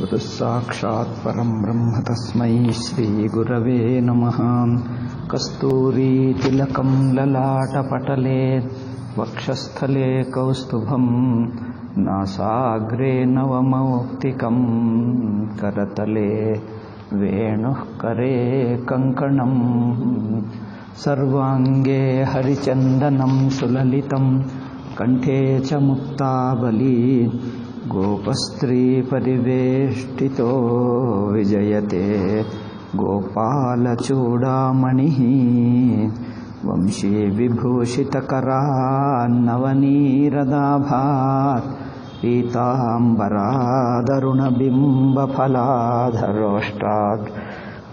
गुरुः साक्षात् परं ब्रह्म तस्मै श्रीगुरवे नमः। कस्तूरीतिलकं ललाटपटले वक्षस्थले कौस्तुभं नासाग्रे नवमौक्तिकं करतले वेणुः करे कङ्कणम् सर्वाङ्गे हरिचन्दनं सुललितं कण्ठे च मुक्ताबली गोपस्त्रीपरिवेष्टितो विजयते। गोपालचूडामणिः वंशीविभूषितकरान्नवनीरदाभात् पीताम्बरादरुणबिम्बफलाधरोष्टात्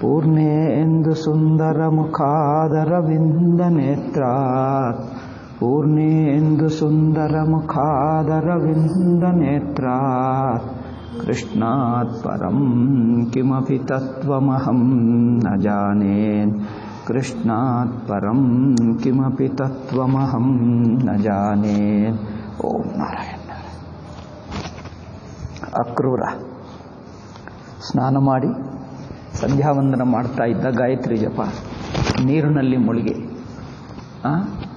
पूर्णेन्दुसुन्दरमुखादरविन्दनेत्रात् पूर्णेन्दुसुन्दरमुखादरविन्दनेत्रात् कृष्णात् परं किमपि तत्त्वमहं न जाने कृष्णात् परं किमपि तत्त्वमहं न जाने ಓಂ ನಾರಾಯಣ ಅಕ್ರೂರ ಸ್ನಾನ ಮಾಡಿ ಸಂಧ್ಯಾವಂದನ ಮಾಡ್ತಾ ಇದ್ದ ಗಾಯತ್ರಿ ಜಪ ನೀರಿನಲ್ಲಿ ಮುಳುಗಿ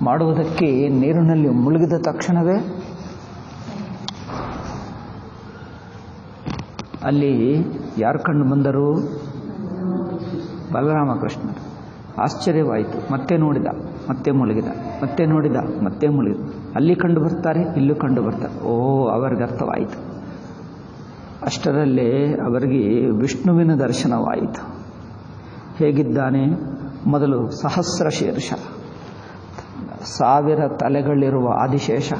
ಮಾಡುವುದಕ್ಕೆ ನೀರಿನಲ್ಲಿ ಮುಳುಗಿದ ತಕ್ಷಣವೇ ಅಲ್ಲಿ ಯಾರು ಕಂಡು ಬಂದರು? ಬಲರಾಮಕೃಷ್ಣರು. ಆಶ್ಚರ್ಯವಾಯಿತು. ಮತ್ತೆ ನೋಡಿದ, ಮತ್ತೆ ಮುಳುಗಿದ, ಮತ್ತೆ ನೋಡಿದ, ಮತ್ತೆ ಮುಳುಗಿದ. ಅಲ್ಲಿ ಕಂಡು ಬರ್ತಾರೆ, ಇಲ್ಲೂ ಕಂಡು ಬರ್ತಾರೆ. ಓ, ಅವರಿಗೆ ಅರ್ಥವಾಯಿತು. ಅಷ್ಟರಲ್ಲೇ ಅವರಿಗೆ ವಿಷ್ಣುವಿನ ದರ್ಶನವಾಯಿತು. ಹೇಗಿದ್ದಾನೆ? ಮೊದಲು ಸಹಸ್ರ ಶೀರ್ಷ. ಸಾವಿರ ತಲೆಗಳಿರುವ ಆದಿಶೇಷ.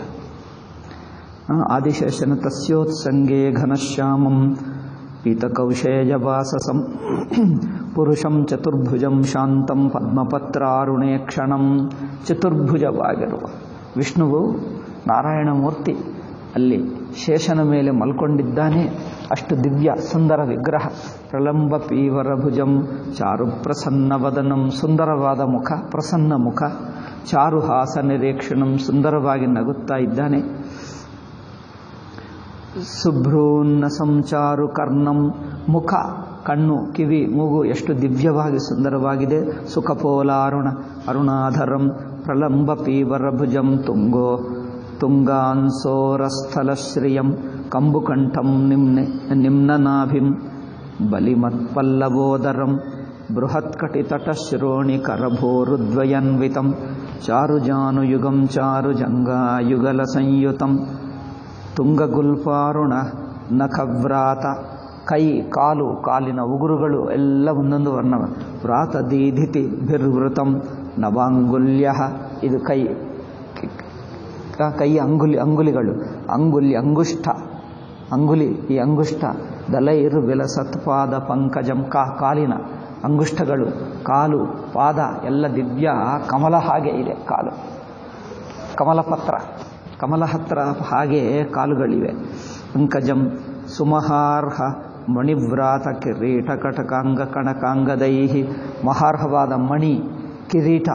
ಆದಿಶೇಷನ ತಸ್ಯೋತ್ಸಂಗೇ ಘನಶ್ಯಾಮಂ ಪೀತಕೌಶೇಯವಾಸಸಂ. ಪುರುಷಂ ಚತುರ್ಭುಜಂ ಶಾಂತಂ ಪದ್ಮಪತ್ರಾರುಣೇ ಕ್ಷಣಂ. ಚತುರ್ಭುಜವಾಗಿರುವ ವಿಷ್ಣುವು ನಾರಾಯಣಮೂರ್ತಿ ಅಲ್ಲಿ ಶೇಷನ ಮೇಲೆ ಮಲ್ಕೊಂಡಿದ್ದಾನೆ. ಅಷ್ಟು ದಿವ್ಯ ಸುಂದರ ವಿಗ್ರಹ. ಪ್ರಲಂಬ ಪೀವರ ಭುಜಂ ಚಾರು ಪ್ರಸನ್ನ ವದನಂ, ಸುಂದರವಾದ ಮುಖ, ಪ್ರಸನ್ನ ಮುಖ. ಚಾರುಹಾಸ ನಿರೀಕ್ಷಣಂ ಸುಂದರವಾಗಿ ನಗುತ್ತಾ ಇದ್ದಾನೆ. ಸುಭ್ರೂನ್ನ ಸಂಚಾರು ಕರ್ಣಂ, ಮುಖ, ಕಣ್ಣು, ಕಿವಿ, ಮೂಗು ಎಷ್ಟು ದಿವ್ಯವಾಗಿ ಸುಂದರವಾಗಿದೆ. ಸುಖಪೋಲಾರುಣ, ಅರುಣಾಧರಂ, ಪ್ರಲಂಬ ಪೀವರ ಭುಜಂ, ತುಂಗೋ, ತುಂಗಾನ್ಸೋರಸ್ಥಲಶ್ರಿಯಂ. ಕಂಬುಕಂಠಂ ನಿಮ್ನೆ ನಿಮ್ನನಾಭಿಂ ಬಲಿಮತ್ಪಲ್ಲವೋದರಂ ಕರಭೋರುದ್ವಯನ್ವಿತಂ ಚಾರುಜಾನುಯುಗಂ ಚಾರುಜಂಗಾಯುಗಲ ಸಂಯುತಂ ತುಂಗಗುಲ್ಪಾರುಣ ನಖವ್ರಾತ ಕೈ ಕಾಲು ಕಾಲಿನ ಉಗುರುಗಳು ಎಲ್ಲ ಒಂದೊಂದು ವರ್ಣ ವ್ರಾತ ದೀಧಿತಿ ಭಿರ್ವೃತಂ ನವಾಂಗುಲ್ಯ ಇದು ಕೈ ಕೈ ಅಂಗುಲಿ ಅಂಗುಲಿಗಳು. ಅಂಗುಲಿ ಅಂಗುಷ್ಠ. ಅಂಗುಲಿ, ಈ ಅಂಗುಷ್ಠ ದಲೈರು ವಿಲಸತ್ಪಾದ ಪಂಕಜಂ ಕಾ ಕಾಲಿನ ಅಂಗುಷ್ಠಗಳು, ಕಾಲು, ಪಾದ, ಎಲ್ಲ ದಿವ್ಯ, ಕಮಲ ಹಾಗೆ ಇದೆ ಕಾಲು. ಕಮಲಪತ್ರ ಕಮಲ ಹತ್ರ ಹಾಗೆ ಕಾಲುಗಳಿವೆ. ಪಂಕಜಂ ಸುಮಹಾರ್ಹ ಮಣಿವ್ರಾತ ಕಿರೀಟ ಕಟಕಾಂಗ ಕಣಕಾಂಗದೈಹಿ, ಮಹಾರ್ಹವಾದ ಮಣಿ, ಕಿರೀಟ,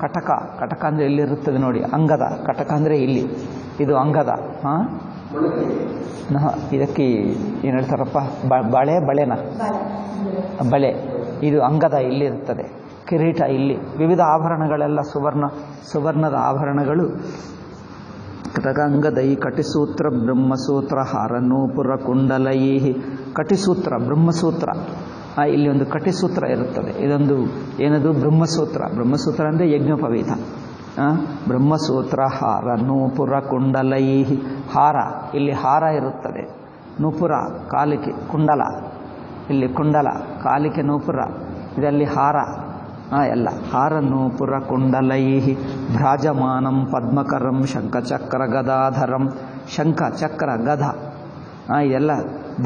ಕಟಕ ಕಟಕ ಅಂದರೆ ಎಲ್ಲಿರುತ್ತದೆ ನೋಡಿ, ಅಂಗದ, ಕಟಕ ಅಂದರೆ ಇಲ್ಲಿ, ಇದು ಅಂಗದ, ಹಾಂ? ಇದಕ್ಕೆ ಏನು ಹೇಳ್ತಾರಪ್ಪ? ಬಳೆ, ಬಳೆನ? ಬಳೆ. ಇದು ಅಂಗದ ಇಲ್ಲಿರುತ್ತದೆ. ಕಿರೀಟ ಇಲ್ಲಿ. ವಿವಿಧ ಆಭರಣಗಳೆಲ್ಲ ಸುವರ್ಣ, ಸುವರ್ಣದ ಆಭರಣಗಳು. ಕಟಕಾಂಗದೈ ಕಟಿಸೂತ್ರ ಬ್ರಹ್ಮಸೂತ್ರ ಹಾರನೂಪುರ ಕುಂಡಲೈ ಕಟಿಸೂತ್ರ, ಬ್ರಹ್ಮಸೂತ್ರ. ಇಲ್ಲಿ ಒಂದು ಕಟಿಸೂತ್ರ ಇರುತ್ತದೆ. ಇದೊಂದು ಏನದು? ಬ್ರಹ್ಮಸೂತ್ರ. ಬ್ರಹ್ಮಸೂತ್ರ ಅಂದರೆ ಯಜ್ಞೋಪವೀತ. ಬ್ರಹ್ಮಸೂತ್ರ ಹಾರ ನೂಪುರ ಕುಂಡಲೈ ಹಾರ. ಇಲ್ಲಿ ಹಾರ ಇರುತ್ತದೆ. ನೂಪುರ, ಕಾಲಿಕೆ, ಕುಂಡಲ. ಇಲ್ಲಿ ಕುಂಡಲ, ಕಾಲಿಕೆ, ನೂಪುರ. ಇದರಲ್ಲಿ ಹಾರ. ಎಲ್ಲ. ಹಾರ, ನೂಪುರ ಕುಂಡಲೈ ಭ್ರಾಜಮಾನಂ, ಪದ್ಮಕರಂ, ಶಂಖಚಕ್ರ, ಗದಾಧರಂ. ಶಂಖ, ಚಕ್ರ ಗದ ಇದೆಲ್ಲ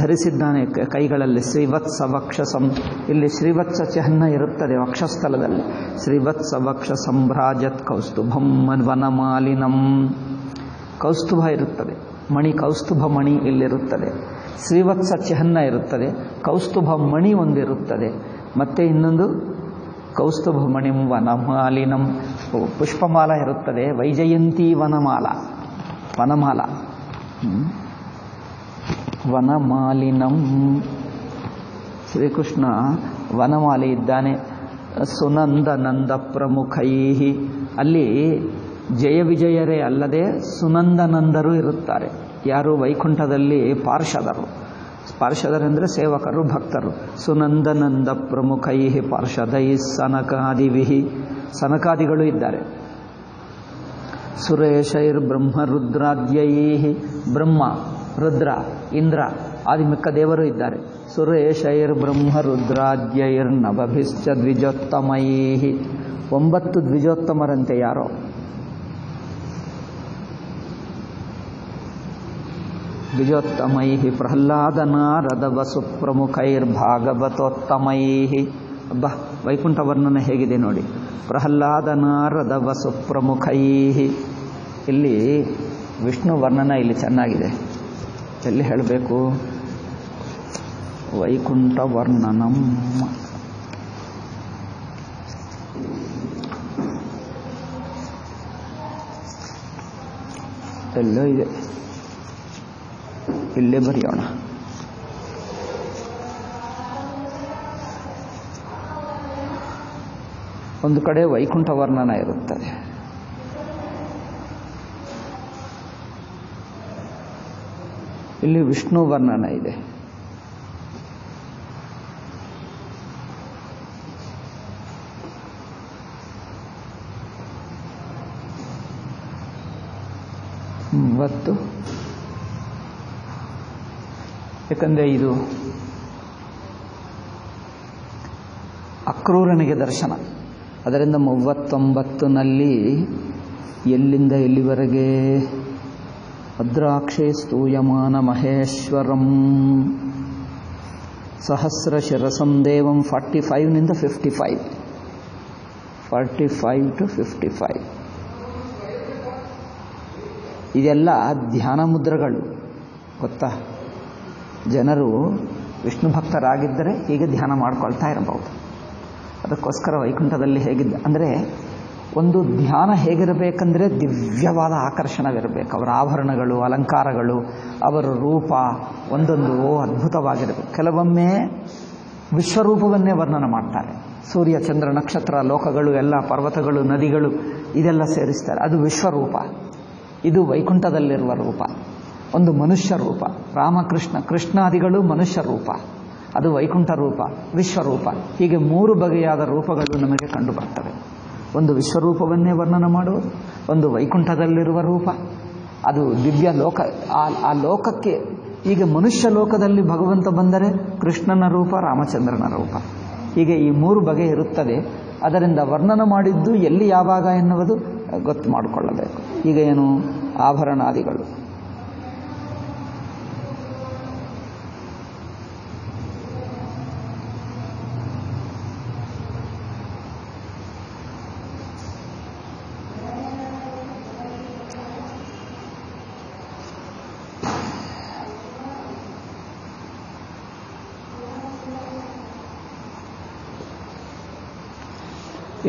ಧರಿಸಿದ್ದಾನೆ ಕೈಗಳಲ್ಲಿ. ಶ್ರೀವತ್ಸ ವಕ್ಷಸಂ. ಇಲ್ಲಿ ಶ್ರೀವತ್ಸ ಚಿಹ್ನ ಇರುತ್ತದೆ ವಕ್ಷಸ್ಥಲದಲ್ಲಿ ಶ್ರೀವತ್ಸ ವಕ್ಷ ಸಂಭ್ರಾಜತ್ ಕೌಸ್ತುಭಂ ವನಮಾಲಿನಂ ಕೌಸ್ತುಭ ಇರುತ್ತದೆ. ಮಣಿ ಕೌಸ್ತುಭ ಮಣಿ ಇಲ್ಲಿರುತ್ತದೆ. ಶ್ರೀವತ್ಸ ಚಿಹ್ನ ಇರುತ್ತದೆ. ಕೌಸ್ತುಭ ಮಣಿ ಒಂದಿರುತ್ತದೆ. ಮತ್ತೆ ಇನ್ನೊಂದು ಕೌಸ್ತುಭ ಮಣಿಂ ವನಮಾಲಿನಂ. ಪುಷ್ಪಮಾಲ ಇರುತ್ತದೆ. ವೈಜಯಂತಿ ವನಮಾಲ. ವನಮಾಲ. ವನಮಾಲಿನಂ. ಶ್ರೀಕೃಷ್ಣ ವನಮಾಲಿ ಇದ್ದಾನೆ. ಸುನಂದನಂದ ಪ್ರಮುಖೈ ಅಲ್ಲಿ ಜಯ ವಿಜಯರೇ ಅಲ್ಲದೆ ಸುನಂದನಂದರು ಇರುತ್ತಾರೆ. ಯಾರು ವೈಕುಂಠದಲ್ಲಿ ಪಾರ್ಷದರು. ಪಾರ್ಷದರೆಂದರೆ ಸೇವಕರು, ಭಕ್ತರು. ಸುನಂದನಂದ ಪ್ರಮುಖೈ ಪಾರ್ಷದೈ ಸನಕಾದಿವಿಹಿ ಸನಕಾದಿಗಳು ಇದ್ದಾರೆ. ಸುರೇಶೈರ್ ಬ್ರಹ್ಮ ರುದ್ರಾದ್ಯೈ ಬ್ರಹ್ಮ ರುದ್ರ, ಇಂದ್ರ ಆದಿ ಮಿಕ್ಕ ದೇವರು ಇದ್ದಾರೆ. ಸುರೇಶೈರ್ ಬ್ರಹ್ಮ ರುದ್ರಾದ್ಯೈರ್ ನವಭಿಶ್ಚ ದ್ವಿಜೋತ್ತಮೈ. ಒಂಬತ್ತು ದ್ವಿಜೋತ್ತಮರಂತೆ ಯಾರೋ ದ್ವಿಜೋತ್ತಮೈ ಪ್ರಹ್ಲಾದನಾರದ ವಸು ಪ್ರಮುಖೈರ್ಭಾಗವತೋತ್ತಮೈ ಅಬ್ಬ ವೈಕುಂಠ ವರ್ಣನ ಹೇಗಿದೆ ನೋಡಿ. ಪ್ರಹ್ಲಾದನಾರದ ವಸು ಪ್ರಮುಖೈ ಇಲ್ಲಿ ವಿಷ್ಣು ವರ್ಣನ ಇಲ್ಲಿ ಚೆನ್ನಾಗಿದೆ. ಎಲ್ಲಿ ಹೇಳಬೇಕು? ವೈಕುಂಠ ವರ್ಣನಂ ಎಲ್ಲೋ ಇದೆ. ಇಲ್ಲೇ ಬರೆಯೋಣ ಒಂದು ಕಡೆ ವೈಕುಂಠ ವರ್ಣನ ಇರುತ್ತದೆ ಇಲ್ಲಿ ವಿಷ್ಣು ವರ್ಣನ ಇದೆ. ಮೂವತ್ತು ಯಾಕಂದರೆ ಇದು ಅಕ್ರೂರನಿಗೆ ದರ್ಶನ. ಅದರಿಂದ ಮೂವತ್ತೊಂಬತ್ತನಲ್ಲಿ ಎಲ್ಲಿಂದ ಎಲ್ಲಿವರೆಗೆ? ಭದ್ರಾಕ್ಷೇ ಸ್ತೂಯಮಾನ ಮಹೇಶ್ವರಂ. ಸಹಸ್ರ ಶಿರಸಂ ದೇವಂ forty ಫೈವ್ನಿಂದ fifty five. Forty five to fifty five. ಇದೆಲ್ಲ ಧ್ಯಾನ ಮುದ್ರಗಳು. ಗೊತ್ತಾ? ಜನರು ವಿಷ್ಣು ಭಕ್ತರಾಗಿದ್ದರೆ ಹೀಗೆ ಧ್ಯಾನ ಮಾಡ್ಕೊಳ್ತಾ ಇರಬಹುದು. ಅದಕ್ಕೋಸ್ಕರ ವೈಕುಂಠದಲ್ಲಿ ಹೇಗಿದ್ದ ಅಂದರೆ ಒಂದು ಧ್ಯಾನ ಹೇಗಿರಬೇಕಂದ್ರೆ ದಿವ್ಯವಾದ ಆಕರ್ಷಣವಿರಬೇಕು. ಅವರ ಆಭರಣಗಳು, ಅಲಂಕಾರಗಳು, ಅವರ ರೂಪ ಒಂದೊಂದು ಅದ್ಭುತವಾಗಿರಬೇಕು. ಕೆಲವೊಮ್ಮೆ ವಿಶ್ವರೂಪವನ್ನೇ ವರ್ಣನ ಮಾಡ್ತಾರೆ. ಸೂರ್ಯ, ಚಂದ್ರ, ನಕ್ಷತ್ರ, ಲೋಕಗಳು, ಎಲ್ಲ ಪರ್ವತಗಳು, ನದಿಗಳು ಇದೆಲ್ಲ ಸೇರಿಸ್ತಾರೆ. ಅದು ವಿಶ್ವರೂಪ. ಇದು ವೈಕುಂಠದಲ್ಲಿರುವ ರೂಪ. ಒಂದು ಮನುಷ್ಯ ರೂಪ. ರಾಮಕೃಷ್ಣ, ಕೃಷ್ಣಾದಿಗಳು ಮನುಷ್ಯ ರೂಪ. ಅದು ವೈಕುಂಠ ರೂಪ, ವಿಶ್ವರೂಪ. ಹೀಗೆ ಮೂರು ಬಗೆಯಾದ ರೂಪಗಳು ನಮಗೆ ಕಂಡು ಬರ್ತವೆ. ಒಂದು ವಿಶ್ವರೂಪವನ್ನೇ ವರ್ಣನ ಮಾಡುವುದು, ಒಂದು ವೈಕುಂಠದಲ್ಲಿರುವ ರೂಪ. ಅದು ದಿವ್ಯ ಲೋಕ, ಆ ಲೋಕಕ್ಕೆ, ಹೀಗೆ ಮನುಷ್ಯ ಲೋಕದಲ್ಲಿ ಭಗವಂತ ಬಂದರೆ ಕೃಷ್ಣನ ರೂಪ, ರಾಮಚಂದ್ರನ ರೂಪ. ಹೀಗೆ ಈ ಮೂರು ಬಗೆ ಇರುತ್ತದೆ. ಅದರಿಂದ ವರ್ಣನ ಮಾಡಿದ್ದು ಎಲ್ಲಿ ಯಾವಾಗ ಎನ್ನುವುದು ಗೊತ್ತು ಮಾಡಿಕೊಳ್ಳಬೇಕು. ಈಗ ಏನು? ಆಭರಣಾದಿಗಳು.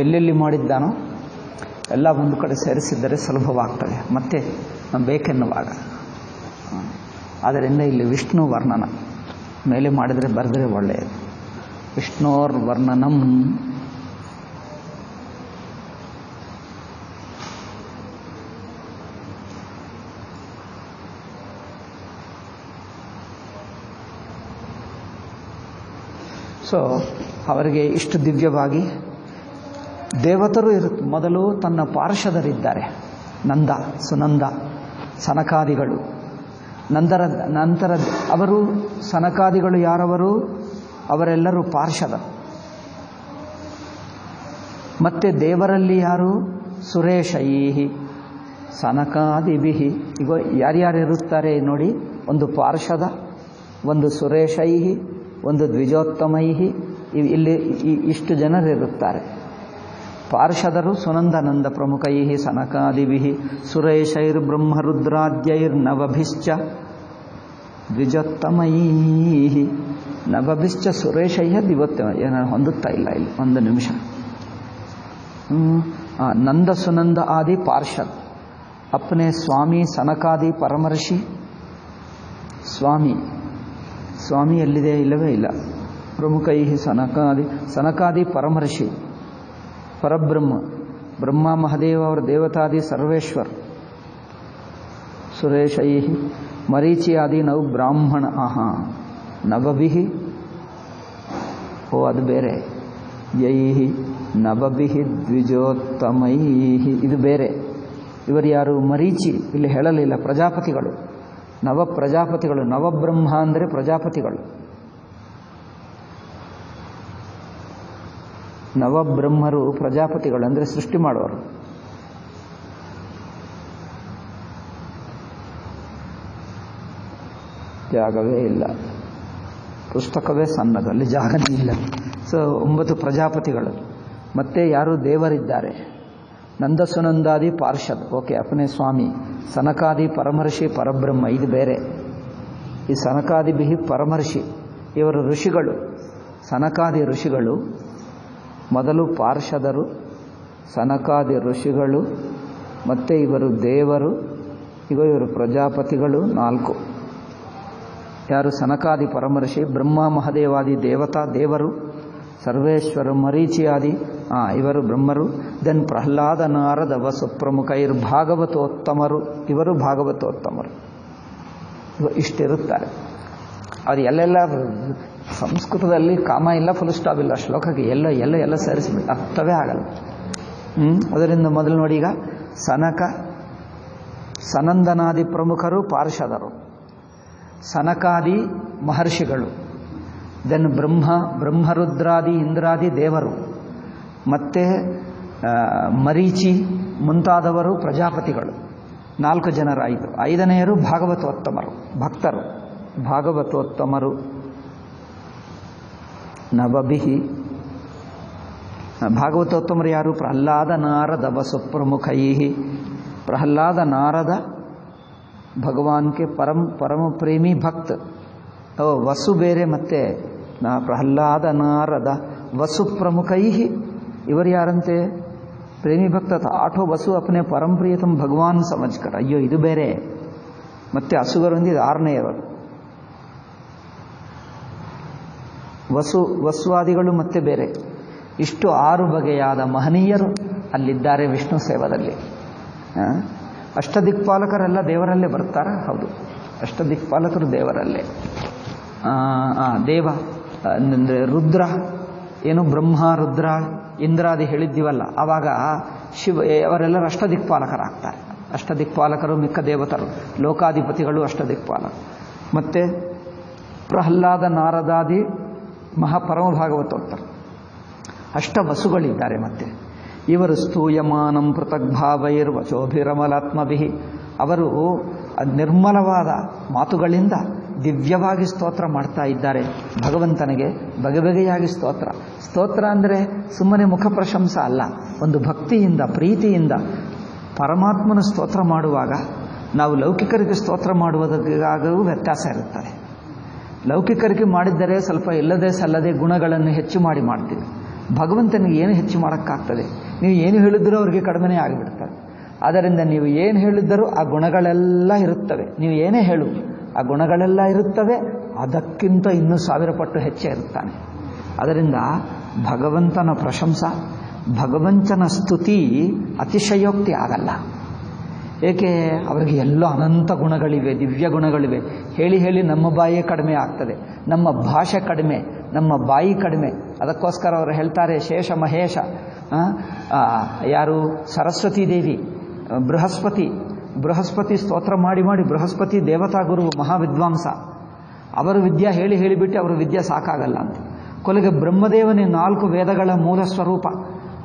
ಎಲ್ಲೆಲ್ಲಿ ಮಾಡಿದ್ದಾನೋ ಎಲ್ಲ ಒಂದು ಕಡೆ ಸೇರಿಸಿದ್ದರೆ ಸುಲಭವಾಗ್ತದೆ. ಮತ್ತೆ ಬೇಕೆನ್ನುವಾಗ ಆದ್ದರಿಂದ ಇಲ್ಲಿ ವಿಷ್ಣು ವರ್ಣನ. ಮೇಲೆ ಮಾಡಿದರೆ ಬರೆದರೆ ಒಳ್ಳೆಯದು. ವಿಷ್ಣೋರ್ ವರ್ಣನಂ. ಸೊ ಅವರಿಗೆ ಇಷ್ಟು ದಿವ್ಯವಾಗಿ ದೇವತರು ಇರು, ಮೊದಲು ತನ್ನ ಪಾರ್ಷದರಿದ್ದಾರೆ. ನಂದ, ಸುನಂದ, ಸನಕಾದಿಗಳು. ನಂತರ ನಂತರ ಅವರು ಸನಕಾದಿಗಳು ಯಾರವರು? ಅವರೆಲ್ಲರೂ ಪಾರ್ಷದ. ಮತ್ತೆ ದೇವರಲ್ಲಿ ಯಾರು? ಸುರೇಶೈಹಿ. ಸನಕಾದಿಭಿಹಿ ಈಗ ಯಾರ್ಯಾರಿರುತ್ತಾರೆ ನೋಡಿ, ಒಂದು ಪಾರ್ಷದ, ಒಂದು ಸುರೇಶೈಹಿ, ಒಂದು ದ್ವಿಜೋತ್ತಮೈಹಿ ಇಲ್ಲಿ ಇಷ್ಟು ಜನರಿರುತ್ತಾರೆ. ಪಾರ್ಷದರು ಸುನಂದನಂದ ಪ್ರಮುಖೈ ಸನಕಾದಿಭಿ ಸುರೇಶೈರ್ಬ್ರಹ್ಮರುದ್ರಾದ್ಯೈರ್ನವಭಿಶ್ಚ ದ್ವಿಜೋತ್ತಮೈ ನವಭಿಶ್ಚ ಸುರೇಶಯ್ಯ ದಿವತ್ತ ಏನಾರು ಹೊಂದುತ್ತಾ ಇಲ್ಲ ಇಲ್ಲಿ. ಒಂದು ನಿಮಿಷ. ನಂದ ಸುನಂದ ಆದಿ ಪಾರ್ಷದ್. ಅಪ್ನೆ ಸ್ವಾಮಿ ಸನಕಾದಿ ಪರಮರ್ಷಿ. ಸ್ವಾಮಿ. ಸ್ವಾಮಿ ಎಲ್ಲಿದೆ ಇಲ್ಲವೇ ಇಲ್ಲ. ಪ್ರಮುಖೈ ಸನಕಾದಿ ಸನಕಾದಿ ಪರಮರ್ಷಿ. ಪರಬ್ರಹ್ಮ. ಬ್ರಹ್ಮ, ಮಹದೇವ ಅವರ ದೇವತಾದಿ ಸರ್ವೇಶ್ವರ್. ಸುರೇಶೈ ಮರೀಚಿಯಾದಿ ನೌ ಬ್ರಾಹ್ಮಣ. ಅಹ ನವಭಿಹಿ ಓ, ಅದು ಬೇರೆ. ಯೈ ನವಬಿಹಿ ದ್ವಿಜೋತ್ತಮೈ ಇದು ಬೇರೆ. ಇವರು ಯಾರು? ಮರೀಚಿ. ಇಲ್ಲಿ ಹೇಳಲಿಲ್ಲ. ಪ್ರಜಾಪತಿಗಳು. ನವ ಪ್ರಜಾಪತಿಗಳು ನವಬ್ರಹ್ಮ ಅಂದರೆ ಪ್ರಜಾಪತಿಗಳು. ನವಬ್ರಹ್ಮರು ಪ್ರಜಾಪತಿಗಳು ಅಂದರೆ ಸೃಷ್ಟಿ ಮಾಡುವರು. ಜಾಗವೇ ಇಲ್ಲ. ಪುಸ್ತಕವೇ ಸಣ್ಣದಲ್ಲಿ ಜಾಗನೇ ಇಲ್ಲ. ಸೊ ಒಂಬತ್ತು ಪ್ರಜಾಪತಿಗಳು. ಮತ್ತೆ ಯಾರು ದೇವರಿದ್ದಾರೆ? ನಂದಸುನಂದಾದಿ ಪಾರ್ಷದ್. ಓಕೆ ಅಪನೇ ಸ್ವಾಮಿ. ಸನಕಾದಿ ಪರಮರ್ಷಿ ಪರಬ್ರಹ್ಮ, ಇದು ಬೇರೆ. ಈ ಸನಕಾದಿ ಬಿಹಿ ಪರಮರ್ಷಿ. ಇವರು ಋಷಿಗಳು. ಸನಕಾದಿ ಋಷಿಗಳು ಮೊದಲು ಪಾರ್ಷದರು, ಸನಕಾದಿ ಋಷಿಗಳು, ಮತ್ತು ಇವರು ದೇವರು ಈಗ ಇವರು ಪ್ರಜಾಪತಿಗಳು ನಾಲ್ಕು. ಯಾರು ಸನಕಾದಿ ಪರಮರ್ಷಿ, ಬ್ರಹ್ಮ ಮಹದೇವಾದಿ ದೇವತಾ ದೇವರು, ಸರ್ವೇಶ್ವರ ಮರೀಚಿಯಾದಿ, ಆ, ಇವರು ಬ್ರಹ್ಮರು. ದೆನ್ ಪ್ರಹ್ಲಾದ ನಾರದ ವಸು ಪ್ರಮುಖ ಇವರು ಭಾಗವತೋತ್ತಮರು. ಇವರು ಭಾಗವತೋತ್ತಮರು ಇಷ್ಟಿರುತ್ತಾರೆ. ಅದು ಎಲ್ಲೆಲ್ಲ ಸಂಸ್ಕೃತದಲ್ಲಿ ಕಾಮ ಇಲ್ಲ ಫುಲ್ ಸ್ಟಾಪ್ ಇಲ್ಲ. ಶ್ಲೋಕಕ್ಕೆ ಎಲ್ಲ ಎಲ್ಲ ಎಲ್ಲ ಸೇರಿಸಿಬಿಟ್ಟು ಅರ್ಥವೇ ಆಗಲ್ಲ. ಅದರಿಂದ ಮೊದಲು ನೋಡಿ ಈಗ ಸನಕ, ಸನಂದನಾದಿ ಪ್ರಮುಖರು, ಪಾರ್ಷದರು. ಸನಕಾದಿ ಮಹರ್ಷಿಗಳು. ದೆನ್ ಬ್ರಹ್ಮ, ಬ್ರಹ್ಮರುದ್ರಾದಿ, ಇಂದ್ರಾದಿ ದೇವರು. ಮತ್ತೆ ಮರೀಚಿ ಮುಂತಾದವರು ಪ್ರಜಾಪತಿಗಳು. ನಾಲ್ಕು ಜನರಾಯಿತು. ಐದನೆಯರು ಭಾಗವತೋತ್ತಮರು, ಭಕ್ತರು. ಭಾಗವತೋತ್ತಮರು. ನವಭಿಹಿ. ಭಾಗವತೋತ್ತಮರು ಯಾರು? ಪ್ರಹ್ಲಾದ ನಾರದ ಬಸು ಪ್ರಮುಖೈ ಪ್ರಹ್ಲಾದ ನಾರದ ಭಗವಾನ್ ಕೆ ಪರಂ ಪರಮ ಪ್ರೇಮಿ ಭಕ್ತ ವಸು ಬೇರೆ ಮತ್ತೆ, ನಾ ಪ್ರಹ್ಲಾದ ನಾರದ ವಸು ಪ್ರಮುಖೈ ಇವರು ಯಾರಂತೆ? ಪ್ರೇಮಿ ಭಕ್ತ ಆಟೋ ವಸು ಅಪನೆ ಪರಂ ಪ್ರಿಯತಮ್ ಭಗವಾನ್ ಸಮಜ್ಕರ ಅಯ್ಯೋ, ಇದು ಬೇರೆ. ಮತ್ತೆ ಹಸುಗರೊಂದು ಆರನೇ ಆರನೆಯವರು. ವಸು, ವಸುವಾದಿಗಳು ಮತ್ತೆ ಬೇರೆ. ಇಷ್ಟು ಆರು ಬಗೆಯಾದ ಮಹನೀಯರು ಅಲ್ಲಿದ್ದಾರೆ ವಿಷ್ಣು ಸೇವದಲ್ಲಿ? ಅಷ್ಟದಿಕ್ಪಾಲಕರೆಲ್ಲ ದೇವರಲ್ಲೇ ಬರ್ತಾರಾ? ಹೌದು. ಅಷ್ಟದಿಕ್ಪಾಲಕರು ದೇವರಲ್ಲೇ. ದೇವ ಅಂದರೆ ರುದ್ರ, ಏನು ಬ್ರಹ್ಮ, ರುದ್ರ, ಇಂದ್ರಾದಿ ಹೇಳಿದ್ದೀವಲ್ಲ ಆವಾಗ ಶಿವ ಅವರೆಲ್ಲರೂ ಅಷ್ಟದಿಕ್ಪಾಲಕರಾಗ್ತಾರೆ. ಅಷ್ಟದಿಕ್ಪಾಲಕರು ಮಿಕ್ಕ ದೇವತರು. ಲೋಕಾಧಿಪತಿಗಳು ಅಷ್ಟದಿಕ್ಪಾಲಕ ಮತ್ತೆ ಪ್ರಹ್ಲಾದ ನಾರದಾದಿ ಮಹಾಪರಮ ಭಾಗವತೋತ್ತರು ಅಷ್ಟ ವಸುಗಳಿದ್ದಾರೆ ಮತ್ತೆ. ಇವರು ಸ್ತೂಯಮಾನಂ ಪೃಥಗ್ಭಾವೈರ್ ವಚೋಭಿರಮಲಾತ್ಮಭಿ ಅವರು ನಿರ್ಮಲವಾದ ಮಾತುಗಳಿಂದ ದಿವ್ಯವಾಗಿ ಸ್ತೋತ್ರ ಮಾಡ್ತಾ ಇದ್ದಾರೆ. ಭಗವಂತನಿಗೆ ಬಗೆಬಗೆಯಾಗಿ ಸ್ತೋತ್ರ. ಸ್ತೋತ್ರ ಅಂದರೆ ಸುಮ್ಮನೆ ಮುಖ ಪ್ರಶಂಸ ಅಲ್ಲ. ಒಂದು ಭಕ್ತಿಯಿಂದ, ಪ್ರೀತಿಯಿಂದ ಪರಮಾತ್ಮನ ಸ್ತೋತ್ರ ಮಾಡುವಾಗ ನಾವು ಲೌಕಿಕರಿಗೆ ಸ್ತೋತ್ರ ಮಾಡುವುದಕ್ಕಾಗೂ ವ್ಯತ್ಯಾಸ ಇರುತ್ತದೆ. ಲೌಕಿಕರಿಗೆ ಮಾಡಿದ್ದರೆ ಸ್ವಲ್ಪ ಇಲ್ಲದೆ ಸಲ್ಲದೆ ಗುಣಗಳನ್ನು ಹೆಚ್ಚು ಮಾಡಿ ಮಾಡ್ತೀವಿ. ಭಗವಂತನಿಗೆ ಏನು ಹೆಚ್ಚು ಮಾಡೋಕ್ಕಾಗ್ತದೆ? ನೀವು ಏನು ಹೇಳಿದ್ರೂ ಅವರಿಗೆ ಕಡಿಮೆನೇ ಆಗಿಬಿಡ್ತಾರೆ. ಆದ್ದರಿಂದ ನೀವು ಏನು ಹೇಳಿದ್ದರೂ ಆ ಗುಣಗಳೆಲ್ಲ ಇರುತ್ತವೆ. ನೀವು ಏನೇ ಹೇಳು, ಆ ಗುಣಗಳೆಲ್ಲ ಇರುತ್ತವೆ, ಅದಕ್ಕಿಂತ ಇನ್ನೂ ಸಾವಿರ ಪಟ್ಟು ಹೆಚ್ಚೇ ಇರುತ್ತಾನೆ. ಅದರಿಂದ ಭಗವಂತನ ಪ್ರಶಂಸ, ಭಗವಂತನ ಸ್ತುತಿ ಅತಿಶಯೋಕ್ತಿ ಆಗಲ್ಲ. ಏಕೆ? ಅವರಿಗೆ ಎಲ್ಲ ಅನಂತ ಗುಣಗಳಿವೆ, ದಿವ್ಯ ಗುಣಗಳಿವೆ. ಹೇಳಿ ಹೇಳಿ ನಮ್ಮ ಬಾಯೇ ಕಡಿಮೆ ಆಗ್ತದೆ. ನಮ್ಮ ಭಾಷೆ ಕಡಿಮೆ, ನಮ್ಮ ಬಾಯಿ ಕಡಿಮೆ. ಅದಕ್ಕೋಸ್ಕರ ಅವರು ಹೇಳ್ತಾರೆ, ಶೇಷ ಮಹೇಶ. ಯಾರು? ಸರಸ್ವತಿ ದೇವಿ. ಬೃಹಸ್ಪತಿ. ಬೃಹಸ್ಪತಿ ಸ್ತೋತ್ರ ಮಾಡಿ ಮಾಡಿ, ಬೃಹಸ್ಪತಿ ದೇವತಾ ಗುರು, ಮಹಾವಿದ್ವಾಂಸ. ಅವರು ವಿದ್ಯಾ ಹೇಳಿ ಹೇಳಿಬಿಟ್ಟು ಅವರು ವಿದ್ಯೆ ಸಾಕಾಗಲ್ಲ ಅಂತ. ಕೊನೆಗೆ ಬ್ರಹ್ಮದೇವನೇ ನಾಲ್ಕು ವೇದಗಳ ಮೂಲ ಸ್ವರೂಪ.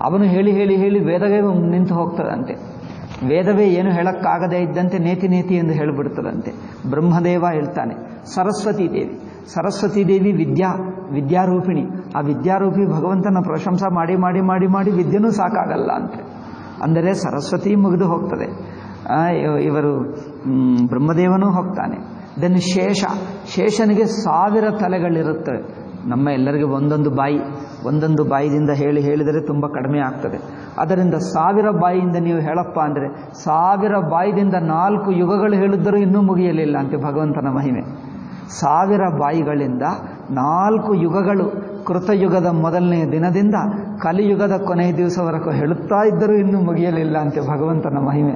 ಅವನು ಹೇಳಿ ಹೇಳಿ ಹೇಳಿ ವೇದವೇ ನಿಂತು ಹೋಗ್ತದಂತೆ. ವೇದವೇ ಏನು ಹೇಳಕ್ಕಾಗದೇ ಇದ್ದಂತೆ ನೇತಿ ನೇತಿ ಎಂದು ಹೇಳಿಬಿಡ್ತದಂತೆ. ಬ್ರಹ್ಮದೇವ ಹೇಳ್ತಾನೆ, ಸರಸ್ವತಿ ದೇವಿ. ಸರಸ್ವತಿ ದೇವಿ ವಿದ್ಯಾ, ವಿದ್ಯಾರೂಪಿಣಿ. ಆ ವಿದ್ಯಾರೂಪಿ ಭಗವಂತನ ಪ್ರಶಂಸೆ ಮಾಡಿ ಮಾಡಿ ಮಾಡಿ ಮಾಡಿ ವಿದ್ಯೆನೂ ಸಾಕಾಗಲ್ಲ ಅಂತ. ಅಂದರೆ ಸರಸ್ವತಿ ಮುಗಿದು ಹೋಗ್ತದೆ. ಇವರು ಬ್ರಹ್ಮದೇವನೂ ಹೋಗ್ತಾನೆ. ದೆನ್ ಶೇಷ. ಶೇಷನಿಗೆ ಸಾವಿರ ತಲೆಗಳಿರುತ್ತವೆ. ನಮ್ಮ ಎಲ್ಲರಿಗೂ ಒಂದೊಂದು ಬಾಯಿ, ಒಂದೊಂದು ಬಾಯಿದಿಂದ ಹೇಳಿ ಹೇಳಿದರೆ ತುಂಬ ಕಡಿಮೆ ಆಗ್ತದೆ. ಅದರಿಂದ ಸಾವಿರ ಬಾಯಿಯಿಂದ ನೀವು ಹೇಳಪ್ಪ ಅಂದರೆ, ಸಾವಿರ ಬಾಯಿದಿಂದ ನಾಲ್ಕು ಯುಗಗಳು ಹೇಳಿದ್ದರೂ ಇನ್ನೂ ಮುಗಿಯಲಿಲ್ಲ ಅಂತೆ ಭಗವಂತನ ಮಹಿಮೆ. ಸಾವಿರ ಬಾಯಿಗಳಿಂದ ನಾಲ್ಕು ಯುಗಗಳು ಕೃತಯುಗದ ಮೊದಲನೆಯ ದಿನದಿಂದ ಕಲಿಯುಗದ ಕೊನೆಯ ದಿವಸವರೆಗೂ ಹೇಳುತ್ತಾ ಇದ್ದರೂ ಇನ್ನೂ ಮುಗಿಯಲಿಲ್ಲ ಅಂತೆ ಭಗವಂತನ ಮಹಿಮೆ.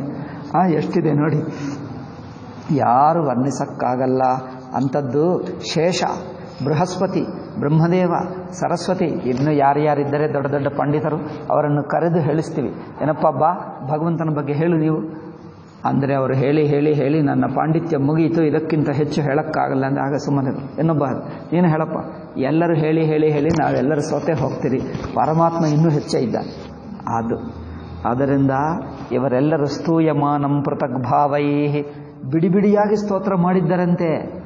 ಆ, ಎಷ್ಟಿದೆ ನೋಡಿ. ಯಾರು ವರ್ಣಿಸಕ್ಕಾಗಲ್ಲ. ಅಂಥದ್ದು ಶೇಷ, ಬೃಹಸ್ಪತಿ ಬ್ರಹ್ಮದೇವ, ಸರಸ್ವತಿ, ಇನ್ನು ಯಾರ್ಯಾರಿದ್ದರೆ ದೊಡ್ಡ ದೊಡ್ಡ ಪಂಡಿತರು ಅವರನ್ನು ಕರೆದು ಹೇಳಿಸ್ತೀವಿ. ಏನಪ್ಪ ಬಾ ಭಗವಂತನ ಬಗ್ಗೆ ಹೇಳು ನೀವು. ಅಂದರೆ ಅವರು ಹೇಳಿ ಹೇಳಿ ಹೇಳಿ ನನ್ನ ಪಾಂಡಿತ್ಯ ಮುಗಿಯಿತು ಇದಕ್ಕಿಂತ ಹೆಚ್ಚು ಹೇಳೋಕ್ಕಾಗಲ್ಲ ಅಂದರೆ ಆಗ ಸುಮ್ಮನೆ ಇನ್ನೊಬ್ಬ ನೀನು ಹೇಳಪ್ಪ. ಎಲ್ಲರೂ ಹೇಳಿ ಹೇಳಿ ಹೇಳಿ ನಾವೆಲ್ಲರೂ ಸೋತೆ ಹೋಗ್ತೀರಿ. ಪರಮಾತ್ಮ ಇನ್ನೂ ಹೆಚ್ಚೇ ಇದ್ದ ಅದು. ಆದ್ದರಿಂದ ಇವರೆಲ್ಲರೂ ಸ್ತೂಯಮಾನಂ ಪೃಥಕ್ ಭಾವೈ ಬಿಡಿ, ಬಿಡಿಯಾಗಿ ಸ್ತೋತ್ರ ಮಾಡಿದ್ದರಂತೆ.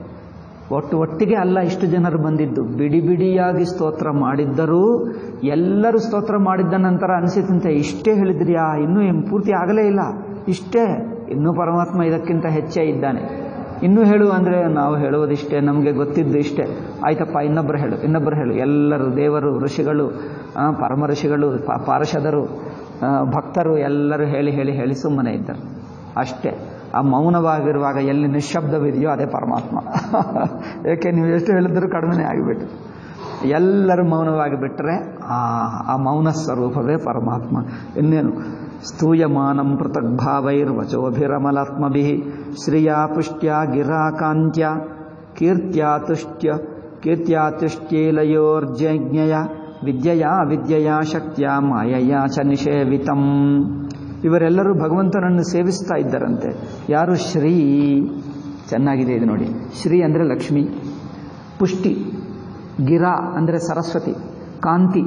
ಒಟ್ಟು ಒಟ್ಟಿಗೆ ಅಲ್ಲ, ಇಷ್ಟು ಜನರು ಬಂದಿದ್ದು. ಬಿಡಿ ಬಿಡಿಯಾಗಿ ಸ್ತೋತ್ರ ಮಾಡಿದ್ದರೂ, ಎಲ್ಲರೂ ಸ್ತೋತ್ರ ಮಾಡಿದ್ದ ನಂತರ ಅನಿಸಿತಂತೆ ಇಷ್ಟೇ ಹೇಳಿದ್ರಿಯಾ ಇನ್ನೂ ಪೂರ್ತಿ ಆಗಲೇ ಇಲ್ಲ. ಇಷ್ಟೇ. ಇನ್ನೂ ಪರಮಾತ್ಮ ಇದಕ್ಕಿಂತ ಹೆಚ್ಚೇ ಇದ್ದಾನೆ. ಇನ್ನೂ ಹೇಳು ಅಂದರೆ, ನಾವು ಹೇಳುವುದಿಷ್ಟೇ, ನಮಗೆ ಗೊತ್ತಿದ್ದು ಇಷ್ಟೇ. ಆಯ್ತಪ್ಪ ಇನ್ನೊಬ್ಬರು ಹೇಳು ಇನ್ನೊಬ್ಬರು ಹೇಳು. ಎಲ್ಲರೂ, ದೇವರು, ಋಷಿಗಳು ಪರಮ ಋಷಿಗಳು ಪಾರ್ಷದರು ಭಕ್ತರು ಎಲ್ಲರೂ ಹೇಳಿ ಹೇಳಿ ಹೇಳಿ ಸುಮ್ಮನೆ ಇದ್ದರು. ಅಷ್ಟೇ. ಆ ಮೌನವಾಗಿರುವಾಗ ಎಲ್ಲಿ ನಿಶಬ್ದವಿದೆಯೋ ಅದೇ ಪರಮಾತ್ಮ. ಏಕೆ ನೀವು ಎಷ್ಟು ಹೇಳಿದರೂ ಕಡಿಮೆನೇ ಆಗಿಬಿಟ್ಟು. ಎಲ್ಲರೂ ಮೌನವಾಗಿ ಬಿಟ್ಟರೆ ಆ ಆ ಮೌನ ಸ್ವರೂಪವೇ ಪರಮಾತ್ಮ. ಇನ್ನೇನು? ಸ್ತೂಯಮಾನಂ ಪೃಥಕ್ ಭಾವೈರ್ವಚೋಭಿರಮಲಾತ್ಮಭಿ ಶ್ರಿಯಾ ಪುಷ್ಟ್ಯ ಗಿರಾಕಾಂತ್ಯ ಕೀರ್ತ್ಯಾತುಷ್ಟ್ಯ ಕೀರ್ತ್ಯಾತುಷ್ಟ್ಯೇಲಯೋರ್ಜಜ್ಞಯ ವಿದ್ಯೆಯ ವಿದ್ಯೆಯ ಶಕ್ತಿಯ ಮಾಯಯ ಚ ನಿಷೇವಿತಂ. ಇವರೆಲ್ಲರೂ ಭಗವಂತನನ್ನು ಸೇವಿಸ್ತಾ ಇದ್ದರಂತೆ. ಯಾರು ಶ್ರೀ? ಚೆನ್ನಾಗಿದೆ ಇದು ನೋಡಿ. ಶ್ರೀ ಅಂದರೆ ಲಕ್ಷ್ಮಿ, ಪುಷ್ಟಿ, ಗಿರಾ ಅಂದರೆ ಸರಸ್ವತಿ, ಕಾಂತಿ,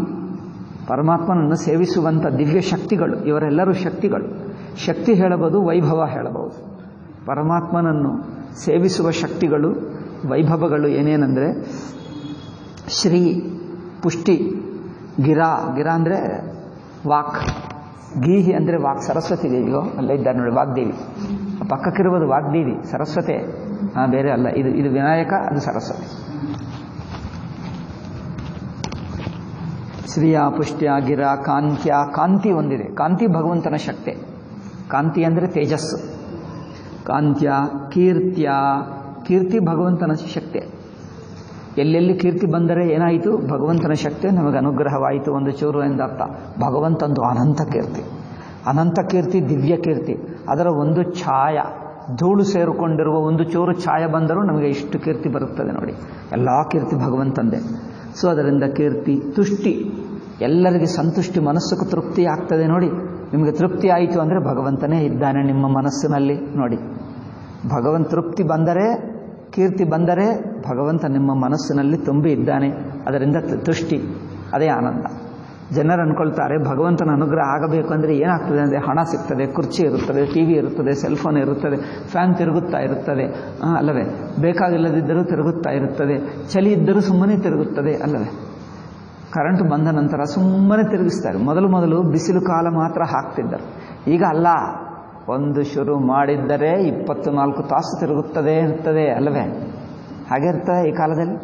ಪರಮಾತ್ಮನನ್ನು ಸೇವಿಸುವಂಥ ದಿವ್ಯ ಶಕ್ತಿಗಳು, ಇವರೆಲ್ಲರೂ ಶಕ್ತಿಗಳು. ಶಕ್ತಿ ಹೇಳಬಹುದು, ವೈಭವ ಹೇಳಬಹುದು. ಪರಮಾತ್ಮನನ್ನು ಸೇವಿಸುವ ಶಕ್ತಿಗಳು, ವೈಭವಗಳು ಏನೇನೆಂದರೆ ಶ್ರೀ, ಪುಷ್ಟಿ, ಗಿರಾ. ಗಿರಾ ಅಂದರೆ ವಾಕ್. ಗೀಹಿ ಅಂದರೆ ವಾಕ್ ಸರಸ್ವತಿ ದೇವಿಯೋ? ಅಲ್ಲ, ಇದ್ದಾರೆ ನೋಡಿ, ವಾಗ್ದೇವಿ. ಪಕ್ಕಕ್ಕಿರುವುದು ವಾಗ್ದೇವಿ, ಸರಸ್ವತೆ. ಬೇರೆ ಅಲ್ಲ, ಇದು ಇದು ವಿನಾಯಕ, ಅದು ಸರಸ್ವತಿ. ಶ್ರೀಯ ಪುಷ್ಟ್ಯ, ಗಿರ, ಕಾಂತ್ಯ, ಕಾಂತಿ ಒಂದಿದೆ. ಕಾಂತಿ ಭಗವಂತನ ಶಕ್ತಿ. ಕಾಂತಿ ಅಂದರೆ ತೇಜಸ್ಸು. ಕಾಂತ್ಯ, ಕೀರ್ತ್ಯ, ಕೀರ್ತಿ ಭಗವಂತನ ಶಕ್ತಿ. ಎಲ್ಲೆಲ್ಲಿ ಕೀರ್ತಿ ಬಂದರೆ ಏನಾಯಿತು? ಭಗವಂತನ ಶಕ್ತಿ ನಮಗೆ ಅನುಗ್ರಹವಾಯಿತು ಒಂದು ಚೂರು ಎಂದರ್ಥ. ಭಗವಂತಂದು ಅನಂತ ಕೀರ್ತಿ. ಅನಂತ ಕೀರ್ತಿ, ದಿವ್ಯ ಕೀರ್ತಿ. ಅದರ ಒಂದು ಛಾಯ, ಧೂಳು ಸೇರಿಕೊಂಡಿರುವ ಒಂದು ಚೂರು ಛಾಯ ಬಂದರೂ ನಮಗೆ ಇಷ್ಟು ಕೀರ್ತಿ ಬರುತ್ತದೆ ನೋಡಿ. ಎಲ್ಲ ಕೀರ್ತಿ ಭಗವಂತಂದೆ. ಸೊ ಅದರಿಂದ ಕೀರ್ತಿ, ತುಷ್ಟಿ, ಎಲ್ಲರಿಗೆ ಸಂತುಷ್ಟಿ ಮನಸ್ಸಿಗೆ ತೃಪ್ತಿ ಆಗ್ತದೆ ನೋಡಿ. ನಿಮಗೆ ತೃಪ್ತಿ ಆಯಿತು ಅಂದರೆ ಭಗವಂತನೇ ಇದ್ದಾನೆ ನಿಮ್ಮ ಮನಸ್ಸಿನಲ್ಲಿ ನೋಡಿ. ಭಗವಂತ ತೃಪ್ತಿ ಬಂದರೆ ಕೀರ್ತಿ ಬಂದರೆ ಭಗವಂತ ನಿಮ್ಮ ಮನಸ್ಸಿನಲ್ಲಿ ತುಂಬಿ ಇದ್ದಾನೆ. ಅದರಿಂದ ತುಷ್ಟಿ, ಅದೇ ಆನಂದ. ಜನರು ಅನ್ಕೊಳ್ತಾರೆ, ಭಗವಂತನ ಅನುಗ್ರಹ ಆಗಬೇಕು ಅಂದರೆ ಏನಾಗ್ತದೆ ಅಂದರೆ ಹಣ ಸಿಗ್ತದೆ, ಕುರ್ಚಿ ಇರುತ್ತದೆ ಟಿ ವಿ ಇರುತ್ತದೆ ಸೆಲ್ಫೋನ್ ಇರುತ್ತದೆ ಫ್ಯಾನ್ ತಿರುಗುತ್ತಾ ಇರುತ್ತದೆ. ಅಲ್ಲವೇ? ಬೇಕಾಗಿಲ್ಲದಿದ್ದರೂ ತಿರುಗುತ್ತಾ ಇರುತ್ತದೆ. ಚಳಿ ಇದ್ದರೂ ಸುಮ್ಮನೆ ತಿರುಗುತ್ತದೆ, ಅಲ್ಲವೇ? ಕರೆಂಟ್ ಬಂದ ನಂತರ ಸುಮ್ಮನೆ ತಿರುಗಿಸ್ತಾರೆ. ಮೊದಲು ಮೊದಲು ಬಿಸಿಲು ಕಾಲ ಮಾತ್ರ ಹಾಕ್ತಿದ್ದರು. ಈಗ ಅಲ್ಲ. ಒಂದು ಶುರು ಮಾಡಿದ್ದರೆ ಇಪ್ಪತ್ತು ನಾಲ್ಕು ತಾಸು ತಿರುಗುತ್ತದೆ ಇರ್ತದೆ ಅಲ್ಲವೇ? ಹಾಗೆ ಇರ್ತದೆ ಈ ಕಾಲದಲ್ಲಿ?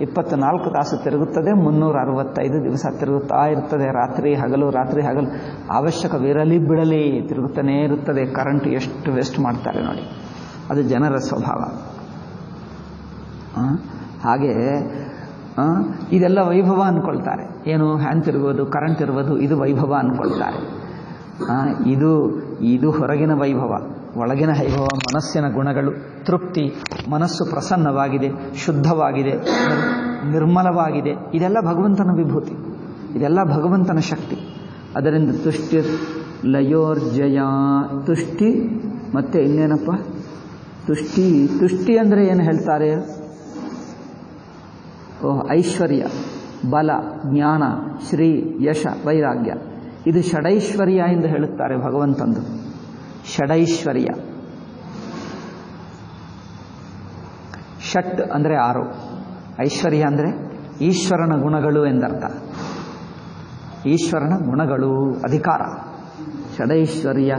ಇಪ್ಪತ್ತು ನಾಲ್ಕು ತಾಸು ತಿರುಗುತ್ತದೆ, ಮುನ್ನೂರ ಅರವತ್ತೈದು ದಿವಸ ತಿರುಗುತ್ತಾ ಇರ್ತದೆ. ರಾತ್ರಿ ಹಗಲು ರಾತ್ರಿ ಹಗಲು ಅವಶ್ಯಕವಿರಲಿ ಬಿಡಲಿ ತಿರುಗುತ್ತಾನೇ ಇರುತ್ತದೆ. ಕರೆಂಟ್ ಎಷ್ಟು ವೇಸ್ಟ್ ಮಾಡ್ತಾರೆ ನೋಡಿ. ಅದು ಜನರ ಸ್ವಭಾವ. ಹಾಗೆ ಇದೆಲ್ಲ ವೈಭವ ಅಂದ್ಕೊಳ್ತಾರೆ. ಏನು ಹ್ಯಾಂಡ್ ತಿರುಗೋದು ಕರೆಂಟ್ ಇರುವುದು ಇದು ವೈಭವ ಅಂದ್ಕೊಳ್ತಾರೆ. ಇದು ಇದು ಹೊರಗಿನ ವೈಭವ, ಒಳಗಿನ ವೈಭವ, ಮನಸ್ಸಿನ ಗುಣಗಳು, ತೃಪ್ತಿ, ಮನಸ್ಸು ಪ್ರಸನ್ನವಾಗಿದೆ, ಶುದ್ಧವಾಗಿದೆ ನಿರ್ಮಲವಾಗಿದೆ. ಇದೆಲ್ಲ ಭಗವಂತನ ವಿಭೂತಿ. ಇದೆಲ್ಲ ಭಗವಂತನ ಶಕ್ತಿ. ಅದರಿಂದ ತುಷ್ಟಿ ಲಯೋರ್ಜಯ, ತುಷ್ಟಿ ಮತ್ತೆ ಇನ್ನೇನಪ್ಪ? ತುಷ್ಟಿ ತುಷ್ಟಿ ಅಂದರೆ ಏನು ಹೇಳ್ತಾರೆ? ಓಹ್, ಐಶ್ವರ್ಯ, ಬಲ, ಜ್ಞಾನ, ಶ್ರೀ, ಯಶ, ವೈರಾಗ್ಯ. ಇದು ಷಡೈಶ್ವರ್ಯ ಎಂದು ಹೇಳುತ್ತಾರೆ ಭಗವಂತಂದು ಷಡೈಶ್ವರ್ಯ. ಷಟ್ ಅಂದರೆ ಆರು. ಐಶ್ವರ್ಯ ಅಂದರೆ ಈಶ್ವರನ ಗುಣಗಳು ಎಂದರ್ಥ. ಈಶ್ವರನ ಗುಣಗಳು, ಅಧಿಕಾರ. ಷಡೈಶ್ವರ್ಯ,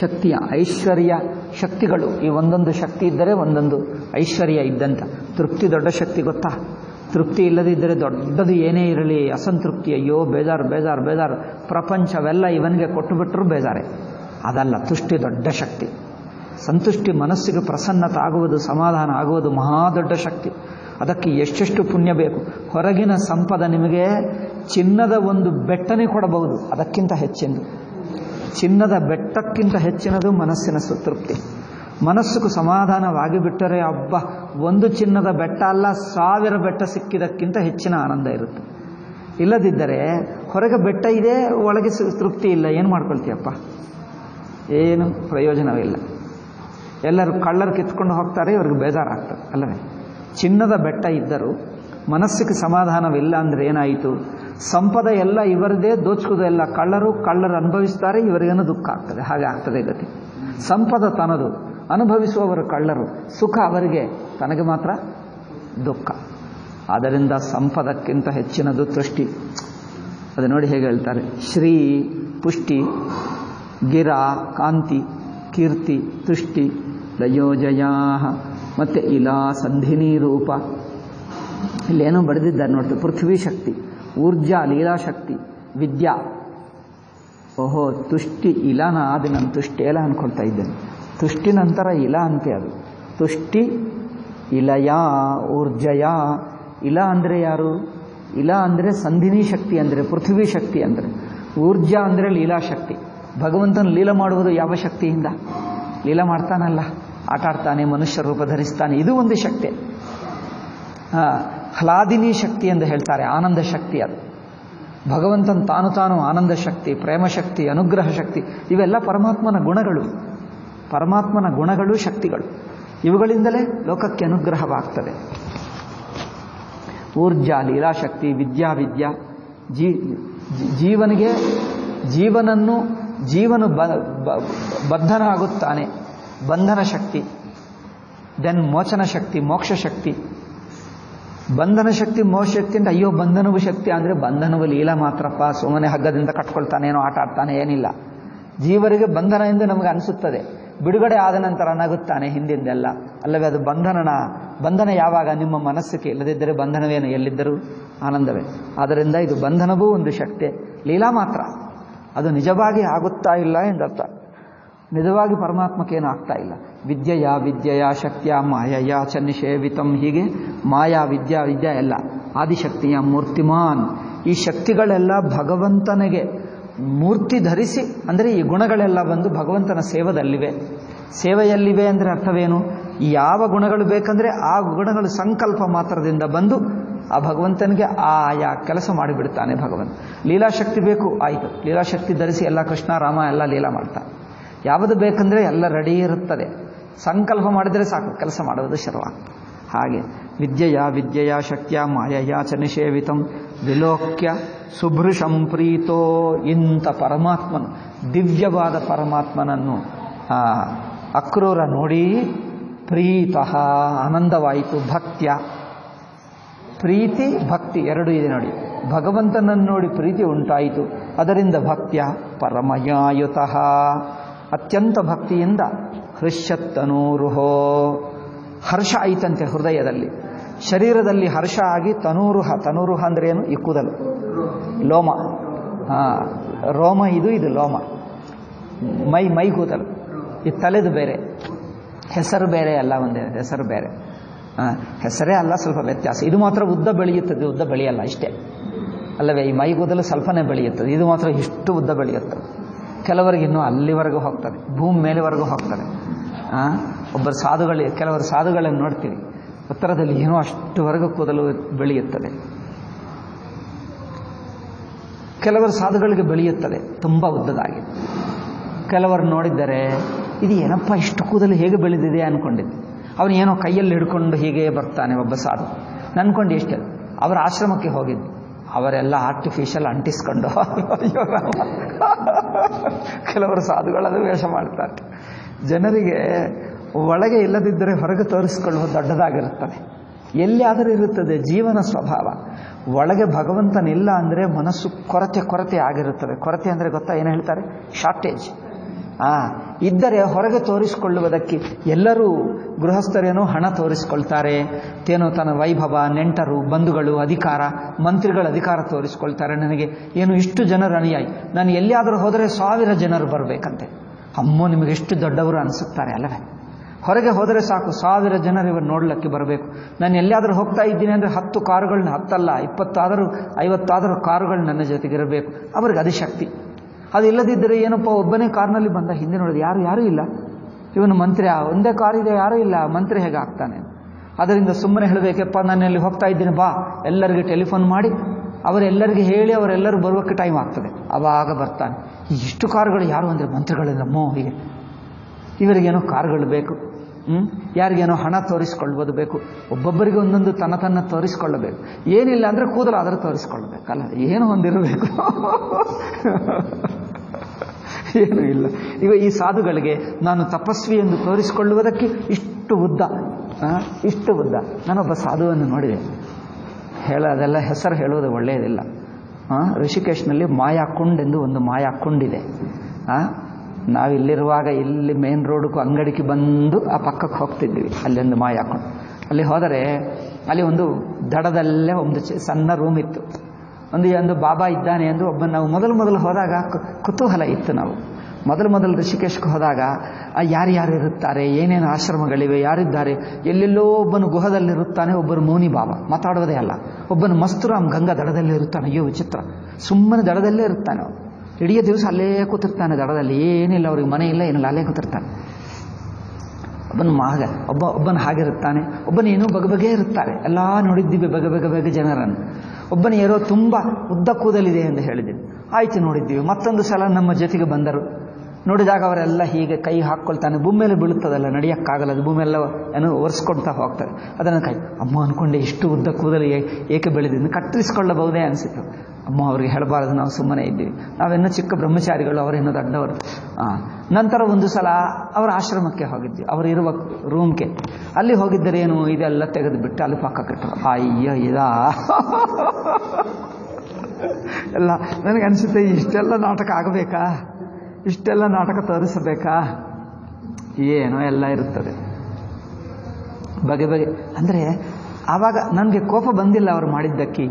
ಶಕ್ತಿಯ, ಐಶ್ವರ್ಯ ಶಕ್ತಿಗಳು. ಈ ಒಂದೊಂದು ಶಕ್ತಿ ಇದ್ದರೆ ಒಂದೊಂದು ಐಶ್ವರ್ಯ ಇದ್ದಂತ. ತೃಪ್ತಿ ದೊಡ್ಡ ಶಕ್ತಿ ಗೊತ್ತಾ? ತೃಪ್ತಿ ಇಲ್ಲದಿದ್ದರೆ ದೊಡ್ಡದು ಏನೇ ಇರಲಿ, ಅಸಂತೃಪ್ತಿ, ಅಯ್ಯೋ, ಬೇಜಾರು ಬೇಜಾರು ಬೇಜಾರು. ಪ್ರಪಂಚವೆಲ್ಲ ಇವನಿಗೆ ಕೊಟ್ಟು ಬಿಟ್ಟರು ಬೇಜಾರೆ. ಅದಲ್ಲ, ತುಷ್ಟಿ ದೊಡ್ಡ ಶಕ್ತಿ. ಸಂತುಷ್ಟಿ ಮನಸ್ಸಿಗೆ ಪ್ರಸನ್ನತ ಆಗುವುದು, ಸಮಾಧಾನ ಆಗುವುದು ಮಹಾ ದೊಡ್ಡ ಶಕ್ತಿ. ಅದಕ್ಕೆ ಎಷ್ಟೆಷ್ಟು ಪುಣ್ಯ ಬೇಕು. ಹೊರಗಿನ ಸಂಪದ ನಿಮಗೆ ಚಿನ್ನದ ಒಂದು ಬೆಟ್ಟನೇ ಕೊಡಬಹುದು. ಅದಕ್ಕಿಂತ ಹೆಚ್ಚಿನದು ಚಿನ್ನದ ಬೆಟ್ಟಕ್ಕಿಂತ ಹೆಚ್ಚಿನದು ಮನಸ್ಸಿನ ಸುತೃಪ್ತಿ. ಮನಸ್ಸಿಗೂ ಸಮಾಧಾನವಾಗಿ ಬಿಟ್ಟರೆ ಹಬ್ಬ ಒಂದು ಚಿನ್ನದ ಬೆಟ್ಟ ಅಲ್ಲ, ಸಾವಿರ ಬೆಟ್ಟ ಸಿಕ್ಕಿದಕ್ಕಿಂತ ಹೆಚ್ಚಿನ ಆನಂದ ಇರುತ್ತೆ. ಇಲ್ಲದಿದ್ದರೆ ಹೊರಗೆ ಬೆಟ್ಟ ಇದೆ, ಒಳಗೆ ತೃಪ್ತಿ ಇಲ್ಲ. ಏನು ಮಾಡ್ಕೊಳ್ತೀಯಪ್ಪ? ಏನು ಪ್ರಯೋಜನವಿಲ್ಲ ಎಲ್ಲರೂ ಕಳ್ಳರು ಕಿತ್ಕೊಂಡು ಹೋಗ್ತಾರೆ, ಇವ್ರಿಗೆ ಬೇಜಾರಾಗ್ತದೆ, ಅಲ್ಲವೇ? ಚಿನ್ನದ ಬೆಟ್ಟ ಇದ್ದರೂ ಮನಸ್ಸಿಗೆ ಸಮಾಧಾನವಿಲ್ಲ ಅಂದರೆ ಏನಾಯಿತು? ಸಂಪದ ಎಲ್ಲ ಇವರದೇ ದೋಚುವುದು ಎಲ್ಲ ಕಳ್ಳರು ಕಳ್ಳರು ಅನುಭವಿಸ್ತಾರೆ, ಇವರಿಗೇನು ದುಃಖ ಆಗ್ತದೆ. ಹಾಗೆ ಆಗ್ತದೆ ಗತಿ. ಸಂಪದ ತನದು. ಅನುಭವಿಸುವವರು ಕಳ್ಳರು. ಸುಖ ಅವರಿಗೆ, ತನಗೆ ಮಾತ್ರ ದುಃಖ. ಆದ್ದರಿಂದ ಸಂಪದಕ್ಕಿಂತ ಹೆಚ್ಚಿನದು ತುಷ್ಟಿ. ಅದು ನೋಡಿ ಹೇಗೆ ಹೇಳ್ತಾರೆ. ಶ್ರೀ, ಪುಷ್ಟಿ, ಗಿರ, ಕಾಂತಿ, ಕೀರ್ತಿ, ತುಷ್ಟಿ ಲಯೋಜಯಾ ಮತ್ತು ಇಲಾ ಸಂಧಿನಿ ರೂಪ ಇಲ್ಲೇನೋ ಬರೆದಿದ್ದಾರೆ ನೋಡ್ತೀವಿ ಪೃಥ್ವಿ ಶಕ್ತಿ, ಊರ್ಜಾ ಲೀಲಾಶಕ್ತಿ ವಿದ್ಯಾ. ಓಹೋ, ತುಷ್ಟಿ, ಇಲಾನ ಅದು ನಾನು ತುಷ್ಟೇಲ ಅನ್ಕೊಳ್ತಾ ಇದ್ದೇನೆ. ತುಷ್ಟಿ ನಂತರ ಇಲ ಅಂತೆ ಅದು. ತುಷ್ಟಿ, ಇಲಯ, ಊರ್ಜಯ. ಇಲ ಅಂದರೆ ಯಾರು? ಇಲ ಅಂದರೆ ಸಂಧಿನಿ ಶಕ್ತಿ ಅಂದರೆ, ಪೃಥ್ವಿ ಶಕ್ತಿ ಅಂದರೆ. ಊರ್ಜ ಅಂದರೆ ಲೀಲಾಶಕ್ತಿ ಭಗವಂತನ ಲೀಲ ಮಾಡುವುದು ಯಾವ ಶಕ್ತಿಯಿಂದ? ಲೀಲ ಮಾಡ್ತಾನಲ್ಲ. ಆಟ ಆಡ್ತಾನೆ ಮನುಷ್ಯ ರೂಪ ಧರಿಸ್ತಾನೆ. ಇದು ಒಂದು ಶಕ್ತಿ. ಹ್ಲಾದಿನಿ ಶಕ್ತಿ ಎಂದು ಹೇಳ್ತಾರೆ, ಆನಂದ ಶಕ್ತಿ ಅದು. ಭಗವಂತನ ತಾನು ತಾನು ಆನಂದ ಶಕ್ತಿ, ಪ್ರೇಮ ಶಕ್ತಿ, ಅನುಗ್ರಹ ಶಕ್ತಿ, ಇವೆಲ್ಲ ಪರಮಾತ್ಮನ ಗುಣಗಳು. ಪರಮಾತ್ಮನ ಗುಣಗಳು ಶಕ್ತಿಗಳು. ಇವುಗಳಿಂದಲೇ ಲೋಕಕ್ಕೆ ಅನುಗ್ರಹವಾಗ್ತದೆ. ಊರ್ಜಾ, ಲೀಲಾಶಕ್ತಿ, ವಿದ್ಯಾ ವಿದ್ಯಾ. ಜೀ, ಜೀವನಿಗೆ ಜೀವನನ್ನು, ಜೀವನು ಬ, ಬ- ಬದ್ಧನ ಆಗುತ್ತಾನೆ ಬಂಧನ ಶಕ್ತಿ. ದೆನ್ ಮೋಚನ ಶಕ್ತಿ, ಮೋಕ್ಷ ಶಕ್ತಿ. ಬಂಧನ ಶಕ್ತಿ, ಮೋಕ್ಷ ಶಕ್ತಿ ಅಯ್ಯೋ ಬಂಧನವು ಶಕ್ತಿ ಅಂದರೆ ಬಂಧನವು ಲೀಲಾ ಮಾತ್ರಪ್ಪ, ಸುಮ್ಮನೆ ಹಗ್ಗದಿಂದ ಕಟ್ಕೊಳ್ತಾನೆ ಏನೋ ಆಟ ಆಡ್ತಾನೆ ಏನಿಲ್ಲ. ಜೀವರಿಗೆ ಬಂಧನ ಎಂದು ನಮಗೆ ಅನಿಸುತ್ತದೆ. ಬಿಡುಗಡೆ ಆದ ನಂತರ ನಗುತ್ತಾನೆ ಹಿಂದಿಂದೆಲ್ಲ ಅಲ್ಲವೇ ಅದು ಬಂಧನನ, ಬಂಧನ ಯಾವಾಗ ನಿಮ್ಮ ಮನಸ್ಸಿಗೆ ಇಲ್ಲದಿದ್ದರೆ ಬಂಧನವೇನು? ಎಲ್ಲಿದ್ದರೂ ಆನಂದವೇ. ಆದ್ದರಿಂದ ಇದು ಬಂಧನವೂ ಒಂದು ಶಕ್ತಿ. ಲೀಲಾ ಮಾತ್ರ. ಅದು ನಿಜವಾಗಿ ಆಗುತ್ತಾ ಇಲ್ಲ ಎಂದರ್ಥ. ನಿಜವಾಗಿ ಪರಮಾತ್ಮಕ್ಕೇನು ಆಗ್ತಾ ಇಲ್ಲ? ವಿದ್ಯೆಯ ವಿದ್ಯೆಯ, ಶಕ್ತಿಯ, ಮಾಯಯ, ಚ ನಿಷೇವಿತಂ ಹೀಗೆ ಮಾಯಾ, ವಿದ್ಯಾ ವಿದ್ಯಾ ಎಲ್ಲ. ಆದಿಶಕ್ತಿಯ ಮೂರ್ತಿಮಾನ್. ಈ ಶಕ್ತಿಗಳೆಲ್ಲ ಭಗವಂತನಿಗೆ. ಮೂರ್ತಿ ಧರಿಸಿ, ಅಂದರೆ ಈ ಗುಣಗಳೆಲ್ಲ ಬಂದು ಭಗವಂತನ ಸೇವದಲ್ಲಿವೆ. ಸೇವೆಯಲ್ಲಿವೆ ಅಂದರೆ ಅರ್ಥವೇನು? ಯಾವ ಗುಣಗಳು ಬೇಕಂದರೆ ಆ ಗುಣಗಳು ಸಂಕಲ್ಪ ಮಾತ್ರದಿಂದ ಬಂದು ಆ ಭಗವಂತನಿಗೆ ಆಯಾ ಕೆಲಸ ಮಾಡಿಬಿಡ್ತಾನೆ ಭಗವಂತ. ಲೀಲಾಶಕ್ತಿ ಬೇಕು, ಆಯಿತು. ಲೀಲಾಶಕ್ತಿ ಧರಿಸಿ ಎಲ್ಲ ಕೃಷ್ಣ, ರಾಮ ಎಲ್ಲ ಲೀಲಾ ಮಾಡ್ತಾನೆ ಯಾವುದು ಬೇಕಂದರೆ ಎಲ್ಲ ರೆಡಿ ಇರುತ್ತದೆ. ಸಂಕಲ್ಪ ಮಾಡಿದರೆ ಸಾಕು, ಕೆಲಸ ಮಾಡುವುದು ಶುರುವಾಗ ಹಾಗೆ. ವಿದ್ಯೆಯ ವಿದ್ಯೆಯ ಶಕ್ತಿಯ ಮಾಯಯ ಚ ನಿಷೇವಿತಂ ವಿಲೋಕ್ಯ ಸುಭೃಶಂ ಪ್ರೀತೋ ಇಂಥ ಪರಮಾತ್ಮನು, ದಿವ್ಯವಾದ ಪರಮಾತ್ಮನನ್ನು ಅಕ್ರೂರ ನೋಡಿ ಪ್ರೀತಃ ಆನಂದವಾಯಿತು ಭಕ್ತ್ಯ. ಪ್ರೀತಿ, ಭಕ್ತಿ ಎರಡು ಇದೆ ನೋಡಿ. ಭಗವಂತನನ್ನು ನೋಡಿ ಪ್ರೀತಿ ಉಂಟಾಯಿತು. ಅದರಿಂದ ಭಕ್ತ್ಯ ಪರಮಯಾಯುತಃ. ಅತ್ಯಂತ ಭಕ್ತಿಯಿಂದ ಹೃಷ್ಯತ್ತನೂರುಹೋ. ಹರ್ಷ ಆಯಿತಂತೆ ಹೃದಯದಲ್ಲಿ. ಶರೀರದಲ್ಲಿ ಹರ್ಷ ಆಗಿ ತನೂರುಹ ತನೂರುಹ ಅಂದ್ರೆ ಏನು? ಈ ಕೂದಲು. ಲೋಮ. ರೋಮ ಇದು ಇದು ಲೋಮ. ಮೈ ಮೈ ಕೂದಲು. ಈ ತಲೆದು ಬೇರೆ. ಹೆಸರು ಬೇರೆ ಅಲ್ಲ ಒಂದೇ, ಹೆಸರು ಬೇರೆ. ಹೆಸರೇ ಅಲ್ಲ, ಸ್ವಲ್ಪ ವ್ಯತ್ಯಾಸ. ಇದು ಮಾತ್ರ ಉದ್ದ ಬೆಳೆಯುತ್ತದೆ, ಉದ್ದ ಬೆಳೆಯಲ್ಲ ಇಷ್ಟೇ. ಅಲ್ಲವೇ, ಈ ಮೈ ಕೂದಲು ಸ್ವಲ್ಪನೇ ಬೆಳೆಯುತ್ತದೆ. ಇದು ಮಾತ್ರ ಇಷ್ಟು ಉದ್ದ ಬೆಳೆಯುತ್ತದೆ. ಕೆಲವರಿಗೆ ಇನ್ನೂ ಅಲ್ಲಿವರೆಗೂ ಹೋಗ್ತದೆ. ಭೂಮಿ ಮೇಲೆವರೆಗೂ ಹೋಗ್ತದೆ. ಒಬ್ಬರು ಸಾಧುಗಳು, ಕೆಲವರು ಸಾಧುಗಳನ್ನು ನೋಡ್ತೀವಿ. ಉತ್ತರದಲ್ಲಿ ಏನೋ ಅಷ್ಟುವರೆಗೂ ಕೂದಲು ಬೆಳೆಯುತ್ತದೆ. ಕೆಲವರು ಸಾಧುಗಳಿಗೆ ಬೆಳೆಯುತ್ತದೆ, ತುಂಬ ಉದ್ದದಾಗಿ. ಕೆಲವರು ನೋಡಿದ್ದರೆ, ಇದು ಏನಪ್ಪ ಇಷ್ಟು ಕೂದಲು ಹೇಗೆ ಬೆಳೆದಿದೆ ಅನ್ಕೊಂಡಿದ್ದೆ. ಅವನು ಏನೋ ಕೈಯಲ್ಲಿ ಹಿಡ್ಕೊಂಡು ಹೀಗೆ ಬರ್ತಾನೆ, ಒಬ್ಬ ಸಾಧು. ನನ್ಕೊಂಡು ಇಷ್ಟೆ ಅವರ ಆಶ್ರಮಕ್ಕೆ ಹೋಗಿದ್ದು. ಅವರೆಲ್ಲ ಆರ್ಟಿಫಿಷಿಯಲ್ ಅಂಟಿಸ್ಕೊಂಡು. ಕೆಲವರು ಸಾಧುಗಳದು ವೇಷ ಮಾಡ್ತಾರೆ. ಜನರಿಗೆ ಒಳಗೆ ಇಲ್ಲದಿದ್ದರೆ ಹೊರಗೆ ತೋರಿಸಿಕೊಳ್ಳುವ ದೊಡ್ಡದಾಗಿರುತ್ತದೆ. ಎಲ್ಲಿಯಾದರೂ ಇರುತ್ತದೆ ಜೀವನ ಸ್ವಭಾವ. ಒಳಗೆ ಭಗವಂತನಿಲ್ಲ ಅಂದರೆ ಮನಸ್ಸು ಕೊರತೆ ಕೊರತೆ ಆಗಿರುತ್ತದೆ. ಕೊರತೆ ಅಂದರೆ ಗೊತ್ತಾ ಏನು ಹೇಳ್ತಾರೆ? ಶಾರ್ಟೇಜ್ ಆ, ಇದ್ದರೆ ಹೊರಗೆ ತೋರಿಸಿಕೊಳ್ಳುವುದಕ್ಕೆ ಎಲ್ಲರೂ ಗೃಹಸ್ಥರೇನೋ ಹಣ ತೋರಿಸಿಕೊಳ್ತಾರೆ. ತೇನೋ ತನ್ನ ವೈಭವ, ನೆಂಟರು, ಬಂಧುಗಳು, ಅಧಿಕಾರ, ಮಂತ್ರಿಗಳ ಅಧಿಕಾರ ತೋರಿಸಿಕೊಳ್ತಾರೆ. ನನಗೆ ಏನು ಇಷ್ಟು ಜನರ ಅನುಯಾಯಿ. ನಾನು ಎಲ್ಲಿಯಾದರೂ ಹೋದರೆ ಸಾವಿರ ಜನರು ಬರಬೇಕಂತೆ. ಅಮ್ಮೋ ನಿಮಗೆ ಎಷ್ಟು ದೊಡ್ಡವರು ಅನಿಸುತ್ತಾರೆ ಅಲ್ಲವೇ? ಹೊರಗೆ ಹೋದರೆ ಸಾಕು, ಸಾವಿರ ಜನರು ಇವರು ನೋಡಲಿಕ್ಕೆ ಬರಬೇಕು. ನಾನು ಎಲ್ಲಿಯಾದರೂ ಹೋಗ್ತಾ ಇದ್ದೀನಿ ಅಂದರೆ ಹತ್ತು ಕಾರುಗಳನ್ನ, ಹತ್ತಲ್ಲ, ಇಪ್ಪತ್ತಾದರೂ, ಐವತ್ತಾದರೂ ಕಾರುಗಳು ನನ್ನ ಜೊತೆಗಿರಬೇಕು. ಅವ್ರಿಗೆ ಅದು ಶಕ್ತಿ. ಅದು ಇಲ್ಲದಿದ್ದರೆ ಏನಪ್ಪ, ಒಬ್ಬನೇ ಕಾರ್ನಲ್ಲಿ ಬಂದ ಹಿಂದೆ ನೋಡಿದ ಯಾರು, ಯಾರೂ ಇಲ್ಲ. ಇವನು ಮಂತ್ರಿ ಒಂದೇ ಕಾರಿದೆ ಯಾರೂ ಇಲ್ಲ. ಮಂತ್ರಿ ಹೇಗೆ ಆಗ್ತಾನೆ? ಅದರಿಂದ ಸುಮ್ಮನೆ ಹೇಳಬೇಕಪ್ಪ, ನಾನು ಎಲ್ಲಿ ಹೋಗ್ತಾ ಇದ್ದೀನಿ, ಬಾ. ಎಲ್ಲರಿಗೆ ಟೆಲಿಫೋನ್ ಮಾಡಿ. ಅವರೆಲ್ಲರಿಗೆ ಹೇಳಿ, ಅವರೆಲ್ಲರೂ ಬರುವಕ್ಕೆ ಟೈಮ್ ಆಗ್ತದೆ. ಅವಾಗ ಬರ್ತಾನೆ. ಇಷ್ಟು ಕಾರುಗಳು, ಯಾರು ಅಂದರೆ ಮಂತ್ರಿಗಳಿಂದ ಮೋ ಹೀಗೆ. ಇವರಿಗೇನೋ ಕಾರ್ಗಳು ಬೇಕು ಯಾರಿಗೇನೋ ಹಣ ತೋರಿಸ್ಕೊಳ್ಬೋದು ಬೇಕು ಒಬ್ಬೊಬ್ಬರಿಗೆ ಒಂದೊಂದು ತನ್ನ ತನ್ನ ತೋರಿಸ್ಕೊಳ್ಳಬೇಕು. ಏನಿಲ್ಲ ಅಂದರೆ ಕೂದಲಾದರೂ ತೋರಿಸ್ಕೊಳ್ಬೇಕಲ್ಲ ಏನು ಹೊಂದಿರಬೇಕು? ಏನೂ ಇಲ್ಲ. ಈಗ ಈ ಸಾಧುಗಳಿಗೆ ನಾನು ತಪಸ್ವಿ ಎಂದು ತೋರಿಸಿಕೊಳ್ಳುವುದಕ್ಕೆ ಇಷ್ಟು ಉದ್ದ ಇಷ್ಟು ಉದ್ದ. ನಾನೊಬ್ಬ ಸಾಧುವನ್ನು ನೋಡಿದೆ. ಹೇಳೋದೆಲ್ಲ ಹೆಸರು ಹೇಳುವುದು ಒಳ್ಳೆಯದಿಲ್ಲ. ಋಷಿಕೇಶ್ನಲ್ಲಿ ಮಾಯಾಕುಂಡ್ ಎಂದು ಒಂದು ಮಾಯಾ ಆ, ನಾವಿಲ್ಲಿರುವಾಗ ಇಲ್ಲಿ ಮೇನ್ ರೋಡ್ಗೂ ಅಂಗಡಿಗೆ ಬಂದು ಆ ಪಕ್ಕಕ್ಕೆ ಹೋಗ್ತಿದ್ವಿ. ಅಲ್ಲಿ ಒಂದು ಹಾಕೊಂಡು ಅಲ್ಲಿ ಹೋದರೆ ಅಲ್ಲಿ ಒಂದು ದಡದಲ್ಲೇ ಒಂದು ಸಣ್ಣ ರೂಮ್ ಇತ್ತು. ಒಂದು ಒಂದು ಬಾಬಾ ಇದ್ದಾನೆ ಎಂದು ಒಬ್ಬ ನಾವು ಮೊದಲು ಮೊದಲು ಹೋದಾಗ ಕುತೂಹಲ ಇತ್ತು ನಾವು. ಮೊದಲು ಮೊದಲು ಋಷಿಕೇಶ್ಗೆ ಹೋದಾಗ ಯಾರ್ಯಾರು ಇರುತ್ತಾರೆ, ಏನೇನು ಆಶ್ರಮಗಳಿವೆ, ಯಾರಿದ್ದಾರೆ, ಎಲ್ಲೆಲ್ಲೋ ಒಬ್ಬನು ಗುಹದಲ್ಲಿರುತ್ತಾನೆ ಒಬ್ಬರು ಮೌನಿ ಬಾಬಾ. ಮಾತಾಡೋದೇ ಅಲ್ಲ. ಒಬ್ಬನು ಮಸ್ತುರಾಮ್ ಗಂಗಾ ದಡದಲ್ಲಿ ಇರುತ್ತಾನೆ ಅಯ್ಯೋ ವಿಚಿತ್ರ. ಸುಮ್ಮನೆ ದಡದಲ್ಲೇ ಇರುತ್ತಾನೆ ಅವನು. ಇಡೀ ದಿವಸ ಅಲ್ಲೇ ಕೂತಿರ್ತಾನೆ ದಡದಲ್ಲಿ. ಏನಿಲ್ಲ, ಅವ್ರಿಗೆ ಮನೆ ಇಲ್ಲ, ಏನಿಲ್ಲ, ಅಲ್ಲೇ ಕೂತಿರ್ತಾನೆ. ಒಬ್ಬನ ಮಾಗ, ಒಬ್ಬ, ಒಬ್ಬನ ಹಾಗಿರುತ್ತಾನೆ ಒಬ್ಬನ ಏನೋ ಬಗೆ ಇರುತ್ತಾರೆ. ಎಲ್ಲ ನೋಡಿದ್ದೀವಿ ಬಗೆ ಬಗೆ ಬಗೆ ಜನರನ್ನು. ಒಬ್ಬನ ಏನೋ ತುಂಬ ಉದ್ದ ಕೂದಲಿದೆ ಎಂದು ಹೇಳಿದ್ದೀವಿ ಆಯ್ತು ನೋಡಿದ್ದೀವಿ. ಮತ್ತೊಂದು ಸಲ ನಮ್ಮ ಜೊತೆಗೆ ಬಂದರು. ನೋಡಿದಾಗ ಅವರೆಲ್ಲ ಹೀಗೆ ಕೈ ಹಾಕ್ಕೊಳ್ತಾನೆ, ಭೂಮಿ ಮೇಲೆ ಬೀಳುತ್ತದಲ್ಲ, ನಡೆಯೋಕ್ಕಾಗಲ್ಲ, ಅದು ಭೂಮಿ ಎಲ್ಲ ಏನೋ ಒರೆಸ್ಕೊಳ್ತಾ ಹೋಗ್ತಾರೆ. ಅದನ್ನು ಕೈ, ಅಮ್ಮ ಅಂದ್ಕೊಂಡೆ ಇಷ್ಟು ಉದ್ದ ಕೂದಲು ಏಕೆ ಬೆಳೆದಿದ್ದು ಕತ್ತರಿಸಿಕೊಳ್ಳಬಹುದೇ ಅನಿಸಿತು ಅಮ್ಮ ಅವರಿಗೆ ಹೇಳಬಾರದು, ನಾವು ಸುಮ್ಮನೆ ಇದ್ದೀವಿ. ನಾವೆನ್ನೂ ಚಿಕ್ಕ ಬ್ರಹ್ಮಚಾರಿಗಳು ಅವರೇನೋ ದೊಡ್ಡವರು. ನಂತರ ಒಂದು ಸಲ ಅವರ ಆಶ್ರಮಕ್ಕೆ ಹೋಗಿದ್ವಿ. ಅವರು ಇರುವ ರೂಮ್ಗೆ ಅಲ್ಲಿ ಹೋಗಿದ್ದರೆ ಏನು, ಇದೆಲ್ಲ ತೆಗೆದು ಬಿಟ್ಟು ಅಲ್ಲಿ ಕಟ್ಟು ಅಯ್ಯೋ, ಇದಾ? ಎಲ್ಲ, ನನಗೆ ಅನಿಸುತ್ತೆ, ಇಷ್ಟೆಲ್ಲ ನಾಟಕ ಆಗಬೇಕಾ? ಇಷ್ಟೆಲ್ಲ ನಾಟಕ ತೋರಿಸಬೇಕಾ? ಏನೋ ಎಲ್ಲ ಇರುತ್ತದೆ. ಬಗೆ ಬಗೆ. ಅಂದರೆ, ಆವಾಗ ನನಗೆ ಕೋಪ ಬಂದಿಲ್ಲ ಅವರು ಮಾಡಿದ್ದಕ್ಕೆ.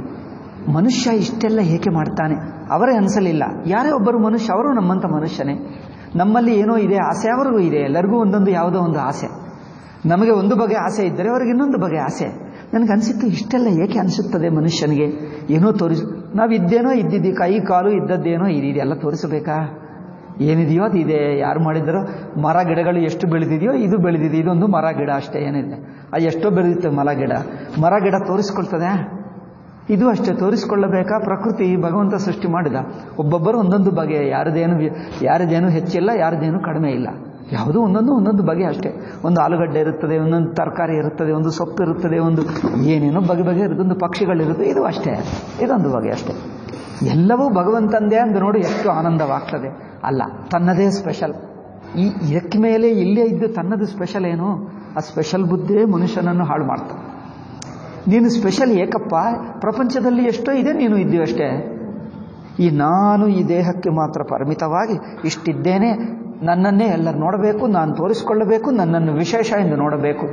ಮನುಷ್ಯ ಇಷ್ಟೆಲ್ಲ ಏಕೆ ಮಾಡ್ತಾನೆ? ಅವರೇ ಅನಿಸಲಿಲ್ಲ. ಯಾರೇ ಒಬ್ಬರು ಮನುಷ್ಯ, ಅವರು ನಮ್ಮಂಥ ಮನುಷ್ಯನೇ. ನಮ್ಮಲ್ಲಿ ಏನೋ ಇದೆ ಆಸೆ, ಅವರಿಗೂ ಇದೆ. ಎಲ್ಲರಿಗೂ ಒಂದೊಂದು ಯಾವುದೋ ಒಂದು ಆಸೆ. ನಮಗೆ ಒಂದು ಬಗೆ ಆಸೆ ಇದ್ದರೆ ಅವರಿಗೆ ಇನ್ನೊಂದು ಬಗೆ ಆಸೆ. ನನಗೆ ಅನಿಸುತ್ತೆ, ಇಷ್ಟೆಲ್ಲ ಏಕೆ ಅನಿಸುತ್ತದೆ ಮನುಷ್ಯನಿಗೆ? ಏನೋ ತೋರಿಸ್. ನಾವು ಇದ್ದೇನೋ ಇದ್ದಿದ್ದೀವಿ, ಕೈ, ಕಾಲು ಇದ್ದದ್ದೇನೋ ಇದೆಲ್ಲ ತೋರಿಸಬೇಕಾ? ಏನಿದೆಯೋ ಅದು ಇದೆ. ಯಾರು ಮಾಡಿದ್ರು ಮರ ಗಿಡಗಳು ಎಷ್ಟು ಬೆಳೆದಿದೆಯೋ ಇದು ಬೆಳೆದಿದೆ. ಇದೊಂದು ಮರ ಗಿಡ ಅಷ್ಟೇ, ಏನಿದೆ. ಆ ಎಷ್ಟೋ ಬೆಳೆದಿತ್ತು ಮರ ಗಿಡ. ಮರ ಗಿಡ ತೋರಿಸ್ಕೊಳ್ತದೆ? ಇದು ಅಷ್ಟೇ, ತೋರಿಸ್ಕೊಳ್ಳಬೇಕಾ? ಪ್ರಕೃತಿ ಭಗವಂತ ಸೃಷ್ಟಿ ಮಾಡಿದ. ಒಬ್ಬೊಬ್ಬರು ಒಂದೊಂದು ಬಗೆ. ಯಾರದೇನು ಯಾರದೇನು ಹೆಚ್ಚಿಲ್ಲ ಯಾರದೇನು ಕಡಿಮೆ ಇಲ್ಲ. ಯಾವುದು ಒಂದೊಂದು ಒಂದೊಂದು ಬಗೆ ಅಷ್ಟೇ. ಒಂದು ಆಲೂಗಡ್ಡೆ ಇರುತ್ತದೆ, ಒಂದೊಂದು ತರಕಾರಿ ಇರುತ್ತದೆ, ಒಂದು ಸೊಪ್ಪು ಇರುತ್ತದೆ ಒಂದು ಏನೇನೋ ಬಗೆ ಬಗೆ ಇರುತ್ತೆ ಒಂದು ಪಕ್ಷಿಗಳಿರುತ್ತೆ ಇದು ಅಷ್ಟೇ. ಇದೊಂದು ಬಗೆ ಅಷ್ಟೇ. ಎಲ್ಲವೂ ಭಗವಂತಂದೇ ಅಂದು ನೋಡಿ ಎಷ್ಟು ಆನಂದವಾಗ್ತದೆ. ಅಲ್ಲ, ತನ್ನದೇ ಸ್ಪೆಷಲ್ ಈ ಎಕ್ ಮೇಲೆ ಇಲ್ಲೇ ಇದ್ದು ತನ್ನದು ಸ್ಪೆಷಲ್ ಏನು? ಆ ಸ್ಪೆಷಲ್ ಬುದ್ಧಿಯೇ ಮನುಷ್ಯನನ್ನು ಹಾಳು ಮಾಡ್ತಾನೆ. ನೀನು ಸ್ಪೆಷಲ್ ಏಕಪ್ಪ? ಪ್ರಪಂಚದಲ್ಲಿ ಎಷ್ಟೋ ಇದೆ ನೀನು ಇದ್ದೀವಿ ಅಷ್ಟೇ. ಈ ನಾನು ಈ ದೇಹಕ್ಕೆ ಮಾತ್ರ ಪರಿಮಿತವಾಗಿ ಇಷ್ಟಿದ್ದೇನೆ. ನನ್ನನ್ನೇ ಎಲ್ಲರೂ ನೋಡಬೇಕು, ನಾನು ತೋರಿಸಿಕೊಳ್ಳಬೇಕು, ನನ್ನನ್ನು ವಿಶೇಷ ಎಂದು ನೋಡಬೇಕು.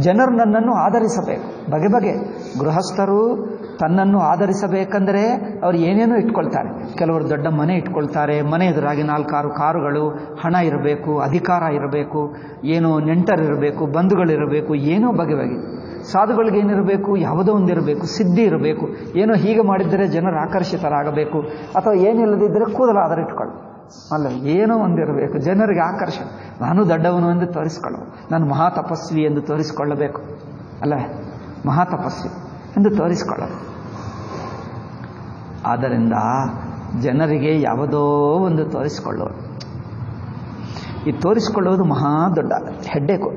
ಜನರು ನನ್ನನ್ನು ಆಧರಿಸಬೇಕು. ಬಗೆ ಬಗೆ. ಗೃಹಸ್ಥರು ತನ್ನನ್ನು ಆಧರಿಸಬೇಕೆಂದರೆ ಅವರು ಏನೇನೋ ಇಟ್ಕೊಳ್ತಾರೆ. ಕೆಲವರು ದೊಡ್ಡ ಮನೆ ಇಟ್ಕೊಳ್ತಾರೆ, ಮನೆ ಎದುರಾಗಿ ನಾಲ್ಕಾರು ಕಾರುಗಳು, ಹಣ ಇರಬೇಕು, ಅಧಿಕಾರ ಇರಬೇಕು, ಏನೋ ನೆಂಟರಿರಬೇಕು ಬಂಧುಗಳಿರಬೇಕು ಏನೋ ಬಗೆ ಬಗೆ ಸಾಧುಗಳಿಗೆ ಏನಿರಬೇಕು? ಯಾವುದೋ ಒಂದಿರಬೇಕು, ಸಿದ್ಧಿ ಇರಬೇಕು. ಏನೋ ಹೀಗೆ ಮಾಡಿದರೆ ಜನರು ಆಕರ್ಷಿತರಾಗಬೇಕು. ಅಥವಾ ಏನಿಲ್ಲದಿದ್ದರೆ ಕೂದಲಾದರೆ ಇಟ್ಕೊಳ್ಳಿ ಅಲ್ಲ, ಏನೋ ಒಂದಿರಬೇಕು, ಜನರಿಗೆ ಆಕರ್ಷಣೆ. ನಾನು ದೊಡ್ಡವನು ಎಂದು ತೋರಿಸ್ಕೊಳ್ಳೋ ನಾನು ಮಹಾ ತಪಸ್ವಿ ಎಂದು ತೋರಿಸಿಕೊಳ್ಳಬೇಕು. ಅಲ್ಲ ಮಹಾ ತಪಸ್ವಿ ಎಂದು ತೋರಿಸಿಕೊಳ್ಳೋದು. ಆದ್ದರಿಂದ ಜನರಿಗೆ ಯಾವುದೋ ಒಂದು ತೋರಿಸಿಕೊಳ್ಳೋದು. ಈ ತೋರಿಸಿಕೊಳ್ಳೋದು ಮಹಾ ದೊಡ್ಡ ಹೆಡ್ಡೇಕು,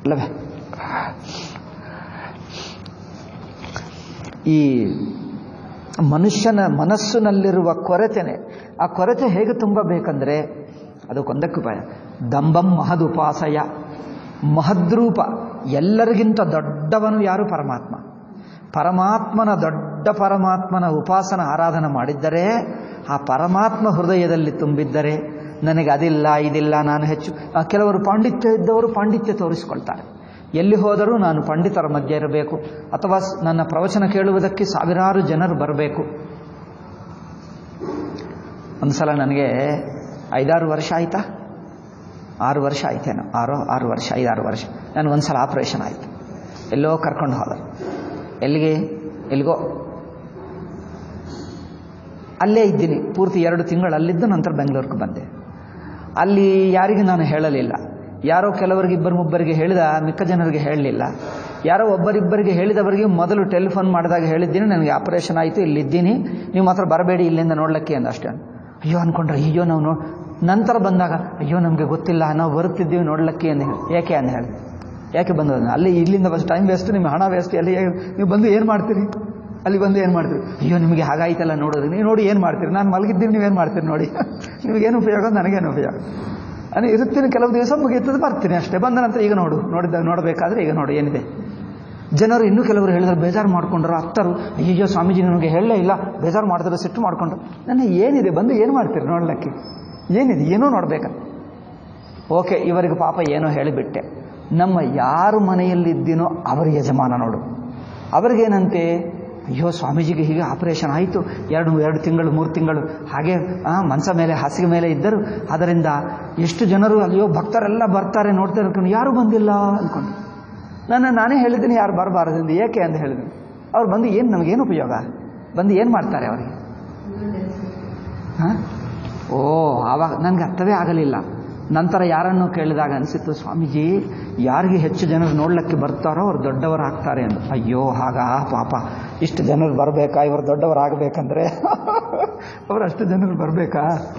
ಅಲ್ಲವೇ? ಈ ಮನುಷ್ಯನ ಮನಸ್ಸಿನಲ್ಲಿರುವ ಕೊರತೆನೆ, ಆ ಕೊರತೆ ಹೇಗೆ ತುಂಬಬೇಕಂದ್ರೆ ಅದಕ್ಕೊಂದಕ್ಕೆ ಉಪಾಯ ದಂಬಂ ಮಹದುಪಾಸಯ, ಮಹದ್ರೂಪ, ಎಲ್ಲರಿಗಿಂತ ದೊಡ್ಡವನು ಯಾರು ಪರಮಾತ್ಮ? ಪರಮಾತ್ಮನ ದೊಡ್ಡ ಪರಮಾತ್ಮನ ಉಪಾಸನ ಆರಾಧನೆ ಮಾಡಿದ್ದರೆ, ಆ ಪರಮಾತ್ಮ ಹೃದಯದಲ್ಲಿ ತುಂಬಿದ್ದರೆ, ನನಗೆ ಅದಿಲ್ಲ, ಇದಿಲ್ಲ, ನಾನು ಹೆಚ್ಚು ಕೆಲವರು ಪಾಂಡಿತ್ಯ ಇದ್ದವರು ಪಾಂಡಿತ್ಯ ತೋರಿಸಿಕೊಳ್ತಾರೆ. ಎಲ್ಲಿ ಹೋದರೂ ನಾನು ಪಂಡಿತರ ಮಧ್ಯೆ ಇರಬೇಕು, ಅಥವಾ ನನ್ನ ಪ್ರವಚನ ಕೇಳುವುದಕ್ಕೆ ಸಾವಿರಾರು ಜನರು ಬರಬೇಕು. ಒಂದು ಸಲ ನನಗೆ ಐದಾರು ವರ್ಷ ಆಯಿತಾ? ಆರು ವರ್ಷ ಆಯ್ತೇನೋ? ಆರು ಆರು ವರ್ಷ, ಐದಾರು ವರ್ಷ. ನಾನು ಒಂದು ಸಲ ಆಪ್ರೇಷನ್ ಆಯಿತು. ಎಲ್ಲೋ ಕರ್ಕೊಂಡು ಹೋದ. ಎಲ್ಲಿಗೆ? ಎಲ್ಲಿಗೋ. ಅಲ್ಲೇ ಇದ್ದೀನಿ. ಪೂರ್ತಿ ಎರಡು ತಿಂಗಳು ಅಲ್ಲಿದ್ದು ನಂತರ ಬೆಂಗಳೂರಿಗೆ ಬಂದೆ. ಅಲ್ಲಿ ಯಾರಿಗೆ ನಾನು ಹೇಳಲಿಲ್ಲ. ಯಾರೋ ಕೆಲವರಿಗೆ ಇಬ್ಬರು ಮುಬ್ಬರಿಗೆ ಹೇಳಿದ ಮಿಕ್ಕ ಜನರಿಗೆ ಹೇಳಲಿಲ್ಲ. ಯಾರೋ ಒಬ್ಬರಿಬ್ಬರಿಗೆ ಹೇಳಿದವರಿಗೆ ಮೊದಲು ಟೆಲಿಫೋನ್ ಮಾಡಿದಾಗ ಹೇಳಿದ್ದೀನಿ, ನನಗೆ ಆಪರೇಷನ್ ಆಯಿತು, ಇಲ್ಲಿದ್ದೀನಿ. ನೀವು ಮಾತ್ರ ಬರಬೇಡಿ ಇಲ್ಲಿಂದ ನೋಡ್ಲಿಕ್ಕೆ ಅಂದ ಅಷ್ಟೇ. ಅಯ್ಯೋ ಅಂದ್ಕೊಂಡ್ರೆ ಅಯ್ಯೋ ನಾವು ನೋ ನಂತರ ಬಂದಾಗ, ಅಯ್ಯೋ ನಮಗೆ ಗೊತ್ತಿಲ್ಲ, ನಾವು ಬರುತ್ತಿದ್ದೀವಿ ನೋಡ್ಲಿಕ್ಕೆ ಅಂತ ಹೇಳಿ. ಯಾಕೆ ಅಂತ ಹೇಳಿ. ಯಾಕೆ ಬಂದದ ಅಲ್ಲಿ ಇಲ್ಲಿಂದ ಫಸ್ಟ್ ಟೈಮ್ ವೇಸ್ಟ್ ನಿಮ್ಮ ಹಣ ವೇಸ್ಟ್ ಅಲ್ಲಿ ನೀವು ಬಂದು ಏನು ಮಾಡ್ತೀರಿ? ಅಲ್ಲಿ ಬಂದು ಏನು ಮಾಡ್ತೀರಿ? ಅಯ್ಯೋ, ನಿಮಗೆ ಹಾಗಾಯ್ತಲ್ಲ ನೋಡೋದು ನೀವು ನೋಡಿ ಏನು ಮಾಡ್ತೀರಿ? ನಾನು ಮಲಗಿದ್ದೀನಿ ನೀವೇನು ಮಾಡ್ತೀರಿ ನೋಡಿ? ನಿಮಗೇನು ಉಪಯೋಗ? ನನಗೇನು ಉಪಯೋಗ? ಅಂದರೆ ಇರುತ್ತೀನಿ ಕೆಲವು ದಿವಸ ಮುಗಿಯುತ್ತದೆ, ಬರ್ತೀನಿ ಅಷ್ಟೇ. ಬಂದ ನಂತರ ಈಗ ನೋಡು, ನೋಡಿದಾಗ ನೋಡಬೇಕಾದ್ರೆ ಈಗ ನೋಡು, ಏನಿದೆ? ಜನರು ಇನ್ನೂ ಕೆಲವರು ಹೇಳಿದ್ರು, ಬೇಜಾರು ಮಾಡ್ಕೊಂಡ್ರು, ಅತ್ತರು ಅಯ್ಯೋ ಸ್ವಾಮೀಜಿ ನನಗೆ ಹೇಳಲೇ ಇಲ್ಲ, ಬೇಜಾರು ಮಾಡಿದ್ರೆ ಸಿಟ್ಟು ಮಾಡಿಕೊಂಡ್ರು. ನನ್ನ ಏನಿದೆ? ಬಂದು ಏನು ಮಾಡ್ತೀರಿ ನೋಡಲಿಕ್ಕೆ? ಏನಿದೆ? ಏನೂ ನೋಡಬೇಕಾ. ಓಕೆ, ಇವರಿಗೆ ಪಾಪ ಏನೋ ಹೇಳಿಬಿಟ್ಟೆ. ನಮ್ಮ ಯಾರು ಮನೆಯಲ್ಲಿದ್ದೀನೋ ಅವರ ಯಜಮಾನ ನೋಡು. ಅವ್ರಿಗೇನಂತೆ? ಅಯ್ಯೋ, ಸ್ವಾಮೀಜಿಗೆ ಹೀಗೆ ಆಪರೇಷನ್ ಆಯಿತು. ಎರಡು ಎರಡು ತಿಂಗಳು, ಮೂರು ತಿಂಗಳು. ಹಾಗೆ ಮನಸ ಮೇಲೆ, ಹಾಸಿಗೆ ಮೇಲೆ ಇದ್ದರು. ಅದರಿಂದ ಎಷ್ಟು ಜನರು, ಅಯ್ಯೋ, ಭಕ್ತರೆಲ್ಲ ಬರ್ತಾರೆ, ನೋಡ್ತಾ ಅನ್ಕೊಂಡು ಯಾರೂ ಬಂದಿಲ್ಲ ಅಂದ್ಕೊಂಡು ನಾನು ನಾನೇ ಹೇಳಿದ್ದೀನಿ, ಯಾರು ಬರಬಾರದು ಏಕೆ ಅಂತ ಹೇಳಿದ್ದೀನಿ ಅವ್ರು ಬಂದು ಏನು, ನಮಗೇನು ಉಪಯೋಗ? ಬಂದು ಏನು ಮಾಡ್ತಾರೆ ಅವರಿಗೆ? ಹಾಂ? ಓ, ಆವಾಗ, ನನಗೆ ಅರ್ಥವೇ ಆಗಲಿಲ್ಲ. ನಂತರ ಯಾರನ್ನು ಕೇಳಿದಾಗ ಅನಿಸಿತ್ತು, ಸ್ವಾಮೀಜಿ, ಯಾರಿಗೆ ಹೆಚ್ಚು ಜನರು ನೋಡ್ಲಿಕ್ಕೆ ಬರ್ತಾರೋ ಅವ್ರು ದೊಡ್ಡವರು ಆಗ್ತಾರೆ ಎಂದು ಅಯ್ಯೋ, ಹಾಗಾ, ಪಾಪ. ಇಷ್ಟು ಜನರು ಬರಬೇಕಾ? ಇವರು ದೊಡ್ಡವರಾಗಬೇಕಂದ್ರೆ? ಅವರು ಅಷ್ಟು ಜನರು ಬರಬೇಕಾ?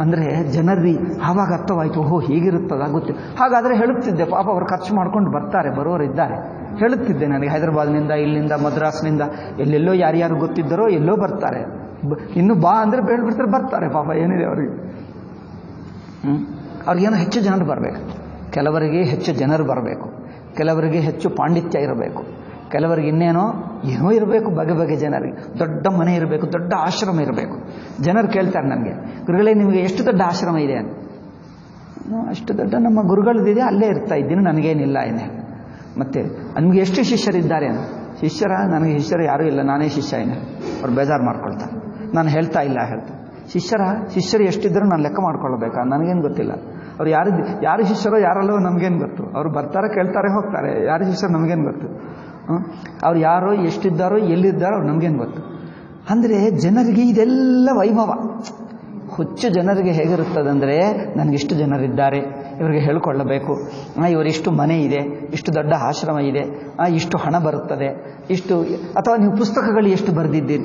ಅಂದರೆ ಜನರಿ ಆವಾಗ ಅರ್ಥವಾಯಿತು, ಓಹೋ, ಹೀಗಿರುತ್ತದ? ಗೊತ್ತು ಹಾಗಾದರೆ ಹೇಳುತ್ತಿದ್ದೆ, ಪಾಪ ಅವರು ಖರ್ಚು ಮಾಡ್ಕೊಂಡು ಬರ್ತಾರೆ ಬರೋರು ಇದ್ದಾರೆ. ಹೇಳುತ್ತಿದ್ದೆ ನನಗೆ ಹೈದರಾಬಾದ್ನಿಂದ, ಇಲ್ಲಿಂದ, ಮದ್ರಾಸ್ನಿಂದ. ಎಲ್ಲೆಲ್ಲೋ ಯಾರ್ಯಾರು ಗೊತ್ತಿದ್ದರೋ ಎಲ್ಲೋ ಬರ್ತಾರೆ. ಇನ್ನು ಬಾ ಅಂದರೆ ಬೇಡ್ಬಿಡ್ತಾರೆ, ಬರ್ತಾರೆ, ಪಾಪ ಏನಿದೆ ಅವರಿಗೆ. ಅವ್ರಿಗೇನೋ ಹೆಚ್ಚು ಜನರು ಬರಬೇಕು. ಕೆಲವರಿಗೆ ಹೆಚ್ಚು ಜನರು ಬರಬೇಕು. ಕೆಲವರಿಗೆ ಹೆಚ್ಚು ಪಾಂಡಿತ್ಯ ಇರಬೇಕು. ಕೆಲವರಿಗೆ ಇನ್ನೇನೋ ಏನೋ ಇರಬೇಕು ಬಗೆ ಬಗೆ ಜನರಿಗೆ. ದೊಡ್ಡ ಮನೆ ಇರಬೇಕು ದೊಡ್ಡ ಆಶ್ರಮ ಇರಬೇಕು. ಜನರು ಕೇಳ್ತಾರೆ ನನಗೆ ಗುರುಗಳೇ ನಿಮಗೆ ಎಷ್ಟು ದೊಡ್ಡ ಆಶ್ರಮ ಇದೆ ಅಂತ. "ಹ್ಮ್, ಅಷ್ಟು ದೊಡ್ಡ ನಮ್ಮ ಗುರುಗಳದಿದೆ ಅಲ್ಲೇ ಇರ್ತಾ ಇದ್ದೀನಿ ನನಗೇನಿಲ್ಲ ಏನೇ ಮತ್ತೆ ನಿಮಗೆ ಎಷ್ಟು ಶಿಷ್ಯರಿದ್ದಾರೆ ಅಂತ. ಶಿಷ್ಯರ ನನಗೆ ಶಿಷ್ಯರು ಯಾರೂ ಇಲ್ಲ ನಾನೇ ಶಿಷ್ಯ ಏನೇ ಅವ್ರು ಬೇಜಾರು ಮಾಡ್ಕೊಳ್ತಾರೆ. ನಾನು ಹೇಳ್ತಾ ಇಲ್ಲ ಹೇಳ್ತಾ. ಶಿಷ್ಯರ ಶಿಷ್ಯರು ಎಷ್ಟಿದ್ದರೂ ನಾನು ಲೆಕ್ಕ ಮಾಡ್ಕೊಳ್ಬೇಕಾ? ನನಗೇನು ಗೊತ್ತಿಲ್ಲ. ಅವ್ರು ಯಾರು ಯಾರು ಶಿಷ್ಯರೋ ಯಾರಲ್ಲೋ ನಮಗೇನು ಗೊತ್ತು. ಅವ್ರು ಬರ್ತಾರೆ, ಕೇಳ್ತಾರೆ, ಹೋಗ್ತಾರೆ. ಯಾರು ಶಿಷ್ಯ ನಮಗೇನು ಗೊತ್ತು? ಅವ್ರು ಯಾರೋ, ಎಷ್ಟಿದ್ದಾರೋ, ಎಲ್ಲಿದ್ದಾರೋ ಅವ್ರು ನಮಗೇನು ಗೊತ್ತು. ಅಂದರೆ ಜನರಿಗೆ ಇದೆಲ್ಲ ವೈಭವ. ಹುಚ್ಚು ಜನರಿಗೆ ಹೇಗಿರುತ್ತದಂದರೆ, ನನಗಿಷ್ಟು ಜನರಿದ್ದಾರೆ, ಇವರಿಗೆ ಹೇಳಿಕೊಳ್ಳಬೇಕು. ಇವರಿಷ್ಟು ಮನೆ ಇದೆ, ಇಷ್ಟು ದೊಡ್ಡ ಆಶ್ರಮ ಇದೆ ಇಷ್ಟು ಹಣ ಬರುತ್ತದೆ, ಇಷ್ಟು, ಅಥವಾ ನೀವು ಪುಸ್ತಕಗಳು ಎಷ್ಟು ಬರೆದಿದ್ದೀರಿ?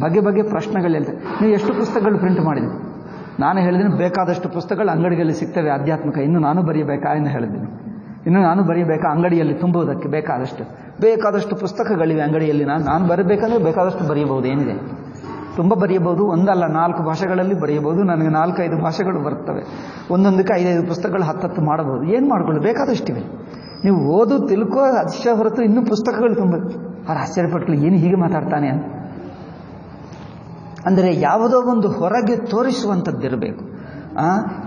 ಬಗೆ ಬಗೆ ಪ್ರಶ್ನೆಗಳೆಲ್ಲ. ನೀವು ಎಷ್ಟು ಪುಸ್ತಕಗಳು ಪ್ರಿಂಟ್ ಮಾಡಿದ್ದೀರಿ ನಾನು ಹೇಳಿದ್ದೀನಿ ಬೇಕಾದಷ್ಟು ಪುಸ್ತಕಗಳು ಅಂಗಡಿಯಲ್ಲಿ ಸಿಗ್ತವೆ, ಆಧ್ಯಾತ್ಮಿಕ. ಇನ್ನು ನಾನು ಬರೆಯಬೇಕಾ ಎಂದು ಹೇಳಿದ್ದೀನಿ ಇನ್ನು ನಾನು ಬರೀಬೇಕಾ ಅಂಗಡಿಯಲ್ಲಿ ತುಂಬುವುದಕ್ಕೆ ಬೇಕಾದಷ್ಟು. ಬೇಕಾದಷ್ಟು ಪುಸ್ತಕಗಳಿವೆ ಅಂಗಡಿಯಲ್ಲಿ. ನಾನು ನಾನು ಬರಬೇಕಂದ್ರೆ ಬೇಕಾದಷ್ಟು ಬರೆಯಬಹುದು, ಏನಿದೆ? ತುಂಬ ಬರೆಯಬಹುದು, ಒಂದಲ್ಲ, ನಾಲ್ಕು ಭಾಷೆಗಳಲ್ಲಿ ಬರೆಯಬಹುದು, ನನಗೆ ನಾಲ್ಕೈದು ಭಾಷೆಗಳು ಬರ್ತವೆ ಒಂದೊಂದಕ್ಕೆ ಐದೈದು ಪುಸ್ತಕಗಳು, ಹತ್ತತ್ತು ಮಾಡಬಹುದು. ಏನು ಮಾಡ್ಕೊಳ್ಳಿ, ಬೇಕಾದಷ್ಟಿವೆ. ನೀವು ಓದು, ತಿಳ್ಕೋ ಅಷ್ಟೇ ಹೊರತು ಇನ್ನೂ ಪುಸ್ತಕಗಳು ತುಂಬ. ಅವ್ರು ಆಶ್ಚರ್ಯಪಟ್ಲು ಏನು ಹೀಗೆ ಮಾತಾಡ್ತಾನೆ ಅಂತ. ಅಂದರೆ ಯಾವುದೋ ಒಂದು ಹೊರಗೆ ತೋರಿಸುವಂಥದ್ದಿರಬೇಕು.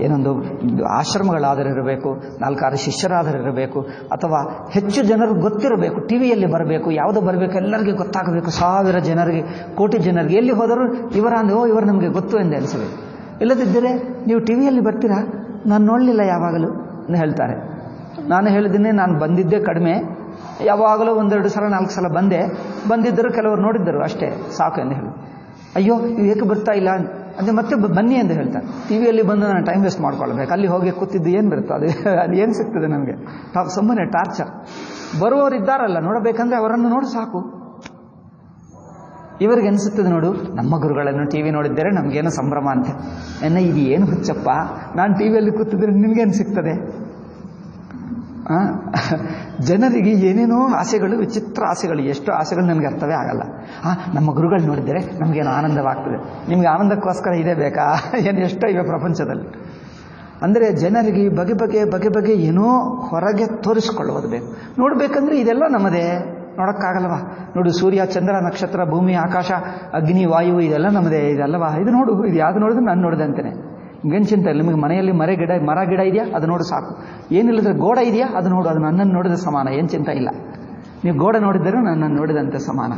ಏನೊಂದು ಆಶ್ರಮಗಳಾದರೂ ಇರಬೇಕು ನಾಲ್ಕಾರು ಶಿಷ್ಯರಾದರೂ ಇರಬೇಕು ಅಥವಾ ಹೆಚ್ಚು ಜನರು ಗೊತ್ತಿರಬೇಕು ಟಿ ವಿಯಲ್ಲಿ ಬರಬೇಕು, ಯಾವುದೋ ಬರಬೇಕು, ಎಲ್ಲರಿಗೂ ಗೊತ್ತಾಗಬೇಕು, ಸಾವಿರ ಜನರಿಗೆ, ಕೋಟಿ ಜನರಿಗೆ. ಎಲ್ಲಿ ಹೋದರೂ ಇವರ ಓ, ಇವರು ನಮಗೆ ಗೊತ್ತು ಎಂದು ಅನಿಸಬೇಕು. ಇಲ್ಲದಿದ್ದರೆ ನೀವು ಟಿ ವಿಯಲ್ಲಿ ಬರ್ತೀರಾ? ನಾನು ನೋಡಲಿಲ್ಲ ಯಾವಾಗಲೂ ಅಂತ ಹೇಳ್ತಾರೆ. ನಾನು ಹೇಳಿದ್ದೀನಿ ನಾನು ಬಂದಿದ್ದೇ ಕಡಿಮೆ. ಯಾವಾಗಲೂ ಒಂದೆರಡು ಸಲ, ನಾಲ್ಕು ಸಲ ಬಂದೆ. ಬಂದಿದ್ದರು ಕೆಲವರು ನೋಡಿದ್ದರು ಅಷ್ಟೇ, ಸಾಕು ಎಂದು ಹೇಳಿ. ಅಯ್ಯೋ ನೀವು ಏಕೆ ಬರ್ತಾ ಇಲ್ಲ ಅಂದರೆ ಮತ್ತೆ ಬನ್ನಿ ಅಂತ ಹೇಳ್ತಾನೆ ಟಿ ವಿಯಲ್ಲಿ ಬಂದು ನಾನು ಟೈಮ್ ವೇಸ್ಟ್ ಮಾಡ್ಕೊಳ್ಬೇಕು. ಅಲ್ಲಿ ಹೋಗಿ ಕೂತಿದ್ದು ಏನು ಬರುತ್ತೆ ಅದು ಅಲ್ಲಿ ಏನು ಸಿಗ್ತದೆ ನನಗೆ ಟಾಪ್ ಸುಮ್ಮನೆ ಟಾರ್ಚರ್ ಬರುವವರು ಇದ್ದಾರಲ್ಲ, ನೋಡಬೇಕಂದ್ರೆ ಅವರನ್ನು ನೋಡಿ ಸಾಕು. ಇವರಿಗೆ ಅನಿಸುತ್ತದೆ ನೋಡು, ನಮ್ಮ ಗುರುಗಳನ್ನು ಟಿ ವಿ ನೋಡಿದ್ದರೆ ನಮಗೇನೋ ಸಂಭ್ರಮ ಅಂತೆ. ಎನ್ನ, ಇದು ಏನು ಹುಚ್ಚಪ್ಪ? ನಾನು ಟಿ ವಿಯಲ್ಲಿ ಕೂತಿದ್ರೆ ನಿಮಗೇನು ಸಿಗ್ತದೆ? ಜನರಿಗೆ ಏನೇನೋ ಆಸೆಗಳು, ವಿಚಿತ್ರ ಆಸೆಗಳು, ಎಷ್ಟು ಆಸೆಗಳು ನನಗೆ ಅರ್ಥವೇ ಆಗಲ್ಲ. ಆ, ನಮ್ಮ ಗುರುಗಳು ನೋಡಿದರೆ ನಮಗೇನು ಆನಂದವಾಗ್ತದೆ. ನಿಮಗೆ ಆನಂದಕ್ಕೋಸ್ಕರ ಇದೇ ಬೇಕಾ? ಏನು ಎಷ್ಟೋ ಇವೆ ಪ್ರಪಂಚದಲ್ಲಿ. ಅಂದರೆ ಜನರಿಗೆ ಬಗೆ ಬಗೆ ಬಗೆ ಬಗೆ ಏನೋ ಹೊರಗೆ ತೋರಿಸಿಕೊಳ್ಳುವುದು ಬೇಕು. ನೋಡಬೇಕಂದ್ರೆ ಇದೆಲ್ಲ ನಮ್ಮದೇ. ನೋಡೋಕ್ಕಾಗಲ್ವಾ? ನೋಡು, ಸೂರ್ಯ, ಚಂದ್ರ, ನಕ್ಷತ್ರ, ಭೂಮಿ, ಆಕಾಶ, ಅಗ್ನಿ, ವಾಯು, ಇದೆಲ್ಲ ನಮ್ಮದೇ. ಇದಲ್ಲವಾ? ಇದು ನೋಡು, ಇದು ಯಾವುದು ನೋಡಿದ್ರೆ ನಾನು ನೋಡಿದೆ ಚಿಂತೆ ಇಲ್ಲ ನಿಮಗೆ ಮನೆಯಲ್ಲಿ ಮರ ಗಿಡ ಮರ ಗಿಡ ಇದೆಯಾ? ಅದು ನೋಡು ಸಾಕು. ಏನಿಲ್ಲದ್ರೆ ಗೋಡ ಇದೆಯಾ? ಅದು ನೋಡು, ಅದು ನನ್ನನ್ನು ನೋಡಿದ ಸಮಾನ. ಏನು ಚಿಂತೆ ಇಲ್ಲ. ನೀವು ಗೋಡೆ ನೋಡಿದ್ದರೂ ನನ್ನನ್ನು ನೋಡಿದಂತೆ ಸಮಾನ.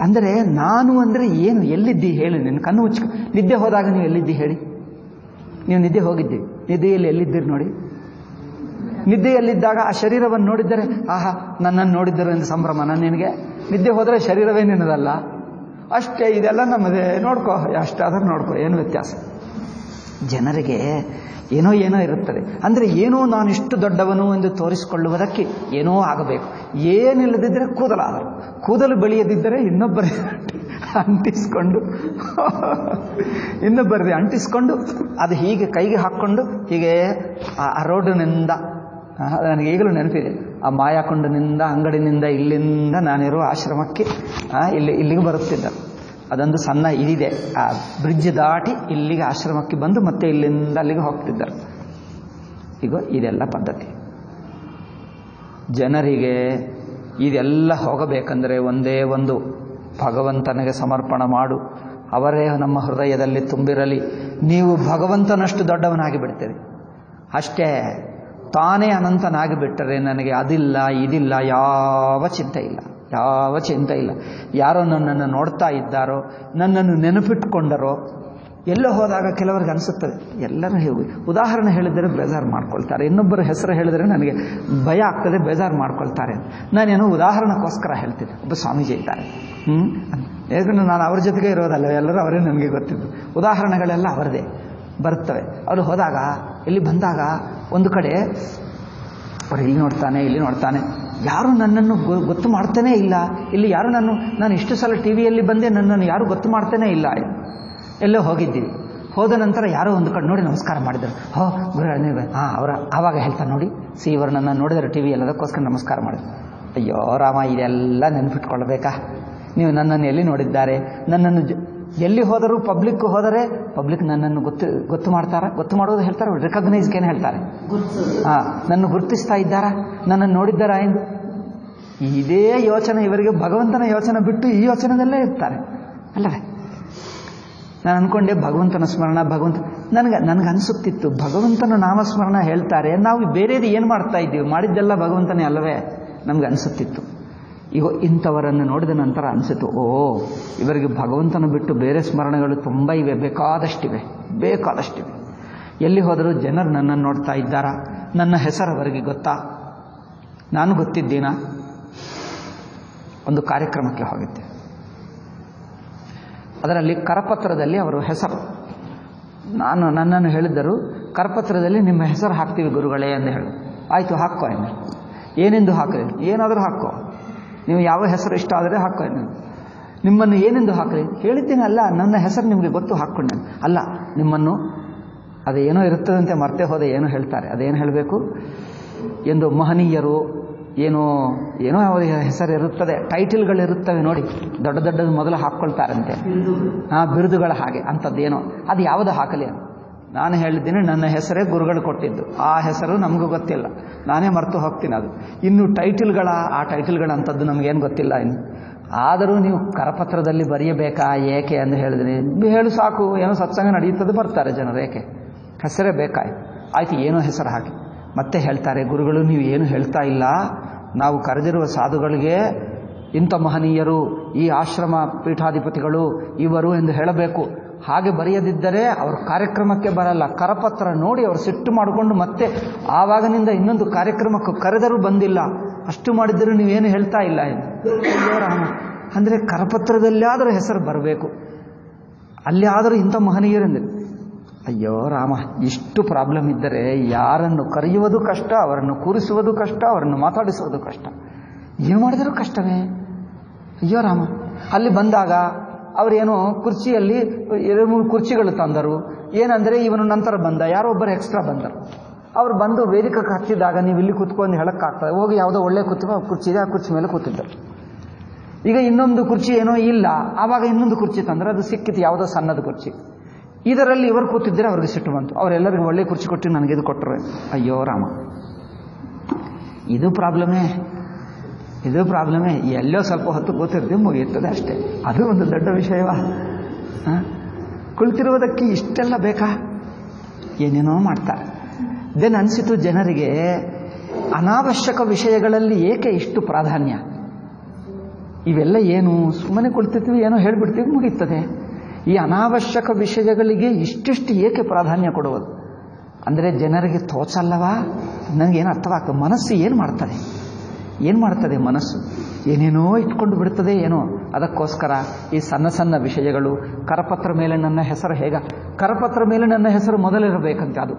ಅಂದರೆ ನಾನು ಅಂದರೆ ಏನು? ಎಲ್ಲಿದ್ದಿ ಹೇಳಿ, ನಿನ್ನ ಕಣ್ಣು ಮುಚ್ಚ. ನಿದ್ದೆ ಹೋದಾಗ ನೀವು ಎಲ್ಲಿದ್ದಿ ಹೇಳಿ? ನೀವು ನಿದ್ದೆ ಹೋಗಿದ್ದಿ. ನಿದ್ದೆಯಲ್ಲಿ ಎಲ್ಲಿದ್ದೀರಿ ನೋಡಿ? ನಿದ್ದೆಯಲ್ಲಿದ್ದಾಗ ಆ ಶರೀರವನ್ನು ನೋಡಿದ್ದರೆ, ಆಹಾ, ನನ್ನನ್ನು ನೋಡಿದ್ದರು ಎಂದು ಸಂಭ್ರಮ. ನಾನು ನಿನಗೆ ನಿದ್ದೆ ಹೋದರೆ ಶರೀರವೇ ನಿನ್ನದಲ್ಲ. ಅಷ್ಟೇ, ಇದೆಲ್ಲ ನಮ್ಮದೇ. ನೋಡ್ಕೋ, ಅಷ್ಟಾದರೂ ನೋಡ್ಕೋ. ಏನು ವ್ಯತ್ಯಾಸ? ಜನರಿಗೆ ಏನೋ ಏನೋ ಇರುತ್ತದೆ. ಅಂದರೆ ಏನೋ ನಾನು ಇಷ್ಟು ದೊಡ್ಡವನು ಎಂದು ತೋರಿಸಿಕೊಳ್ಳುವುದಕ್ಕೆ ಏನೋ ಆಗಬೇಕು. ಏನಿಲ್ಲದಿದ್ದರೆ ಕೂದಲಾದರು ಕೂದಲು ಬೆಳೆಯದಿದ್ದರೆ ಇನ್ನೊಬ್ಬರೇ ಅಂಟಿಸ್ಕೊಂಡು ಇನ್ನೊಬ್ಬರಿಗೆ ಅಂಟಿಸ್ಕೊಂಡು, ಅದು ಹೀಗೆ ಕೈಗೆ ಹಾಕ್ಕೊಂಡು ಹೀಗೆ ಆ ರೋಡಿನಿಂದ ನನಗೆ ಈಗಲೂ ನೆನಪಿದೆ. ಆ ಮಾಯಾಕೊಂಡನಿಂದ, ಅಂಗಡಿನಿಂದ, ಇಲ್ಲಿಂದ ನಾನಿರುವ ಆಶ್ರಮಕ್ಕೆ ಇಲ್ಲಿ, ಇಲ್ಲಿಗೆ ಬರುತ್ತಿದ್ದರು ಅದೊಂದು ಸಣ್ಣ ಇದಿದೆ. ಆ ಬ್ರಿಡ್ಜ್ ದಾಟಿ ಇಲ್ಲಿಗೆ ಆಶ್ರಮಕ್ಕೆ ಬಂದು ಮತ್ತೆ ಇಲ್ಲಿಂದ ಅಲ್ಲಿಗೆ ಹೋಗ್ತಿದ್ದರು. ಈಗ ಇದೆಲ್ಲ ಪದ್ಧತಿ. ಜನರಿಗೆ ಇದೆಲ್ಲ ಹೋಗಬೇಕಂದ್ರೆ ಒಂದೇ ಒಂದು ಭಗವಂತನಿಗೆ ಸಮರ್ಪಣ ಮಾಡು. ಅವರೇ ನಮ್ಮ ಹೃದಯದಲ್ಲಿ ತುಂಬಿರಲಿ. ನೀವು ಭಗವಂತನಷ್ಟು ದೊಡ್ಡವನಾಗಿ ಬಿಡ್ತೀರಿ. ಅಷ್ಟೇ, ತಾನೇ ಅನಂತನಾಗಿ ಬಿಟ್ಟರೆ ನನಗೆ ಅದಿಲ್ಲ, ಇದಿಲ್ಲ, ಯಾವ ಚಿಂತೆ ಇಲ್ಲ. ಯಾವ ಚಿಂತೆ ಇಲ್ಲ. ಯಾರೋ ನನ್ನನ್ನು ನೋಡ್ತಾ ಇದ್ದಾರೋ, ನನ್ನನ್ನು ನೆನಪಿಟ್ಕೊಂಡರೋ, ಎಲ್ಲೋ ಹೋದಾಗ ಕೆಲವರಿಗೆ ಅನಿಸುತ್ತದೆ, ಎಲ್ಲರೂ ಹೇಳಿ ಉದಾಹರಣೆ ಹೇಳಿದರೆ ಬೇಜಾರು ಮಾಡ್ಕೊಳ್ತಾರೆ. ಇನ್ನೊಬ್ಬರ ಹೆಸರು ಹೇಳಿದರೆ ನನಗೆ ಭಯ ಆಗ್ತದೆ, ಬೇಜಾರು ಮಾಡ್ಕೊಳ್ತಾರೆ ನಾನೇನೋ ಉದಾಹರಣೆಗೋಸ್ಕರ ಹೇಳ್ತೀನಿ ಒಬ್ಬ ಸ್ವಾಮೀಜಿ ಇದ್ದಾರೆ. ಹ್ಞೂ ಯಾಕಂದ್ರೆ ನಾನು ಅವ್ರ ಜೊತೆಗೆ ಇರೋದಲ್ಲ ಎಲ್ಲರೂ ಅವರೇ ನನಗೆ ಗೊತ್ತಿದ್ದು. ಉದಾಹರಣೆಗಳೆಲ್ಲ ಅವರದೇ. ಬರ್ತವೆ. ಅವರು ಹೋದಾಗ, ಇಲ್ಲಿ ಬಂದಾಗ ಒಂದು ಕಡೆ, ಅವ್ರು ಇಲ್ಲಿ ನೋಡ್ತಾನೆ ಇಲ್ಲಿ ನೋಡ್ತಾನೆ. ಯಾರು ನನ್ನನ್ನು ಗೊತ್ತು ಮಾಡ್ತಾನೇ ಇಲ್ಲ? ಇಲ್ಲಿ ಯಾರು ನಾನು ನಾನು ಇಷ್ಟು ಸಲ ಟಿ ವಿಯಲ್ಲಿ ಬಂದೆ, ನನ್ನನ್ನು ಯಾರು ಗೊತ್ತು ಮಾಡ್ತಾನೇ ಇಲ್ಲ? ಎಲ್ಲೋ ಹೋಗಿದ್ದೀವಿ ಹೋದ ನಂತರ ಯಾರೋ ಒಂದು ಕಡೆ ನೋಡಿ ನಮಸ್ಕಾರ ಮಾಡಿದರು. ಹೋ, ಗುರು ಹಾಂ, ಅವರ ಆವಾಗ ಹೇಳ್ತಾ ನೋಡಿ ಸಿ ಇವರು ನನ್ನ ನೋಡಿದ್ರೆ ಟಿ ವಿಯಲ್ಲಿ ಅದಕ್ಕೋಸ್ಕರ ನಮಸ್ಕಾರ ಮಾಡಿದ್ರು. ಅಯ್ಯೋ, ರಾಮ, ಇದೆಲ್ಲ ನೆನಪಿಟ್ಕೊಳ್ಬೇಕಾ? ನೀವು ನನ್ನನ್ನು ಎಲ್ಲಿ ನೋಡಿದ್ದಾರೆ? ನನ್ನನ್ನು ಎಲ್ಲಿ ಹೋದರೂ ಪಬ್ಲಿಕ್ ಹೋದರೆ ಪಬ್ಲಿಕ್ ನನ್ನನ್ನು ಗೊತ್ತು ಗೊತ್ತು ಮಾಡ್ತಾರ ಗೊತ್ತು ಮಾಡೋದು ಹೇಳ್ತಾರೆ ರಿಕಗ್ನೈಸ್ಗೆ ಏನು ಹೇಳ್ತಾರೆ. ಹಾಂ ನನ್ನ ಗುರುತಿಸ್ತಾ ಇದ್ದಾರಾ? ನನ್ನನ್ನು ನೋಡಿದ್ದಾರಾ ಏನು ಇದೇ ಯೋಚನೆ ಇವರಿಗೆ ಭಗವಂತನ ಯೋಚನೆ ಬಿಟ್ಟು ಈ ಯೋಚನೆದಲ್ಲೇ ಇರ್ತಾರೆ. ಅಲ್ಲವೇ? ನಾನು ಅನ್ಕೊಂಡೆ ಭಗವಂತನ ಸ್ಮರಣ ಭಗವಂತ ನನಗೆ ನನಗೆ ಅನಿಸುತ್ತಿತ್ತು ಭಗವಂತನ ನಾಮಸ್ಮರಣ ಹೇಳ್ತಾರೆ. ನಾವು ಬೇರೆದು ಏನು ಮಾಡ್ತಾ ಇದ್ದೀವಿ? ಮಾಡಿದ್ದೆಲ್ಲ ಭಗವಂತನೇ ಅಲ್ಲವೇ? ನಮ್ಗೆ ಅನಿಸುತ್ತಿತ್ತು. ಈಗ ಇಂಥವರನ್ನು ನೋಡಿದ ನಂತರ ಅನಿಸಿತು, ಓ, ಇವರಿಗೆ ಭಗವಂತನ ಬಿಟ್ಟು ಬೇರೆ ಸ್ಮರಣೆಗಳು ತುಂಬ ಇವೆ, ಬೇಕಾದಷ್ಟಿವೆ ಬೇಕಾದಷ್ಟಿವೆ. ಎಲ್ಲಿ ಹೋದರೂ ಜನರು ನನ್ನನ್ನು ನೋಡ್ತಾ ಇದ್ದಾರಾ? ನನ್ನ ಹೆಸರು ಅವರಿಗೆ ಗೊತ್ತಾ? ನಾನು ಗೊತ್ತಿದ್ದೀನಾ? ಒಂದು ಕಾರ್ಯಕ್ರಮಕ್ಕೆ ಹೋಗಿದ್ದೆ. ಅದರಲ್ಲಿ ಕರಪತ್ರದಲ್ಲಿ ಅವರ ಹೆಸರು. ನಾನು ನನ್ನನ್ನು ಹೇಳಿದ್ದರು ಕರಪತ್ರದಲ್ಲಿ ನಿಮ್ಮ ಹೆಸರು ಹಾಕ್ತೀವಿ ಗುರುಗಳೇ ಎಂದು ಹೇಳಿ ಆಯಿತು, ಹಾಕೋ ಏನು ಏನೆಂದು ಹಾಕಲಿ ಏನಾದರೂ ಹಾಕೋ. ನೀವು ಯಾವ ಹೆಸರು ಇಷ್ಟ ಆದರೆ ಹಾಕೋ ನಾನು. ನಿಮ್ಮನ್ನು ಏನೆಂದು ಹಾಕಲಿ ಹೇಳಿದ್ದೀನಿ ಅಲ್ಲ ನನ್ನ ಹೆಸರು ನಿಮಗೆ ಗೊತ್ತು ಹಾಕ್ಕೊಂಡೆ ಅಲ್ಲ ನಿಮ್ಮನ್ನು ಅದೇನೋ ಇರುತ್ತದಂತೆ ಮರ್ತೆ ಹೋದೆ ಏನೋ ಹೇಳ್ತಾರೆ. ಅದೇನು ಹೇಳಬೇಕು? ಎಂದು ಮಹನೀಯರು ಏನೋ ಏನೋ ಅವರಿಗೆ ಹೆಸರು ಇರುತ್ತದೆ. ಟೈಟಲ್ಗಳಿರುತ್ತವೆ ನೋಡಿ ದೊಡ್ಡ ದೊಡ್ಡದು ಮೊದಲು ಹಾಕ್ಕೊಳ್ತಾರಂತೆ. ಹಾಂ ಬಿರುದುಗಳ ಹಾಗೆ ಅಂಥದ್ದೇನೋ. ಅದು ಯಾವುದು ಹಾಕಲಿ ನಾನು ಹೇಳಿದ್ದೀನಿ, ನನ್ನ ಹೆಸರೇ ಗುರುಗಳು ಕೊಟ್ಟಿದ್ದು. ಆ ಹೆಸರು ನಮಗೂ ಗೊತ್ತಿಲ್ಲ. ನಾನೇ ಮರೆತು ಹೋಗ್ತೀನಿ ಅದು. ಇನ್ನು ಟೈಟಲ್ಗಳ, ಆ ಟೈಟಲ್ಗಳಂಥದ್ದು ನಮಗೇನು ಗೊತ್ತಿಲ್ಲ ಇನ್ನು. ಆದರೂ ನೀವು ಕರಪತ್ರದಲ್ಲಿ ಬರೆಯಬೇಕಾ, ಏಕೆ ಎಂದು ಹೇಳಿದ್ರೆ, ಹೇಳು ಸಾಕು, ಏನೋ ಸತ್ಸಂಗ ನಡೆಯುತ್ತದೆ ಬರ್ತಾರೆ ಜನರು, ಏಕೆ? ಹೆಸರೇ ಬೇಕಾಯ್ತು. ಆಯ್ತು, ಏನೋ ಹೆಸರು ಹಾಕಿ. ಮತ್ತೆ ಹೇಳ್ತಾರೆ, ಗುರುಗಳು ನೀವು ಏನು ಹೇಳ್ತಾ ಇಲ್ಲ? ನಾವು ಕರೆದಿರುವ ಸಾಧುಗಳಿಗೆ, ಇಂಥ ಮಹನೀಯರು, ಈ ಆಶ್ರಮ ಪೀಠಾಧಿಪತಿಗಳು, ಇವರು ಎಂದು ಹೇಳಬೇಕು. ಹಾಗೆ ಬರೆಯದಿದ್ದರೆ ಅವರು ಕಾರ್ಯಕ್ರಮಕ್ಕೆ ಬರಲ್ಲ. ಕರಪತ್ರ ನೋಡಿ ಅವರು ಸಿಟ್ಟು ಮಾಡಿಕೊಂಡು ಮತ್ತೆ ಆವಾಗನಿಂದ ಇನ್ನೊಂದು ಕಾರ್ಯಕ್ರಮಕ್ಕೆ ಕರೆದರೂ ಬಂದಿಲ್ಲ. ಅಷ್ಟು ಮಾಡಿದ್ದರೂ ನೀವೇನು ಹೇಳ್ತಾ ಇಲ್ಲ ಎಂದು. ಅಂದರೆ ಕರಪತ್ರದಲ್ಲಾದರೂ ಹೆಸರು ಬರಬೇಕು. ಅಲ್ಲಿ ಆದರೂ ಇಂಥ ಮಹನೀಯರೆಂದರೆ. ಅಯ್ಯೋ ರಾಮ, ಇಷ್ಟು ಪ್ರಾಬ್ಲಮ್ ಇದ್ದರೆ ಯಾರನ್ನು ಕರೆಯುವುದು ಕಷ್ಟ, ಅವರನ್ನು ಕೂರಿಸುವುದು ಕಷ್ಟ, ಅವರನ್ನು ಮಾತಾಡಿಸುವುದು ಕಷ್ಟ. ಏನು ಮಾಡಿದರೂ ಕಷ್ಟವೇ. ಅಯ್ಯೋ ರಾಮ, ಅಲ್ಲಿ ಬಂದಾಗ ಅವರೇನೋ ಕುರ್ಚಿಯಲ್ಲಿ ಎರಡು ಮೂರು ಕುರ್ಚಿಗಳು ತಂದರು. ಏನಂದರೆ ಇವನು ನಂತರ ಬಂದ, ಯಾರೋ ಒಬ್ಬರು ಎಕ್ಸ್ಟ್ರಾ ಬಂದರು. ಅವ್ರು ಬಂದು ವೇದಿಕೆಗೆ ಹತ್ತಿದಾಗ ನೀವು ಇಲ್ಲಿ ಕೂತ್ಕೊಂಡು ಹೇಳೋಕ್ಕಾಗ್ತದೆ. ಹೋಗಿ ಯಾವುದೋ ಒಳ್ಳೆ ಕೂತ್ಕೊ ಕುರ್ಚಿ ಇದೆ, ಆ ಕುರ್ಚಿ ಮೇಲೆ ಕೂತಿದ್ದರು. ಈಗ ಇನ್ನೊಂದು ಕುರ್ಚಿ ಏನೋ ಇಲ್ಲ, ಆವಾಗ ಇನ್ನೊಂದು ಕುರ್ಚಿ ತಂದರೆ ಅದು ಸಿಕ್ಕಿತ್ತು ಯಾವುದೋ ಸಣ್ಣದ ಕುರ್ಚಿ. ಇದರಲ್ಲಿ ಇವರು ಕೂತಿದ್ದರೆ ಅವ್ರಿಗೆ ಸಿಟ್ಟು ಬಂತು. ಅವರೆಲ್ಲರಿಗೂ ಒಳ್ಳೆ ಕುರ್ಚಿ ಕೊಟ್ಟು ನನಗೆ ಇದು ಕೊಟ್ಟರು. ಅಯ್ಯೋ ರಾಮ. ಇದು ಪ್ರಾಬ್ಲಮೇ ಇದು ಪ್ರಾಬ್ಲಮೇ. ಎಲ್ಲೋ ಸ್ವಲ್ಪ ಹೊತ್ತು ಕೂತಿರ್ತೀವಿ, ಮುಗಿಯುತ್ತದೆ ಅಷ್ಟೇ. ಅದು ಒಂದು ದೊಡ್ಡ ವಿಷಯವಾ? ಕುಳಿತಿರುವುದಕ್ಕೆ ಇಷ್ಟೆಲ್ಲ ಬೇಕಾ? ಏನೇನೋ ಮಾಡ್ತಾರೆ. ದೆನ್ ಅನಿಸಿತು ಜನರಿಗೆ ಅನಾವಶ್ಯಕ ವಿಷಯಗಳಲ್ಲಿ ಏಕೆ ಇಷ್ಟು ಪ್ರಾಧಾನ್ಯ? ಇವೆಲ್ಲ ಏನು? ಸುಮ್ಮನೆ ಕುಳಿತಿರ್ತೀವಿ, ಏನೋ ಹೇಳ್ಬಿಡ್ತೀವಿ, ಮುಗಿಯುತ್ತದೆ. ಈ ಅನಾವಶ್ಯಕ ವಿಷಯಗಳಿಗೆ ಇಷ್ಟಿಷ್ಟು ಏಕೆ ಪ್ರಾಧಾನ್ಯ ಕೊಡುವುದು? ಅಂದರೆ ಜನರಿಗೆ ತೋಚಲ್ಲವಾ? ನನಗೇನು ಅರ್ಥವಾಗ್ತದೆ ಮನಸ್ಸು ಏನು ಮಾಡ್ತದೆ? ಏನು ಮಾಡ್ತದೆ ಮನಸ್ಸು? ಏನೇನೋ ಇಟ್ಕೊಂಡು ಬಿಡ್ತದೆ ಏನೋ? ಅದಕ್ಕೋಸ್ಕರ ಈ ಸಣ್ಣ ಸಣ್ಣ ವಿಷಯಗಳು, ಕರಪತ್ರ ಮೇಲೆ ನನ್ನ ಹೆಸರು ಹೇಗ? ಕರಪತ್ರ ಮೇಲೆ ನನ್ನ ಹೆಸರು ಮೊದಲಿರಬೇಕಂತೆ ಅದು.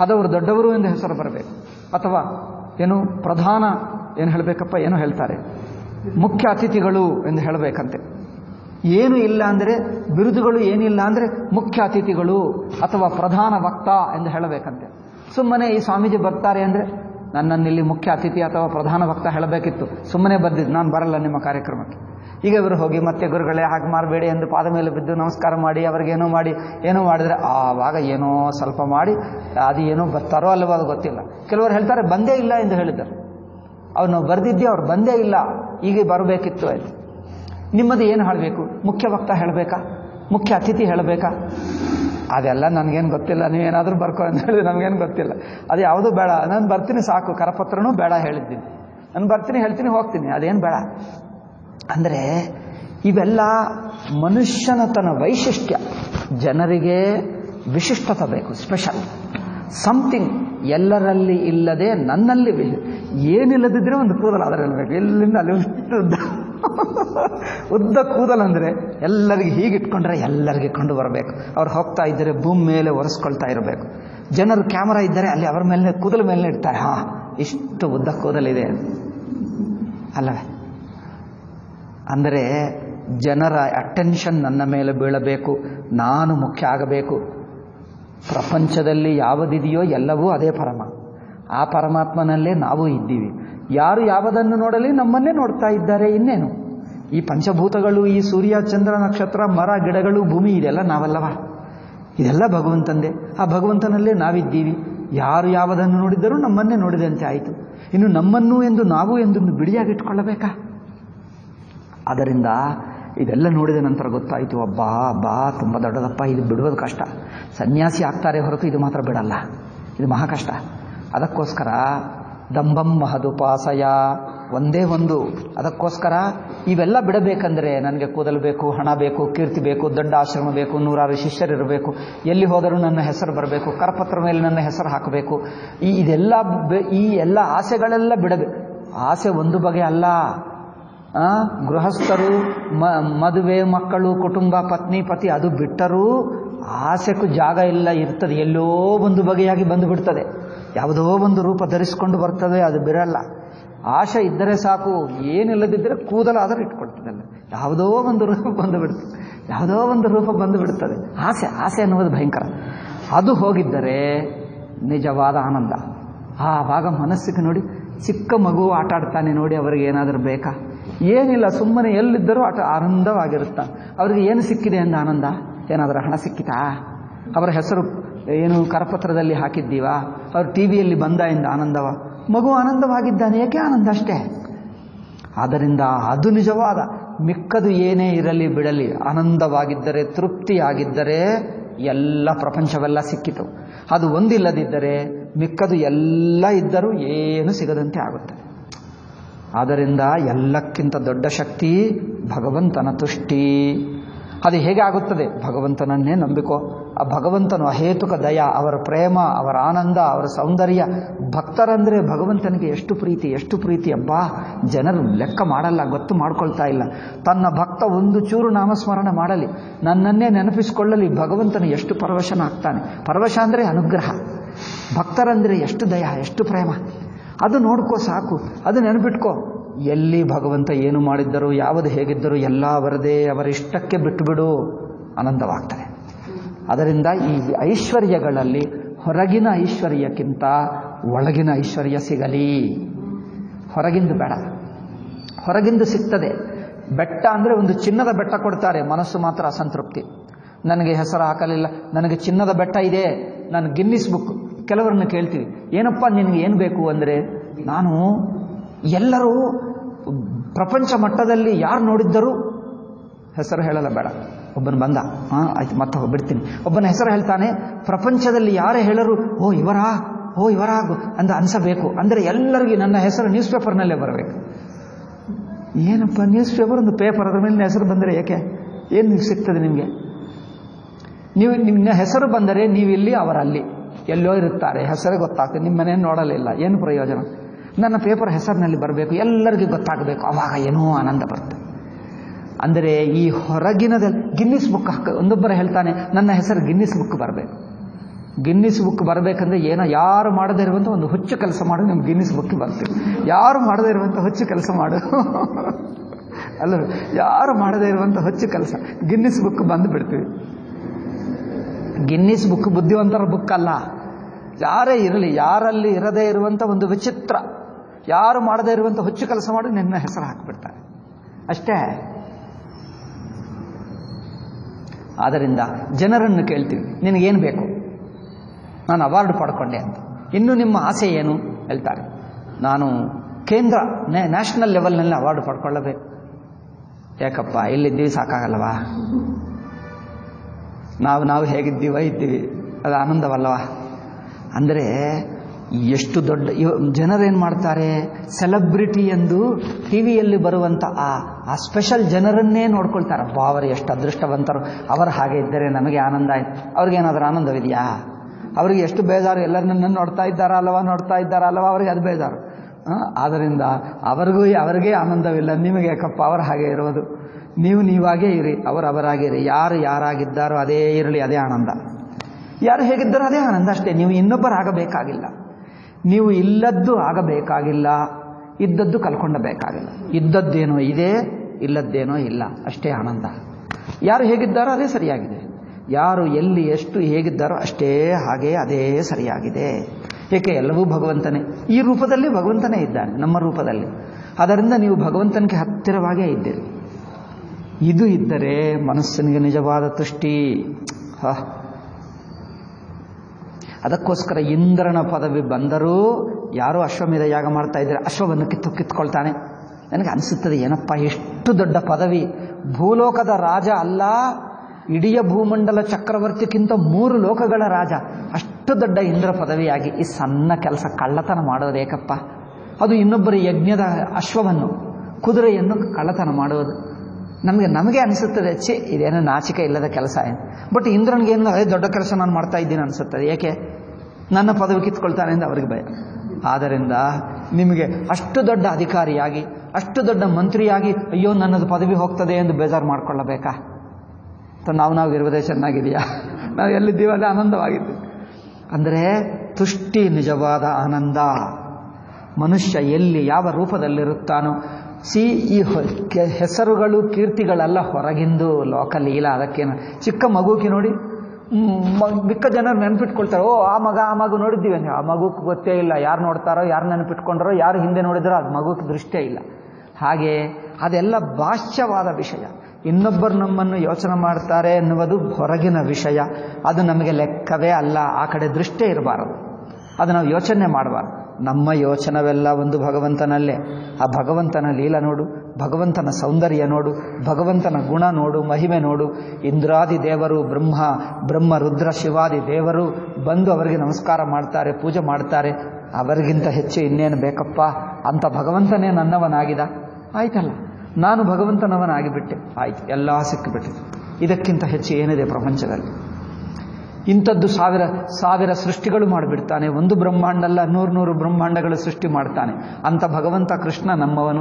ಅದವರು ದೊಡ್ಡವರು ಎಂದು ಹೆಸರು ಬರಬೇಕು. ಅಥವಾ ಏನು ಪ್ರಧಾನ ಏನು ಹೇಳಬೇಕಪ್ಪ, ಏನು ಹೇಳ್ತಾರೆ. ಮುಖ್ಯ ಅತಿಥಿಗಳು ಎಂದು ಹೇಳಬೇಕಂತೆ. ಏನು ಇಲ್ಲ ಅಂದರೆ, ಬಿರುದುಗಳು ಏನಿಲ್ಲ ಅಂದರೆ ಮುಖ್ಯ ಅತಿಥಿಗಳು ಅಥವಾ ಪ್ರಧಾನ ವಕ್ತ ಎಂದು ಹೇಳಬೇಕಂತೆ. ಸುಮ್ಮನೆ ಈ ಸ್ವಾಮೀಜಿ ಬರ್ತಾರೆ ಅಂದರೆ ನನ್ನನ್ನಿಲ್ಲಿ ಮುಖ್ಯ ಅತಿಥಿ ಅಥವಾ ಪ್ರಧಾನ ಭಕ್ತ ಹೇಳಬೇಕಿತ್ತು. ಸುಮ್ಮನೆ ಬಂದಿದ್ದು ನಾನು ಬರಲ್ಲ ನಿಮ್ಮ ಕಾರ್ಯಕ್ರಮಕ್ಕೆ. ಈಗ ಇವರು ಹೋಗಿ ಮತ್ತೆ ಗುರುಗಳೇ ಹಾಗೆ ಮಾರಬೇಡಿ ಎಂದು ಪಾದ ಮೇಲೆ ಬಿದ್ದು ನಮಸ್ಕಾರ ಮಾಡಿ ಅವ್ರಿಗೇನೋ ಮಾಡಿ, ಏನೋ ಮಾಡಿದರೆ ಆವಾಗ ಏನೋ ಸ್ವಲ್ಪ ಮಾಡಿ, ಅದು ಏನೋ ಬರ್ತಾರೋ ಅಲ್ಲವೋ ಅದು ಗೊತ್ತಿಲ್ಲ. ಕೆಲವರು ಹೇಳ್ತಾರೆ, ಬಂದೇ ಇಲ್ಲ ಎಂದು ಹೇಳಿದ್ದಾರೆ. ಅವ್ರು ನಾವು ಬರ್ದಿದ್ದೆ ಅವ್ರು ಬಂದೇ ಇಲ್ಲ. ಈಗ ಬರಬೇಕಿತ್ತು ಆಯ್ತು. ನಿಮ್ಮದು ಏನು ಹೇಳಬೇಕು? ಮುಖ್ಯ ವಕ್ತ ಹೇಳಬೇಕಾ? ಮುಖ್ಯ ಅತಿಥಿ ಹೇಳಬೇಕಾ? ಅದೆಲ್ಲ ನನಗೇನು ಗೊತ್ತಿಲ್ಲ. ನೀವೇನಾದರೂ ಬರ್ಕೊ ಅಂತ ಹೇಳಿದ್ರೆ ನನಗೇನು ಗೊತ್ತಿಲ್ಲ. ಅದು ಯಾವುದೂ ಬೇಡ. ನಾನು ಬರ್ತೀನಿ ಸಾಕು. ಕರಪತ್ರನೂ ಬೇಡ ಹೇಳಿದ್ದೀನಿ. ನಾನು ಬರ್ತೀನಿ, ಹೇಳ್ತೀನಿ, ಹೋಗ್ತೀನಿ. ಅದೇನು ಬೇಡ. ಅಂದರೆ ಇವೆಲ್ಲ ಮನುಷ್ಯನ ತನ್ನ ವೈಶಿಷ್ಟ್ಯ. ಜನರಿಗೆ ವಿಶಿಷ್ಟತೆ ಬೇಕು ಸ್ಪೆಷಲ್ ಸಮಥಿಂಗ್ ಎಲ್ಲರಲ್ಲಿ ಇಲ್ಲದೆ ನನ್ನಲ್ಲಿ ಏನಿಲ್ಲದಿದ್ರೆ ಒಂದು ಕೂದಲು ಅದರಲ್ಲಿ ಬೇಕು ಎಲ್ಲಿಂದ ಅಲ್ಲಿ ಉದ್ದ ಕೂದಲ್ ಕೂದಲಂದ್ರೆ ಎಲ್ಲರಿಗೆ ಹೀಗೆ ಇಟ್ಕೊಂಡ್ರೆ ಎಲ್ಲರಿಗೆ ಕಂಡು ಬರಬೇಕು. ಅವ್ರು ಹೋಗ್ತಾ ಇದ್ದರೆ ಭೂಮಿ ಮೇಲೆ ಒರೆಸ್ಕೊಳ್ತಾ ಇರಬೇಕು. ಜನರು ಕ್ಯಾಮರಾ ಇದ್ದರೆ ಅಲ್ಲಿ ಅವರ ಮೇಲೆ ಕೂದಲ ಮೇಲೆ ಇಡ್ತಾರೆ. ಹಾ, ಇಷ್ಟು ಉದ್ದ ಕೂದಲಿದೆ. ಅಲ್ಲವೇ? ಅಂದರೆ ಜನರ ಅಟೆನ್ಷನ್ ನನ್ನ ಮೇಲೆ ಬೀಳಬೇಕು. ನಾನು ಮುಖ್ಯ ಆಗಬೇಕು. ಪ್ರಪಂಚದಲ್ಲಿ ಯಾವುದಿದೆಯೋ ಎಲ್ಲವೂ ಅದೇ ಪರಮ. ಆ ಪರಮಾತ್ಮನಲ್ಲೇ ನಾವು ಇದ್ದೀವಿ. ಯಾರು ಯಾವುದನ್ನು ನೋಡಲಿ ನಮ್ಮನ್ನೇ ನೋಡ್ತಾ ಇದ್ದಾರೆ ಇನ್ನೇನು? ಈ ಪಂಚಭೂತಗಳು, ಈ ಸೂರ್ಯ, ಚಂದ್ರ, ನಕ್ಷತ್ರ, ಮರ, ಗಿಡಗಳು, ಭೂಮಿ, ಇದೆಲ್ಲ ನಾವಲ್ಲವ? ಇದೆಲ್ಲ ಭಗವಂತಂದೆ. ಆ ಭಗವಂತನಲ್ಲೇ ನಾವಿದ್ದೀವಿ. ಯಾರು ಯಾವುದನ್ನು ನೋಡಿದ್ದರೂ ನಮ್ಮನ್ನೇ ನೋಡಿದಂತೆ ಆಯಿತು. ಇನ್ನು ನಮ್ಮನ್ನು ಎಂದು ನಾವು ಎಂದು ಬಿಡಿಯಾಗಿಟ್ಕೊಳ್ಳಬೇಕಾ ಆದ್ದರಿಂದ ಇದೆಲ್ಲ ನೋಡಿದ ನಂತರ ಗೊತ್ತಾಯಿತು, ಅಬ್ಬಾ ಅಬ್ಬಾ, ತುಂಬ ದೊಡ್ಡದಪ್ಪ, ಇದು ಬಿಡುವುದು ಕಷ್ಟ. ಸನ್ಯಾಸಿ ಆಗ್ತಾರೆ ಹೊರತು ಇದು ಮಾತ್ರ ಬಿಡಲ್ಲ. ಇದು ಮಹಾ ಕಷ್ಟ ಅದಕ್ಕೋಸ್ಕರ ದಂಭಂ ಮಹದುಪಾಸಯ ಒಂದೇ ಒಂದು. ಅದಕ್ಕೋಸ್ಕರ ಇವೆಲ್ಲ ಬಿಡಬೇಕಂದ್ರೆ ನನಗೆ ಕೂದಲು ಬೇಕು, ಹಣ ಬೇಕು, ಕೀರ್ತಿ ಬೇಕು ದೊಡ್ಡ ಆಶ್ರಮ ಬೇಕು, ನೂರಾರು ಶಿಷ್ಯರಿರಬೇಕು, ಎಲ್ಲಿ ಹೋದರೂ ನನ್ನ ಹೆಸರು ಬರಬೇಕು, ಕರಪತ್ರ ಮೇಲೆ ನನ್ನ ಹೆಸರು ಹಾಕಬೇಕು. ಈ ಇದೆಲ್ಲ ಈ ಎಲ್ಲ ಆಸೆಗಳೆಲ್ಲ ಬಿಡಬೇಕು ಆಸೆ ಒಂದು ಬಗೆ ಅಲ್ಲ. ಗೃಹಸ್ಥರು ಮದುವೆ, ಮಕ್ಕಳು, ಕುಟುಂಬ, ಪತ್ನಿ, ಪತಿ, ಅದು ಬಿಟ್ಟರೂ ಆಸೆಗೂ ಜಾಗ ಇಲ್ಲ, ಇರ್ತದೆ. ಎಲ್ಲೋ ಒಂದು ಬಗೆಯಾಗಿ ಬಂದುಬಿಡ್ತದೆ ಯಾವುದೋ ಒಂದು ರೂಪ ಧರಿಸಿಕೊಂಡು ಬರ್ತದೆ, ಅದು ಬಿರಲ್ಲ. ಆಶೆ ಇದ್ದರೆ ಸಾಕು, ಏನಿಲ್ಲದಿದ್ದರೆ ಕೂದಲಾದರೂ ಇಟ್ಕೊಳ್ತದಲ್ಲ ಯಾವುದೋ ಒಂದು ರೂಪ ಬಂದುಬಿಡ್ತದೆ ಯಾವುದೋ ಒಂದು ರೂಪ ಬಂದು ಬಿಡ್ತದೆ. ಆಸೆ ಆಸೆ ಅನ್ನುವುದು ಭಯಂಕರ. ಅದು ಹೋಗಿದ್ದರೆ ನಿಜವಾದ ಆನಂದ. ಆವಾಗ ಮನಸ್ಸಿಗೆ ನೋಡಿ, ಚಿಕ್ಕ ಮಗು ಆಟ ಆಡ್ತಾನೆ ನೋಡಿ, ಅವರಿಗೆ ಏನಾದರೂ ಬೇಕಾ? ಏನಿಲ್ಲ, ಸುಮ್ಮನೆ ಎಲ್ಲಿದ್ದರೂ ಆಟ ಆನಂದವಾಗಿರುತ್ತ? ಅವರಿಗೆ ಏನು ಸಿಕ್ಕಿದೆ ಅಂದ ಆನಂದ? ಏನಾದರೂ ಹಣ ಸಿಕ್ಕಿತಾ? ಅವರ ಹೆಸರು ಏನು ಕರಪತ್ರದಲ್ಲಿ ಹಾಕಿದ್ದೀವಾ? ಅವರು ಟಿ ವಿಯಲ್ಲಿ ಬಂದ ಎಂದ ಆನಂದವ? ಮಗು ಆನಂದವಾಗಿದ್ದಾನೆ, ಏಕೆ ಆನಂದ ಅಷ್ಟೇ? ಆದ್ದರಿಂದ ಅದು ನಿಜವಾದ. ಮಿಕ್ಕದು ಏನೇ ಇರಲಿ ಬಿಡಲಿ, ಆನಂದವಾಗಿದ್ದರೆ, ತೃಪ್ತಿಯಾಗಿದ್ದರೆ ಎಲ್ಲ ಪ್ರಪಂಚವೆಲ್ಲ ಸಿಕ್ಕಿತು. ಅದು ಒಂದಿಲ್ಲದಿದ್ದರೆ ಮಿಕ್ಕದು ಎಲ್ಲ ಇದ್ದರೂ ಏನು ಸಿಗದಂತೆ ಆಗುತ್ತೆ. ಆದ್ದರಿಂದ ಎಲ್ಲಕ್ಕಿಂತ ದೊಡ್ಡ ಶಕ್ತಿ ಭಗವಂತನ ತುಷ್ಟಿ. ಅದು ಹೇಗೆ ಆಗುತ್ತದೆ ಭಗವಂತನನ್ನೇ ನಂಬಿಕೋ. ಆ ಭಗವಂತನು ಅಹೇತುಕ ದಯ, ಅವರ ಪ್ರೇಮ, ಅವರ ಆನಂದ, ಅವರ ಸೌಂದರ್ಯ. ಭಕ್ತರಂದರೆ ಭಗವಂತನಿಗೆ ಎಷ್ಟು ಪ್ರೀತಿ ಎಷ್ಟು ಪ್ರೀತಿ ಅಬ್ಬಾ! ಜನರು ಲೆಕ್ಕ ಮಾಡಲ್ಲ, ಗೊತ್ತು ಮಾಡ್ಕೊಳ್ತಾ ಇಲ್ಲ. ತನ್ನ ಭಕ್ತ ಒಂದು ಚೂರು ನಾಮಸ್ಮರಣೆ ಮಾಡಲಿ. ನನ್ನನ್ನೇ ನೆನಪಿಸಿಕೊಳ್ಳಲಿ, ಭಗವಂತನು ಎಷ್ಟು ಪರವಶನ ಆಗ್ತಾನೆ. ಪರವಶ ಅಂದರೆ ಅನುಗ್ರಹ. ಭಕ್ತರಂದರೆ ಎಷ್ಟು ದಯ, ಎಷ್ಟು ಪ್ರೇಮ. ಅದು ನೋಡ್ಕೋ ಸಾಕು. ಅದು ನೆನಪಿಟ್ಕೋ. ಎಲ್ಲಿ ಭಗವಂತ ಏನು ಮಾಡಿದ್ದರು, ಯಾವುದು ಹೇಗಿದ್ದರು ಎಲ್ಲ ಅವರದೇ ಅವರಿಷ್ಟಕ್ಕೆ ಬಿಟ್ಟುಬಿಡು ಆನಂದವಾಗ್ತದೆ. ಅದರಿಂದ ಈ ಐಶ್ವರ್ಯಗಳಲ್ಲಿ ಹೊರಗಿನ ಐಶ್ವರ್ಯಕ್ಕಿಂತ ಒಳಗಿನ ಐಶ್ವರ್ಯ ಸಿಗಲಿ. ಹೊರಗಿಂದು ಬೇಡ. ಹೊರಗಿಂದು ಸಿಗ್ತದೆ. ಬೆಟ್ಟ ಅಂದರೆ ಒಂದು ಚಿನ್ನದ ಬೆಟ್ಟ ಕೊಡ್ತಾರೆ, ಮನಸ್ಸು ಮಾತ್ರ ಅಸಂತೃಪ್ತಿ. ನನಗೆ ಹೆಸರು ಹಾಕಲಿಲ್ಲ, ನನಗೆ ಚಿನ್ನದ ಬೆಟ್ಟ ಇದೆ, ನಾನು ಗಿನ್ನಿಸ್ ಬುಕ್. ಕೆಲವರನ್ನು ಕೇಳ್ತೀವಿ, ಏನಪ್ಪ ನಿನಗೆ ಏನು ಬೇಕು ಅಂದರೆ, ನಾನು ಎಲ್ಲರೂ ಪ್ರಪಂಚ ಮಟ್ಟದಲ್ಲಿ ಯಾರು ನೋಡಿದ್ದರೂ ಹೆಸರು ಹೇಳಲ್ಲ ಬೇಡ. ಒಬ್ಬನು ಬಂದ. ಹಾಂ, ಆಯ್ತು, ಮತ್ತೆ ಬಿಡ್ತೀನಿ ಒಬ್ಬನ ಹೆಸರು ಹೇಳ್ತಾನೆ, ಪ್ರಪಂಚದಲ್ಲಿ ಯಾರೇ ಹೇಳರು, ಓ, ಇವರಾ? ಓ, ಇವರಾ? ಅಂತ ಅನ್ಸಬೇಕು. ಅಂದರೆ ಎಲ್ಲರಿಗೂ ನನ್ನ ಹೆಸರು ನ್ಯೂಸ್ ಪೇಪರ್ನಲ್ಲೇ ಬರಬೇಕು. ಏನಪ್ಪ ನ್ಯೂಸ್ ಪೇಪರ್ ಒಂದು ಪೇಪರ್ ಅದರ ಮೇಲೆ ಹೆಸರು ಬಂದರೆ ಏಕೆ? ಏನು ಸಿಗ್ತದೆ ನಿಮಗೆ? ನೀವು ನಿಮ್ಮ ಹೆಸರು ಬಂದರೆ ನೀವಿಲ್ಲಿ ಅವರಲ್ಲಿ. ಎಲ್ಲೋ ಇರುತ್ತಾರೆ. ಹೆಸರೇ ಗೊತ್ತಾಗ್ತದೆ. ನಿಮ್ಮ ನೋಡಲಿಲ್ಲ. ಏನು ಪ್ರಯೋಜನ? ನನ್ನ ಪೇಪರ್ ಹೆಸರಿನಲ್ಲಿ ಬರಬೇಕು, ಎಲ್ಲರಿಗೂ ಗೊತ್ತಾಗಬೇಕು, ಅವಾಗ ಏನೋ ಆನಂದ ಬರುತ್ತೆ. ಅಂದರೆ ಈ ಹೊರಗಿನದಲ್ಲಿ ಗಿನ್ನಿಸ್ ಬುಕ್ ಹಾಕ, ಒಂದೊಬ್ಬರು ಹೇಳ್ತಾನೆ, ನನ್ನ ಹೆಸರು ಗಿನ್ನಿಸ್ ಬುಕ್ ಬರಬೇಕು. ಗಿನ್ನಿಸ್ ಬುಕ್ ಬರಬೇಕಂದ್ರೆ ಏನೋ, ಯಾರು ಮಾಡದೇ ಇರುವಂಥ ಒಂದು ಹುಚ್ಚು ಕೆಲಸ ಮಾಡು, ನಿಮ್ಗೆ ಗಿನ್ನಿಸ್ ಬುಕ್ ಬರ್ತೀವಿ ಯಾರು ಮಾಡದೇ ಇರುವಂಥ ಹುಚ್ಚು ಕೆಲಸ ಮಾಡು. ಅಲ್ಲ, ಯಾರು ಮಾಡದೇ ಇರುವಂಥ ಹುಚ್ಚು ಕೆಲಸ ಗಿನ್ನಿಸ್ ಬುಕ್ ಬಂದು ಬಿಡ್ತೀವಿ ಗಿನ್ನಿಸ್ ಬುಕ್ ಬುದ್ಧಿವಂತರ ಬುಕ್ ಅಲ್ಲ. ಯಾರೇ ಇರಲಿ, ಯಾರಲ್ಲಿ ಇರದೇ ಇರುವಂಥ ಒಂದು ವಿಚಿತ್ರ ಯಾರು ಮಾಡದೇ ಇರುವಂಥ ಹುಚ್ಚು ಕೆಲಸ ಮಾಡಿ ನಿನ್ನ ಹೆಸರು ಹಾಕಿಬಿಡ್ತಾರೆ. ಅಷ್ಟೇ. ಆದ್ದರಿಂದ ಜನರನ್ನು ಕೇಳ್ತೀವಿ, ನಿನಗೇನು ಬೇಕು? ನಾನು ಅವಾರ್ಡ್ ಪಡ್ಕೊಂಡೆ ಅಂತ. ಇನ್ನು ನಿಮ್ಮ ಆಸೆ ಏನು? ಹೇಳ್ತಾರೆ. ನಾನು ಕೇಂದ್ರ ನ್ಯಾಷನಲ್ ಲೆವೆಲ್ನಲ್ಲಿ ಅವಾರ್ಡ್ ಪಡ್ಕೊಳ್ಳಬೇಕು. ಯಾಕಪ್ಪ, ಇಲ್ಲಿದ್ದೀವಿ ಸಾಕಾಗಲ್ಲವಾ? ನಾವು ನಾವು ಹೇಗಿದ್ದೀವ ಇದ್ದೀವಿ. ಅದು ಆನಂದವಲ್ಲವಾ? ಅಂದರೆ ಎಷ್ಟು ದೊಡ್ಡ ಜನರೇನು ಮಾಡ್ತಾರೆ? ಸೆಲೆಬ್ರಿಟಿ ಎಂದು ಟಿವಿಯಲ್ಲಿ ಬರುವಂತ ಆ ಆ ಸ್ಪೆಷಲ್ ಜನರನ್ನೇ ನೋಡ್ಕೊಳ್ತಾರೆ. ಅಬ್ಬಾ, ಅವರು ಎಷ್ಟು ಅದೃಷ್ಟವಂತರು. ಅವರು ಹಾಗೆ ಇದ್ದರೆ ನಮಗೆ ಆನಂದ ಆಯ್ತು. ಅವ್ರಿಗೇನಾದರೂ ಆನಂದವಿದೆಯಾ? ಅವರಿಗೆ ಎಷ್ಟು ಬೇಜಾರು. ಎಲ್ಲರೂ ನನ್ನನ್ನು ನೋಡ್ತಾ ಇದ್ದಾರಲ್ವಾ ನೋಡ್ತಾ ಇದ್ದಾರಲ್ವಾ ಅವ್ರಿಗೆ ಅದು ಬೇಜಾರು. ಆದ್ದರಿಂದ ಅವರಿಗೂ ಅವರಿಗೆ ಆನಂದವಿಲ್ಲ. ನಿಮಗೆ ಯಾಕಪ್ಪ? ಅವರು ಹಾಗೆ ಇರೋದು. ನೀವು ನೀವಾಗೇ ಇರಿ. ಅವರು ಅವರಾಗಿರಿ ಯಾರು ಯಾರಾಗಿದ್ದಾರೋ ಅದೇ ಇರಲಿ, ಅದೇ ಆನಂದ. ಯಾರು ಹೇಗಿದ್ದಾರೋ ಅದೇ ಆನಂದ ಅಷ್ಟೇ. ನೀವು ಇನ್ನೊಬ್ಬರಾಗಬೇಕಾಗಿಲ್ಲ. ನೀವು ಇಲ್ಲದ್ದು ಆಗಬೇಕಾಗಿಲ್ಲ. ಇದ್ದದ್ದು ಕಲ್ಕೊಂಡಬೇಕಾಗಿಲ್ಲ ಇದ್ದದ್ದೇನೋ ಇದೆ, ಇಲ್ಲದ್ದೇನೋ ಇಲ್ಲ. ಅಷ್ಟೇ ಆನಂದ. ಯಾರು ಹೇಗಿದ್ದಾರೋ ಅದೇ ಸರಿಯಾಗಿದೆ. ಯಾರು ಎಲ್ಲಿ ಎಷ್ಟು ಹೇಗಿದ್ದಾರೋ ಅಷ್ಟೇ ಹಾಗೆ ಅದೇ ಸರಿಯಾಗಿದೆ. ಏಕೆ? ಎಲ್ಲವೂ ಭಗವಂತನೇ. ಈ ರೂಪದಲ್ಲಿ ಭಗವಂತನೇ ಇದ್ದಾನೆ, ನಮ್ಮ ರೂಪದಲ್ಲಿ. ಅದರಿಂದ ನೀವು ಭಗವಂತನಿಗೆ ಹತ್ತಿರವಾಗೇ ಇದ್ದೀರಿ. ಇದು ಇದ್ದರೆ ಮನಸ್ಸಿನಿಗೆ ನಿಜವಾದ ತುಷ್ಟಿ. ಹ. ಅದಕ್ಕೋಸ್ಕರ ಇಂದ್ರನ ಪದವಿ ಬಂದರೂ ಯಾರೋ ಅಶ್ವಮೇಧ ಯಾಗ ಮಾಡ್ತಾ ಇದ್ದಾರೆ ಅಶ್ವವನ್ನು ಕಿತ್ತು ಕಿತ್ಕೊಳ್ತಾನೆ. ನನಗೆ ಅನಿಸುತ್ತದೆ, ಏನಪ್ಪ, ಎಷ್ಟು ದೊಡ್ಡ ಪದವಿ. ಭೂಲೋಕದ ರಾಜ ಅಲ್ಲ, ಇಡೀ ಭೂಮಂಡಲ ಚಕ್ರವರ್ತಿಗಿಂತ ಮೂರು ಲೋಕಗಳ ರಾಜ. ಅಷ್ಟು ದೊಡ್ಡ ಇಂದ್ರ ಪದವಿಯಾಗಿ ಈ ಸಣ್ಣ ಕೆಲಸ ಕಳ್ಳತನ ಮಾಡೋದು ಏಕಪ್ಪ. ಅದು ಇನ್ನೊಬ್ಬರ ಯಜ್ಞದ ಅಶ್ವವನ್ನು, ಕುದುರೆಯನ್ನು ಕಳ್ಳತನ ಮಾಡೋದು. ನಮಗೆ ನಮಗೆ ಅನಿಸುತ್ತದೆ ಚಿ ಇದೇನೋ ನಾಚಿಕೆ ಇಲ್ಲದ ಕೆಲಸ ಏನು? ಬಟ್ ಇಂದ್ರನಿಗೆ ಏನು ಅದೇ ದೊಡ್ಡ ಕೆಲಸ ನಾನು ಮಾಡ್ತಾ ಇದ್ದೀನಿ ಅನಿಸುತ್ತದೆ. ಏಕೆ? ನನ್ನ ಪದವಿ ಕಿತ್ಕೊಳ್ತಾನೆ ಎಂದು ಅವ್ರಿಗೆ ಭಯ. ಆದ್ದರಿಂದ ನಿಮಗೆ ಅಷ್ಟು ದೊಡ್ಡ ಅಧಿಕಾರಿಯಾಗಿ, ಅಷ್ಟು ದೊಡ್ಡ ಮಂತ್ರಿಯಾಗಿ, ಅಯ್ಯೋ, ನನ್ನದು ಪದವಿ ಹೋಗ್ತದೆ ಎಂದು ಬೇಜಾರು ಮಾಡ್ಕೊಳ್ಳಬೇಕಾ? ನಾವು ನಾವು ಇರುವುದೇ ಚೆನ್ನಾಗಿದೆಯಾ? ನಾವು ಎಲ್ಲಿದ್ದೀವಲ್ಲ ಆನಂದವಾಗಿದ್ದು ಅಂದರೆ, ತುಷ್ಟಿ ನಿಜವಾದ ಆನಂದ. ಮನುಷ್ಯ ಎಲ್ಲಿ ಯಾವ ರೂಪದಲ್ಲಿರುತ್ತಾನೋ ಸಿ ಈ ಹೆಸರುಗಳು, ಕೀರ್ತಿಗಳೆಲ್ಲ ಹೊರಗಿಂದು ಲೋಕಲೀಲ, ಅದಕ್ಕೇನು? ಚಿಕ್ಕ ಮಗುಗೆ ನೋಡಿ? ಮಿಕ್ಕ ಜನರು ನೆನಪಿಟ್ಕೊಳ್ತಾರೆ, ಓ, ಆ ಮಗ, ಆ ಮಗು ನೋಡಿದ್ದೀವಿ ಆ ಮಗುಕ್ಕೆ ಗೊತ್ತೇ ಇಲ್ಲ, ಯಾರು ನೋಡ್ತಾರೋ, ಯಾರು ನೆನಪಿಟ್ಕೊಂಡ್ರೋ, ಯಾರು ಹಿಂದೆ ನೋಡಿದ್ರೋ ಅದು ಮಗುಕ್ಕೆ ದೃಷ್ಟೇ ಇಲ್ಲ. ಹಾಗೆ, ಅದೆಲ್ಲ ಭಾಷ್ಯವಾದ ವಿಷಯ. ಇನ್ನೊಬ್ಬರು ನಮ್ಮನ್ನು ಯೋಚನೆ ಮಾಡ್ತಾರೆ ಎನ್ನುವುದು ಹೊರಗಿನ ವಿಷಯ. ಅದು ನಮಗೆ ಲೆಕ್ಕವೇ ಅಲ್ಲ, ಆ ಕಡೆ ದೃಷ್ಟೇ ಇರಬಾರದು. ಅದು ನಾವು ಯೋಚನೆ ಮಾಡಬಾರ್ದು. ನಮ್ಮ ಯೋಚನವೆಲ್ಲ ಒಂದು ಭಗವಂತನಲ್ಲೇ. ಆ ಭಗವಂತನ ಲೀಲ ನೋಡು, ಭಗವಂತನ ಸೌಂದರ್ಯ ನೋಡು, ಭಗವಂತನ ಗುಣ ನೋಡು, ಮಹಿಮೆ ನೋಡು. ಇಂದ್ರಾದಿ ದೇವರು ಬ್ರಹ್ಮ ಬ್ರಹ್ಮ ರುದ್ರ ಶಿವಾದಿ ದೇವರು ಬಂದು ಅವರಿಗೆ ನಮಸ್ಕಾರ ಮಾಡ್ತಾರೆ, ಪೂಜೆ ಮಾಡ್ತಾರೆ. ಅವರಿಗಿಂತ ಹೆಚ್ಚು ಇನ್ನೇನು ಬೇಕಪ್ಪ? ಅಂತ ಭಗವಂತನೇ ನನ್ನವನಾಗಿದ. ಆಯ್ತಲ್ಲ, ನಾನು ಭಗವಂತನವನಾಗಿಬಿಟ್ಟೆ. ಆಯ್ತು, ಎಲ್ಲ ಸಿಕ್ಕಿಬಿಟ್ಟಿತು. ಇದಕ್ಕಿಂತ ಹೆಚ್ಚು ಏನಿದೆ ಪ್ರಪಂಚದಲ್ಲಿ? ಇಂಥದ್ದು ಸಾವಿರ ಸಾವಿರ ಸೃಷ್ಟಿಗಳು ಮಾಡಿಬಿಡ್ತಾನೆ. ಒಂದು ಬ್ರಹ್ಮಾಂಡಲ್ಲ ನೂರು ನೂರು ಬ್ರಹ್ಮಾಂಡಗಳು ಸೃಷ್ಟಿ ಮಾಡ್ತಾನೆ. ಅಂತ ಭಗವಂತ ಕೃಷ್ಣ ನಮ್ಮವನು.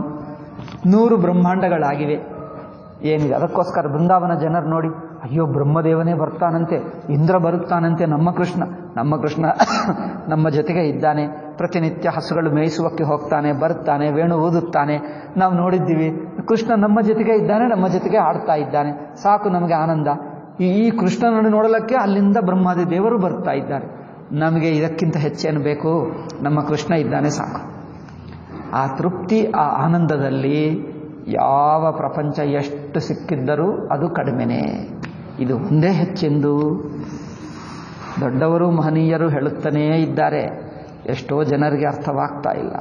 ನೂರು ಬ್ರಹ್ಮಾಂಡಗಳಾಗಿವೆ. ಏನಿದೆ? ಅದಕ್ಕೋಸ್ಕರ ಬೃಂದಾವನ ಜನರು ನೋಡಿ, ಅಯ್ಯೋ, ಬ್ರಹ್ಮದೇವನೇ ಬರ್ತಾನಂತೆ, ಇಂದ್ರ ಬರುತ್ತಾನಂತೆ, ನಮ್ಮ ಕೃಷ್ಣ. ನಮ್ಮ ಕೃಷ್ಣ ನಮ್ಮ ಜೊತೆಗೆ ಇದ್ದಾನೆ. ಪ್ರತಿನಿತ್ಯ ಹಸುಗಳು ಮೇಯಿಸುವಕ್ಕೆ ಹೋಗ್ತಾನೆ ಬರುತ್ತಾನೆ ವೇಣು ಊದುತ್ತಾನೆ. ನಾವು ನೋಡಿದ್ದೀವಿ, ಕೃಷ್ಣ ನಮ್ಮ ಜೊತೆಗೆ ಇದ್ದಾನೆ, ನಮ್ಮ ಜೊತೆಗೆ ಆಡ್ತಾ ಇದ್ದಾನೆ. ಸಾಕು ನಮಗೆ ಆನಂದ. ಈ ಕೃಷ್ಣನನ್ನು ನೋಡಲಿಕ್ಕೆ ಅಲ್ಲಿಂದ ಬ್ರಹ್ಮಾದಿ ದೇವರು ಬರ್ತಾ ಇದ್ದಾರೆ. ನಮಗೆ ಇದಕ್ಕಿಂತ ಹೆಚ್ಚೇನು ಬೇಕು? ನಮ್ಮ ಕೃಷ್ಣ ಇದ್ದಾನೆ ಸಾಕು. ಆ ತೃಪ್ತಿ, ಆ ಆನಂದದಲ್ಲಿ ಯಾವ ಪ್ರಪಂಚ ಎಷ್ಟು ಸಿಕ್ಕಿದ್ದರೂ ಅದು ಕಡಿಮೆನೇ. ಇದು ಒಂದೇ ಹೆಚ್ಚೆಂದು ದೊಡ್ಡವರು, ಮಹನೀಯರು ಹೇಳುತ್ತಲೇ ಇದ್ದಾರೆ. ಎಷ್ಟೋ ಜನರಿಗೆ ಅರ್ಥವಾಗ್ತಾ ಇಲ್ಲ.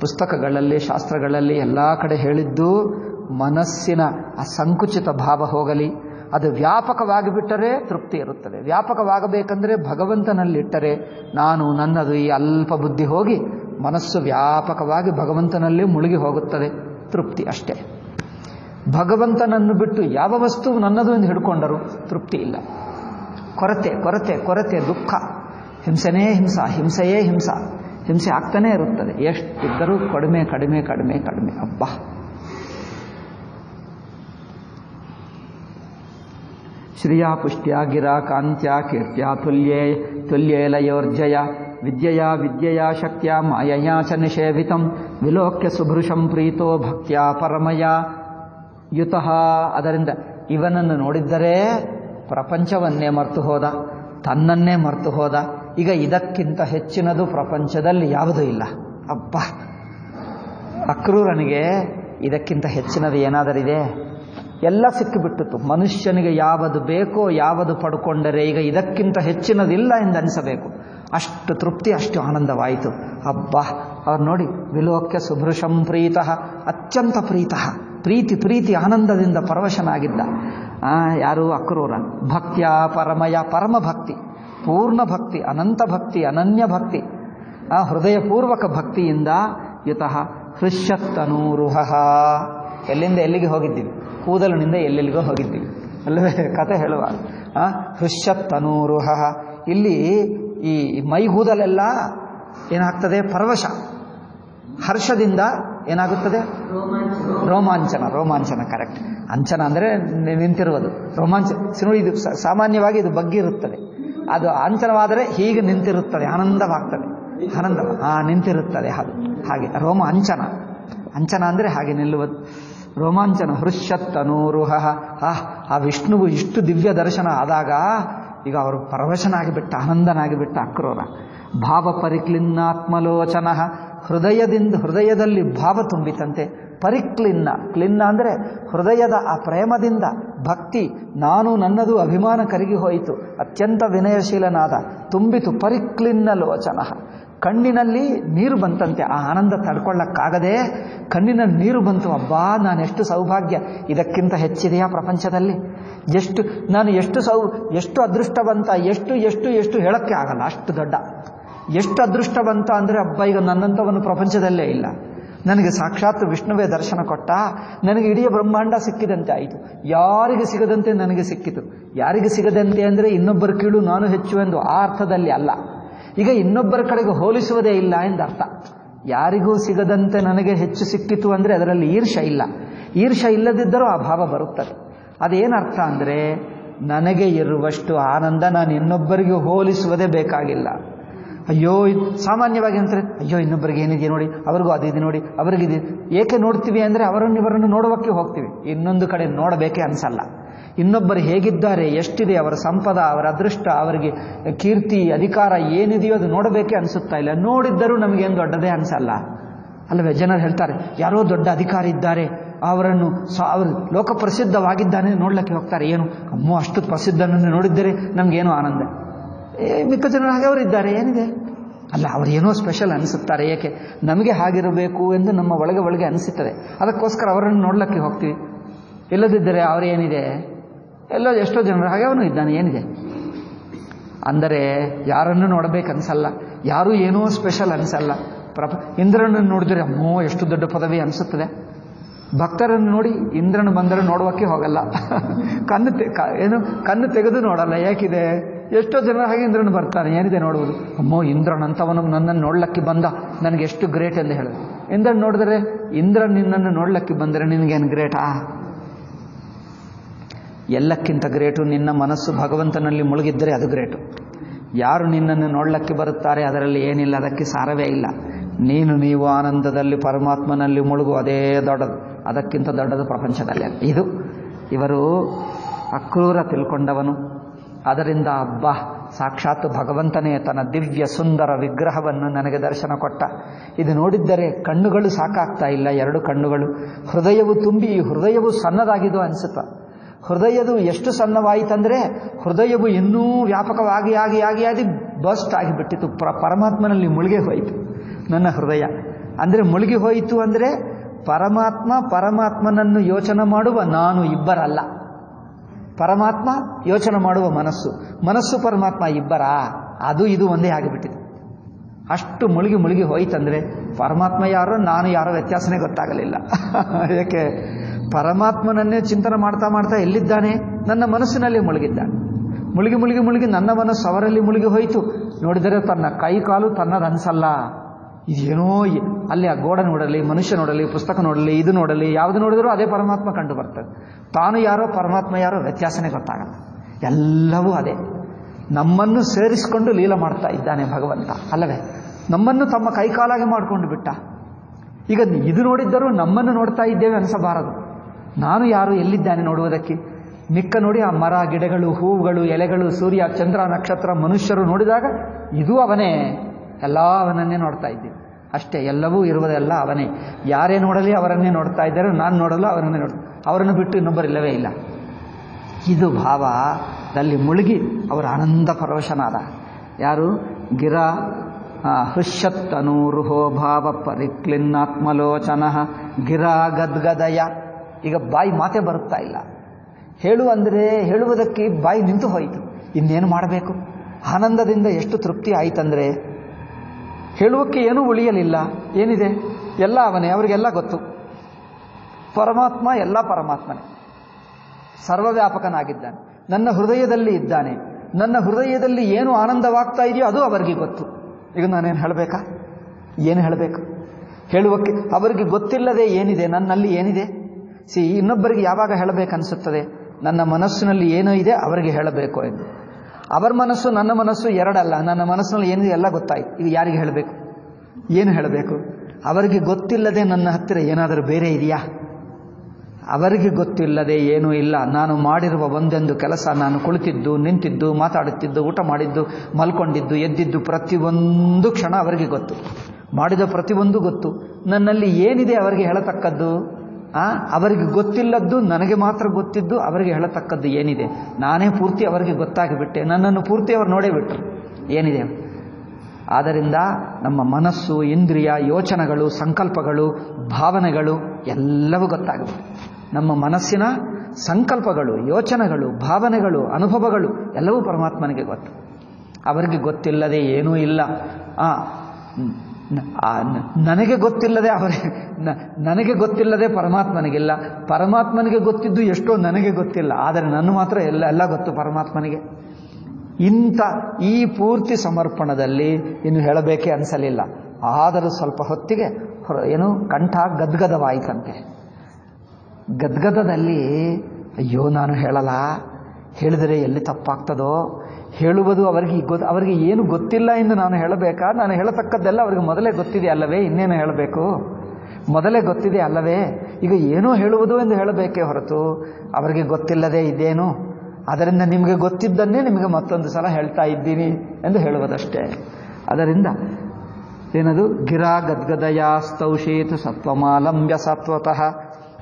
ಪುಸ್ತಕಗಳಲ್ಲಿ, ಶಾಸ್ತ್ರಗಳಲ್ಲಿ ಎಲ್ಲ ಕಡೆ ಹೇಳಿದ್ದು ಮನಸ್ಸಿನ ಅಸಂಕುಚಿತ ಸಂಕುಚಿತ ಭಾವ ಹೋಗಲಿ ಅದು ವ್ಯಾಪಕವಾಗಿ ಬಿಟ್ಟರೆ ತೃಪ್ತಿ ಇರುತ್ತದೆ. ವ್ಯಾಪಕವಾಗಬೇಕಂದ್ರೆ ಭಗವಂತನಲ್ಲಿಟ್ಟರೆ ನಾನು ನನ್ನದು ಈ ಅಲ್ಪ ಬುದ್ಧಿ ಹೋಗಿ ಮನಸ್ಸು ವ್ಯಾಪಕವಾಗಿ ಭಗವಂತನಲ್ಲಿ ಮುಳುಗಿ ಹೋಗುತ್ತದೆ. ತೃಪ್ತಿ ಅಷ್ಟೇ. ಭಗವಂತನನ್ನು ಬಿಟ್ಟು ಯಾವ ವಸ್ತು ನನ್ನದು ಎಂದು ಹಿಡ್ಕೊಂಡರೂ ತೃಪ್ತಿ ಇಲ್ಲ. ಕೊರತೆ ಕೊರತೆ ಕೊರತೆ, ದುಃಖ. ಹಿಂಸನೇ ಹಿಂಸ, ಹಿಂಸೆಯೇ ಹಿಂಸ. ಹಿಂಸೆ ಆಗ್ತಾನೇ ಇರುತ್ತದೆ. ಎಷ್ಟಿದ್ದರೂ ಕಡಿಮೆ ಕಡಿಮೆ ಕಡಿಮೆ ಕಡಿಮೆ. ಅಬ್ಬಾ. ಶ್ರಿಯಾ ಪುಷ್ಟ್ಯ ಗಿರ ಕಾಂತ್ಯ ಕೀರ್ತ್ಯ ತುಲ್ಯೇ ತುಲ್ಯೇಲಯೋರ್ಜಯ ವಿದ್ಯೆಯ ವಿದ್ಯೆಯ ಶಕ್ತಿಯ ಮಾಯಯ ಚ ನಿಷೇವಿತಂ ವಿಲೋಕ್ಯ ಸುಭೃಶಂ ಪ್ರೀತೋ ಭಕ್ತ್ಯ ಪರಮಯ. ಯುತಃ ಅದರಿಂದ ಇವನನ್ನು ನೋಡಿದ್ದರೆ ಪ್ರಪಂಚವನ್ನೇ ಮರೆತು ಹೋದ, ತನ್ನನ್ನೇ ಮರೆತು ಹೋದ. ಈಗ ಇದಕ್ಕಿಂತ ಹೆಚ್ಚಿನದು ಪ್ರಪಂಚದಲ್ಲಿ ಯಾವುದೂ ಇಲ್ಲ. ಅಬ್ಬ! ಅಕ್ರೂರನಿಗೆ ಇದಕ್ಕಿಂತ ಹೆಚ್ಚಿನದು ಏನಾದರಿದೆ? ಎಲ್ಲ ಸಿಕ್ಕಿಬಿಟ್ಟಿತು ಮನುಷ್ಯನಿಗೆ ಯಾವುದು ಬೇಕೋ ಯಾವುದು ಪಡ್ಕೊಂಡರೆ ಈಗ ಇದಕ್ಕಿಂತ ಹೆಚ್ಚಿನದಿಲ್ಲ ಎಂದು ಅನಿಸಬೇಕು. ಅಷ್ಟು ತೃಪ್ತಿ, ಅಷ್ಟು ಆನಂದವಾಯಿತು. ಅಬ್ಬಾ, ಅವ್ರು ನೋಡಿ, ವಿಲೋಕ್ಯ ಸುಭೃಶಂ ಪ್ರೀತಃ, ಅತ್ಯಂತ ಪ್ರೀತಃ, ಪ್ರೀತಿ ಪ್ರೀತಿ, ಆನಂದದಿಂದ ಪರವಶನಾಗಿದ್ದ. ಯಾರು? ಅಕ್ರೂರ. ಭಕ್ತಿಯ ಪರಮಯ ಪರಮ ಭಕ್ತಿ ಪೂರ್ಣ ಭಕ್ತಿ, ಅನಂತ ಭಕ್ತಿ, ಅನನ್ಯ ಭಕ್ತಿ. ಆ, ಹೃದಯಪೂರ್ವಕ ಭಕ್ತಿಯಿಂದ ಯುತಃ ಹೃಷ್ಯತ್ತನೂರುಹ. ಎಲ್ಲಿಂದ ಎಲ್ಲಿಗೆ ಹೋಗಿದ್ದೀವಿ? ಕೂದಲಿನಿಂದ ಎಲ್ಲೆಲ್ಲಿಗೋ ಹೋಗಿದ್ದೀವಿ. ಅಲ್ಲವೇ? ಕತೆ ಹೇಳುವ. ಆ, ಹೃಷ್ಯತ್ತನೂರುಹ ಇಲ್ಲಿ ಈ ಮೈಗೂದಲೆಲ್ಲ ಏನಾಗ್ತದೆ? ಪರವಶ. ಹರ್ಷದಿಂದ ಏನಾಗುತ್ತದೆ? ರೋಮಾಂಚನ. ರೋಮಾಂಚನ. ಕರೆಕ್ಟ್ ಅಂಚನ ಅಂದರೆ ನಿಂತಿರುವುದು. ರೋಮಾಂಚ ನೋಡಿ ಇದು ಸಾಮಾನ್ಯವಾಗಿ ಇದು ಬಗ್ಗಿರುತ್ತದೆ ಅದು ಅಂಚನವಾದರೆ ಹೀಗೆ ನಿಂತಿರುತ್ತದೆ. ಆನಂದವಾಗ್ತದೆ. ಆನಂದ ಆ ನಿಂತಿರುತ್ತದೆ ಅದು. ಹಾಗೆ. ರೋಮ ಅಂಚನ. ಅಂಚನ ಅಂದರೆ ಹಾಗೆ ನಿಲ್ಲುವುದು ರೋಮಾಂಚನ ಹೃಷ್ಯತ್ತನೂರುಹ. ಆಹ್ ಆ ವಿಷ್ಣುವು ಇಷ್ಟು ದಿವ್ಯ ದರ್ಶನ ಆದಾಗ ಈಗ ಅವರು ಪರವಶನಾಗಿಬಿಟ್ಟ, ಆನಂದನಾಗಿಬಿಟ್ಟ ಅಕ್ರೂರ. ಭಾವ ಪರಿಕ್ಲಿನ್ನಾತ್ಮಲೋಚನ, ಹೃದಯದಿಂದ ಹೃದಯದಲ್ಲಿ ಭಾವ ತುಂಬಿತಂತೆ. ಪರಿಕ್ಲಿನ್ನ, ಕ್ಲಿನ್ನ ಅಂದರೆ ಹೃದಯದ ಆ ಪ್ರೇಮದಿಂದ ಭಕ್ತಿ, ನಾನು ನನ್ನದು ಅಭಿಮಾನ ಕರಗಿ ಹೋಯಿತು, ಅತ್ಯಂತ ವಿನಯಶೀಲನಾದ, ತುಂಬಿತು ಪರಿಕ್ಲಿನ್ನ ಲೋಚನ. ಕಣ್ಣಿನಲ್ಲಿ ನೀರು ಬಂತಂತೆ, ಆ ಆನಂದ ತಡ್ಕೊಳ್ಳಕ್ಕಾಗದೆ ಕಣ್ಣಿನಲ್ಲಿ ನೀರು ಬಂತು, ಅಬ್ಬಾ, ನಾನು ಎಷ್ಟು ಸೌಭಾಗ್ಯ. ಇದಕ್ಕಿಂತ ಹೆಚ್ಚಿದೆಯಾ ಪ್ರಪಂಚದಲ್ಲಿ? ಎಷ್ಟು, ನಾನು ಎಷ್ಟು ಸೌ, ಎಷ್ಟು ಅದೃಷ್ಟವಂತ, ಎಷ್ಟು ಎಷ್ಟು ಎಷ್ಟು ಹೇಳಕ್ಕೆ ಆಗಲ್ಲ, ಅಷ್ಟು ದೊಡ್ಡ. ಎಷ್ಟು ಅದೃಷ್ಟವಂತ ಅಂದರೆ, ಅಬ್ಬ, ಈಗ ನನ್ನಂಥವನು ಪ್ರಪಂಚದಲ್ಲೇ ಇಲ್ಲ. ನನಗೆ ಸಾಕ್ಷಾತ್ ವಿಷ್ಣುವೇ ದರ್ಶನ ಕೊಟ್ಟ, ನನಗೆ ಇಡೀ ಬ್ರಹ್ಮಾಂಡ ಸಿಕ್ಕಿದಂತೆ ಆಯಿತು. ಯಾರಿಗೆ ಸಿಗದಂತೆ ನನಗೆ ಸಿಕ್ಕಿತು? ಯಾರಿಗೆ ಸಿಗದಂತೆ ಅಂದರೆ ಇನ್ನೊಬ್ಬರು ಕೀಳು ನಾನು ಹೆಚ್ಚು ಎಂದು ಆ ಅರ್ಥದಲ್ಲಿ ಅಲ್ಲ. ಈಗ ಇನ್ನೊಬ್ಬರ ಕಡೆಗೆ ಹೋಲಿಸುವುದೇ ಇಲ್ಲ ಎಂದರ್ಥ. ಯಾರಿಗೂ ಸಿಗದಂತೆ ನನಗೆ ಹೆಚ್ಚು ಸಿಕ್ಕಿತು ಅಂದರೆ ಅದರಲ್ಲಿ ಈರ್ಷ ಇಲ್ಲ. ಈರ್ಷ ಇಲ್ಲದಿದ್ದರೂ ಆ ಭಾವ ಬರುತ್ತದೆ. ಅದೇನರ್ಥ ಅಂದರೆ ನನಗೆ ಇರುವಷ್ಟು ಆನಂದ ನಾನು ಇನ್ನೊಬ್ಬರಿಗೆ ಹೋಲಿಸುವುದೇ ಬೇಕಾಗಿಲ್ಲ. ಅಯ್ಯೋ ಸಾಮಾನ್ಯವಾಗಿ ಅಂತಾರೆ ಅಯ್ಯೋ, ಇನ್ನೊಬ್ಬರಿಗೆ ಏನಿದೆ ನೋಡಿ, ಅವ್ರಿಗೂ ಅದಿದೆ ನೋಡಿ, ಅವರಿಗಿದೆ. ಏಕೆ ನೋಡ್ತೀವಿ ಅಂದರೆ ಅವರನ್ನು ಇವರನ್ನು ನೋಡುವಕ್ಕೆ ಹೋಗ್ತೀವಿ. ಇನ್ನೊಂದು ಕಡೆ ನೋಡಬೇಕೇ ಅನಿಸಲ್ಲ. ಇನ್ನೊಬ್ಬರು ಹೇಗಿದ್ದಾರೆ, ಎಷ್ಟಿದೆ, ಅವರ ಸಂಪದ, ಅವರ ಅದೃಷ್ಟ, ಅವರಿಗೆ ಕೀರ್ತಿ, ಅಧಿಕಾರ ಏನಿದೆಯೋ ಅದು ನೋಡಬೇಕೇ ಅನಿಸುತ್ತಾ ಇಲ್ಲ. ನೋಡಿದ್ದರೂ ನಮಗೇನು ದೊಡ್ಡದೇ ಅನಿಸಲ್ಲ. ಅಲ್ಲವೇ ಜನರು ಹೇಳ್ತಾರೆ, ಯಾರೋ ದೊಡ್ಡ ಅಧಿಕಾರಿ ಇದ್ದಾರೆ, ಅವರನ್ನು ಅವರು ಲೋಕ ಪ್ರಸಿದ್ಧವಾಗಿದ್ದಾನೆ ನೋಡ್ಲಿಕ್ಕೆ ಹೋಗ್ತಾರೆ. ಏನು? ಅಮ್ಮೋ, ಅಷ್ಟು ಪ್ರಸಿದ್ಧನನ್ನು ನೋಡಿದ್ದರೆ ನಮಗೇನು ಆನಂದ. ಮಿಕ್ಕ ಜನರು ಹಾಗೆ ಅವರಿದ್ದಾರೆ ಏನಿದೆ? ಅಲ್ಲ, ಅವರು ಏನೋ ಸ್ಪೆಷಲ್ ಅನಿಸುತ್ತಾರೆ, ಏಕೆ? ನಮಗೆ ಹಾಗಿರಬೇಕು ಎಂದು ನಮ್ಮ ಒಳಗೆ ಒಳಗೆ ಅನಿಸುತ್ತದೆ. ಅದಕ್ಕೋಸ್ಕರ ಅವರನ್ನು ನೋಡ್ಲಿಕ್ಕೆ ಹೋಗ್ತೀವಿ. ಇಲ್ಲದಿದ್ದರೆ ಅವರೇನಿದೆ ಎಲ್ಲೋ ಎಷ್ಟೋ ಜನರ, ಹಾಗೆ ಅವನು ಇದ್ದಾನೆ, ಏನಿದೆ? ಅಂದರೆ ಯಾರನ್ನು ನೋಡಬೇಕನ್ಸಲ್ಲ, ಯಾರೂ ಏನೋ ಸ್ಪೆಷಲ್ ಅನಿಸಲ್ಲ. ಪ್ರಪ, ಇಂದ್ರನನ್ನು ನೋಡಿದರೆ, ಅಮ್ಮೋ, ಎಷ್ಟು ದೊಡ್ಡ ಪದವಿ ಅನಿಸುತ್ತದೆ. ಭಕ್ತರನ್ನು ನೋಡಿ, ಇಂದ್ರನು ಬಂದರೆ ನೋಡೋಕ್ಕೆ ಹೋಗಲ್ಲ. ಕಣ್ಣು ತೆ ಏನು, ಕಣ್ಣು ತೆಗೆದು ನೋಡಲ್ಲ, ಯಾಕಿದೆ? ಎಷ್ಟೋ ಜನ ಹಾಗೆ ಇಂದ್ರನು ಬರ್ತಾನೆ ಏನಿದೆ ನೋಡುವುದು? ಅಮ್ಮೋ, ಇಂದ್ರನಂತವನು ನನ್ನನ್ನು ನೋಡ್ಲಕ್ಕೆ ಬಂದ, ನನಗೆ ಎಷ್ಟು ಗ್ರೇಟ್ ಎಂದು ಹೇಳಿದೆ. ಇಂದ್ರನ್ ನೋಡಿದರೆ ಇಂದ್ರ ನಿನ್ನನ್ನು ನೋಡ್ಲಕ್ಕೆ ಬಂದರೆ ನಿನಗೇನು ಗ್ರೇಟಾ ಎಲ್ಲಕ್ಕಿಂತ ಗ್ರೇಟು ನಿನ್ನ ಮನಸ್ಸು ಭಗವಂತನಲ್ಲಿ ಮುಳುಗಿದ್ದರೆ ಅದು ಗ್ರೇಟು. ಯಾರು ನಿನ್ನನ್ನು ನೋಡಲಿಕ್ಕೆ ಬರುತ್ತಾರೆ ಅದರಲ್ಲಿ ಏನಿಲ್ಲ, ಅದಕ್ಕೆ ಸಾರವೇ ಇಲ್ಲ. ನೀನು ನೀವು ಆನಂದದಲ್ಲಿ ಪರಮಾತ್ಮನಲ್ಲಿ ಮುಳುಗು, ಅದೇ ದೊಡ್ಡದು. ಅದಕ್ಕಿಂತ ದೊಡ್ಡದು ಪ್ರಪಂಚದಲ್ಲಿ ಇದು ಇವರು ಅಕ್ರೂರ ತಿಳ್ಕೊಂಡವನು. ಅದರಿಂದ ಅಬ್ಬಾ ಸಾಕ್ಷಾತ್ ಭಗವಂತನೇ ತನ್ನ ದಿವ್ಯ ಸುಂದರ ವಿಗ್ರಹವನ್ನು ನನಗೆ ದರ್ಶನ ಕೊಟ್ಟ. ಇದು ನೋಡಿದ್ದರೆ ಕಣ್ಣುಗಳು ಸಾಕಾಗ್ತಾ ಇಲ್ಲ, ಎರಡು ಕಣ್ಣುಗಳು. ಹೃದಯವು ತುಂಬಿ, ಹೃದಯವು ಸಣ್ಣದಾಗಿದ್ದು ಅನಿಸುತ್ತ. ಹೃದಯದು ಎಷ್ಟು ಸಣ್ಣವಾಯಿತಂದರೆ ಹೃದಯವು ಇನ್ನೂ ವ್ಯಾಪಕವಾಗಿ ಆಗಿ ಆಗಿ ಆಗಿ ಬಸ್ಟ್ ಆಗಿಬಿಟ್ಟಿತ್ತು ಪ್ರ ಪರಮಾತ್ಮನಲ್ಲಿ ಮುಳುಗಿ ಹೋಯಿತು ನನ್ನ ಹೃದಯ. ಅಂದರೆ ಮುಳುಗಿ ಹೋಯಿತು ಅಂದರೆ ಪರಮಾತ್ಮ ಪರಮಾತ್ಮನನ್ನು ಯೋಚನೆ ಮಾಡುವ ನಾನು ಇಬ್ಬರಲ್ಲ. ಪರಮಾತ್ಮ ಯೋಚನೆ ಮಾಡುವ ಮನಸ್ಸು. ಮನಸ್ಸು ಪರಮಾತ್ಮ ಇಬ್ಬರಾ? ಅದು ಇದು ಒಂದೇ ಆಗಿಬಿಟ್ಟಿದೆ. ಅಷ್ಟು ಮುಳುಗಿ ಮುಳುಗಿ ಹೋಯ್ತಂದ್ರೆ ಪರಮಾತ್ಮ ಯಾರೋ ನಾನು ಯಾರೋ ವ್ಯತ್ಯಾಸನೇ ಗೊತ್ತಾಗಲಿಲ್ಲ. ಏಕೆ? ಪರಮಾತ್ಮನನ್ನೇ ಚಿಂತನೆ ಮಾಡ್ತಾ ಮಾಡ್ತಾ ಎಲ್ಲಿದ್ದಾನೆ? ನನ್ನ ಮನಸ್ಸಿನಲ್ಲಿ ಮುಳುಗಿದ್ದ. ಮುಳುಗಿ ಮುಳುಗಿ ಮುಳುಗಿ ನನ್ನ ಮನಸ್ಸು ಅವರಲ್ಲಿ ಮುಳುಗಿ ಹೋಯಿತು. ನೋಡಿದರೆ ತನ್ನ ಕೈ ಕಾಲು ತನ್ನದನ್ಸಲ್ಲ ಇದೇನೋ ಅಲ್ಲಿ ಆ ಗೋಡ ನೋಡಲಿ, ಮನುಷ್ಯ ನೋಡಲಿ, ಪುಸ್ತಕ ನೋಡಲಿ, ಇದು ನೋಡಲಿ, ಯಾವುದು ನೋಡಿದರೂ ಅದೇ ಪರಮಾತ್ಮ ಕಂಡು ಬರ್ತದೆ ತಾನು ಯಾರೋ, ಪರಮಾತ್ಮ ಯಾರೋ ವ್ಯತ್ಯಾಸನೇ ಗೊತ್ತಾಗಲ್ಲ. ಎಲ್ಲವೂ ಅದೇ. ನಮ್ಮನ್ನು ಸೇರಿಸಿಕೊಂಡು ಲೀಲ ಮಾಡ್ತಾ ಇದ್ದಾನೆ ಭಗವಂತ. ಅಲ್ಲವೇ? ನಮ್ಮನ್ನು ತಮ್ಮ ಕೈಕಾಲಾಗಿ ಮಾಡಿಕೊಂಡು ಬಿಟ್ಟ. ಈಗ ಇದು ನೋಡಿದ್ದರೂ ನಮ್ಮನ್ನು ನೋಡ್ತಾ ಇದ್ದೇವೆ ಅನಿಸಬಾರದು. ನಾನು ಯಾರು ಎಲ್ಲಿದ್ದಾನೆ ನೋಡುವುದಕ್ಕೆ? ಮಿಕ್ಕ ನೋಡಿ ಆ ಮರ, ಗಿಡಗಳು, ಹೂವುಗಳು, ಎಲೆಗಳು, ಸೂರ್ಯ, ಚಂದ್ರ, ನಕ್ಷತ್ರ, ಮನುಷ್ಯರು ನೋಡಿದಾಗ ಇದು ಅವನೇ. ಎಲ್ಲ ಅವನನ್ನೇ ನೋಡ್ತಾ ಇದ್ದೀವಿ ಅಷ್ಟೇ, ಎಲ್ಲವೂ ಇರುವುದೆಲ್ಲ ಅವನೇ. ಯಾರೇ ನೋಡಲಿ ಅವರನ್ನೇ ನೋಡ್ತಾ ಇದ್ದಾರೆ, ನಾನು ನೋಡಲು ಅವರನ್ನೇ ನೋಡ್, ಅವರನ್ನು ಬಿಟ್ಟು ಇನ್ನೊಬ್ಬರಿಲ್ಲವೇ ಇಲ್ಲ. ಇದು ಭಾವದಲ್ಲಿ ಮುಳುಗಿ ಅವರು ಆನಂದ ಪರವಶನಾದ. ಯಾರು? ಗಿರ ಹೃಷ್ಯತ್ತನೂರುಹೋ ಭಾವ ಪರಿಕ್ಲಿನ್ನಾತ್ಮಲೋಚನ. ಗಿರ ಗದ್ಗದಯ. ಈಗ ಬಾಯಿ ಮಾತೇ ಬರುತ್ತಾ ಇಲ್ಲ. ಹೇಳು ಅಂದರೆ ಹೇಳುವುದಕ್ಕೆ ಬಾಯಿ ನಿಂತು ಹೋಯಿತು. ಇನ್ನೇನು ಮಾಡಬೇಕು? ಆನಂದದಿಂದ ಎಷ್ಟು ತೃಪ್ತಿ ಆಯಿತಂದರೆ, ಹೇಳುವಕ್ಕೆ ಏನೂ ಉಳಿಯಲಿಲ್ಲ. ಏನಿದೆ? ಎಲ್ಲ ಅವನೇ, ಅವರಿಗೆಲ್ಲ ಗೊತ್ತು. ಪರಮಾತ್ಮ ಎಲ್ಲ ಪರಮಾತ್ಮನೇ. ಸರ್ವವ್ಯಾಪಕನಾಗಿದ್ದಾನೆ. ನನ್ನ ಹೃದಯದಲ್ಲಿ ಇದ್ದಾನೆ. ನನ್ನ ಹೃದಯದಲ್ಲಿ ಏನು ಆನಂದವಾಗ್ತಾ ಇದೆಯೋ ಅದು ಅವರಿಗೆ ಗೊತ್ತು. ಈಗ ನಾನೇನು ಹೇಳಬೇಕಾ? ಏನು ಹೇಳಬೇಕು? ಹೇಳುವಕ್ಕೆ ಅವರಿಗೆ ಗೊತ್ತಿಲ್ಲದೆ ಏನಿದೆ? ನನ್ನಲ್ಲಿ ಏನಿದೆ? ಸಿ, ಇನ್ನೊಬ್ಬರಿಗೆ ಯಾವಾಗ ಹೇಳಬೇಕನ್ನಿಸುತ್ತದೆ ನನ್ನ ಮನಸ್ಸಿನಲ್ಲಿ ಏನೋ ಇದೆ, ಅವರಿಗೆ ಹೇಳಬೇಕು ಎಂದು. ಅವರ ಮನಸ್ಸು ನನ್ನ ಮನಸ್ಸು ಎರಡಲ್ಲ. ನನ್ನ ಮನಸ್ಸಿನಲ್ಲಿ ಏನಿದೆ ಎಲ್ಲ ಗೊತ್ತಾಯ್ತು. ಈಗ ಯಾರಿಗೆ ಹೇಳಬೇಕು? ಏನು ಹೇಳಬೇಕು? ಅವರಿಗೆ ಗೊತ್ತಿಲ್ಲದೆ ನನ್ನ ಹತ್ತಿರ ಏನಾದರೂ ಬೇರೆ ಇದೆಯಾ? ಅವರಿಗೆ ಗೊತ್ತಿಲ್ಲದೆ ಏನೂ ಇಲ್ಲ. ನಾನು ಮಾಡಿರುವ ಒಂದೊಂದು ಕೆಲಸ, ನಾನು ಕುಳಿತಿದ್ದು, ನಿಂತಿದ್ದು, ಮಾತಾಡುತ್ತಿದ್ದು, ಊಟ ಮಾಡಿದ್ದು, ಮಲ್ಕೊಂಡಿದ್ದು, ಎದ್ದಿದ್ದು, ಪ್ರತಿಯೊಂದು ಕ್ಷಣ ಅವರಿಗೆ ಗೊತ್ತು. ಮಾಡಿದ ಪ್ರತಿಯೊಂದು ಗೊತ್ತು. ನನ್ನಲ್ಲಿ ಏನಿದೆ ಅವರಿಗೆ ಹೇಳತಕ್ಕದ್ದು? ಅವರಿಗೆ ಗೊತ್ತಿಲ್ಲದ್ದು ನನಗೆ ಮಾತ್ರ ಗೊತ್ತಿದ್ದು ಅವರಿಗೆ ಹೇಳತಕ್ಕದ್ದು ಏನಿದೆ. ನಾನೇ ಪೂರ್ತಿ ಅವರಿಗೆ ಗೊತ್ತಾಗಿಬಿಟ್ಟೆ. ನನ್ನನ್ನು ಪೂರ್ತಿ ಅವರು ನೋಡೇ ಬಿಟ್ಟರು ಏನಿದೆ? ಆದ್ದರಿಂದ ನಮ್ಮ ಮನಸ್ಸು, ಇಂದ್ರಿಯ, ಯೋಚನೆಗಳು, ಸಂಕಲ್ಪಗಳು, ಭಾವನೆಗಳು ಎಲ್ಲವೂ ಗೊತ್ತಾಗುತ್ತೆ ನಮ್ಮ ಮನಸ್ಸಿನ ಸಂಕಲ್ಪಗಳು, ಯೋಚನೆಗಳು, ಭಾವನೆಗಳು, ಅನುಭವಗಳು ಎಲ್ಲವೂ ಪರಮಾತ್ಮನಿಗೆ ಗೊತ್ತು. ಅವರಿಗೆ ಗೊತ್ತಿಲ್ಲದೆ ಏನೂ ಇಲ್ಲ. ನನಗೆ ಗೊತ್ತಿಲ್ಲದೆ ಅವರೇ ನನಗೆ ಗೊತ್ತಿಲ್ಲದೆ ಪರಮಾತ್ಮನಿಗಿಲ್ಲ. ಪರಮಾತ್ಮನಿಗೆ ಗೊತ್ತಿದ್ದು ಎಷ್ಟೋ ನನಗೆ ಗೊತ್ತಿಲ್ಲ. ಆದರೆ ನನ್ನ ಮಾತ್ರ ಎಲ್ಲ ಎಲ್ಲ ಗೊತ್ತು ಪರಮಾತ್ಮನಿಗೆ. ಇಂಥ ಈ ಪೂರ್ತಿ ಸಮರ್ಪಣದಲ್ಲಿ ಇನ್ನು ಹೇಳಬೇಕೇ ಅನಿಸಲಿಲ್ಲ. ಆದರೂ ಸ್ವಲ್ಪ ಹೊತ್ತಿಗೆ ಏನು, ಕಂಠ ಗದ್ಗದವಾಯಿತಂತೆ. ಗದ್ಗದದಲ್ಲಿ, ಅಯ್ಯೋ, ನಾನು ಹೇಳಲ್ಲ. ಹೇಳಿದರೆ ಎಲ್ಲಿ ತಪ್ಪಾಗ್ತದೋ? ಹೇಳುವುದು ಅವರಿಗೆ ಅವರಿಗೆ ಏನು ಗೊತ್ತಿಲ್ಲ ಎಂದು ನಾನು ಹೇಳಬೇಕಾ? ನಾನು ಹೇಳತಕ್ಕದ್ದೆಲ್ಲ ಅವರಿಗೆ ಮೊದಲೇ ಗೊತ್ತಿದೆ ಅಲ್ಲವೇ? ಇನ್ನೇನು ಹೇಳಬೇಕು? ಮೊದಲೇ ಗೊತ್ತಿದೆ ಅಲ್ಲವೇ? ಈಗ ಏನೋ ಹೇಳುವುದು ಎಂದು ಹೇಳಬೇಕೇ ಹೊರತು ಅವರಿಗೆ ಗೊತ್ತಿಲ್ಲದೆ ಇದೇನು? ಅದರಿಂದ ನಿಮಗೆ ಗೊತ್ತಿದ್ದನ್ನೇ ನಿಮಗೆ ಮತ್ತೊಂದು ಸಲ ಹೇಳ್ತಾ ಇದ್ದೀನಿ ಎಂದು ಹೇಳುವುದಷ್ಟೇ. ಅದರಿಂದ ಏನದು? ಗಿರಾ ಗದ್ಗದಯ ಸ್ತೌಷೇತು ಸತ್ವಮಾಲಂಬ್ಯ ಸತ್ವತಃ.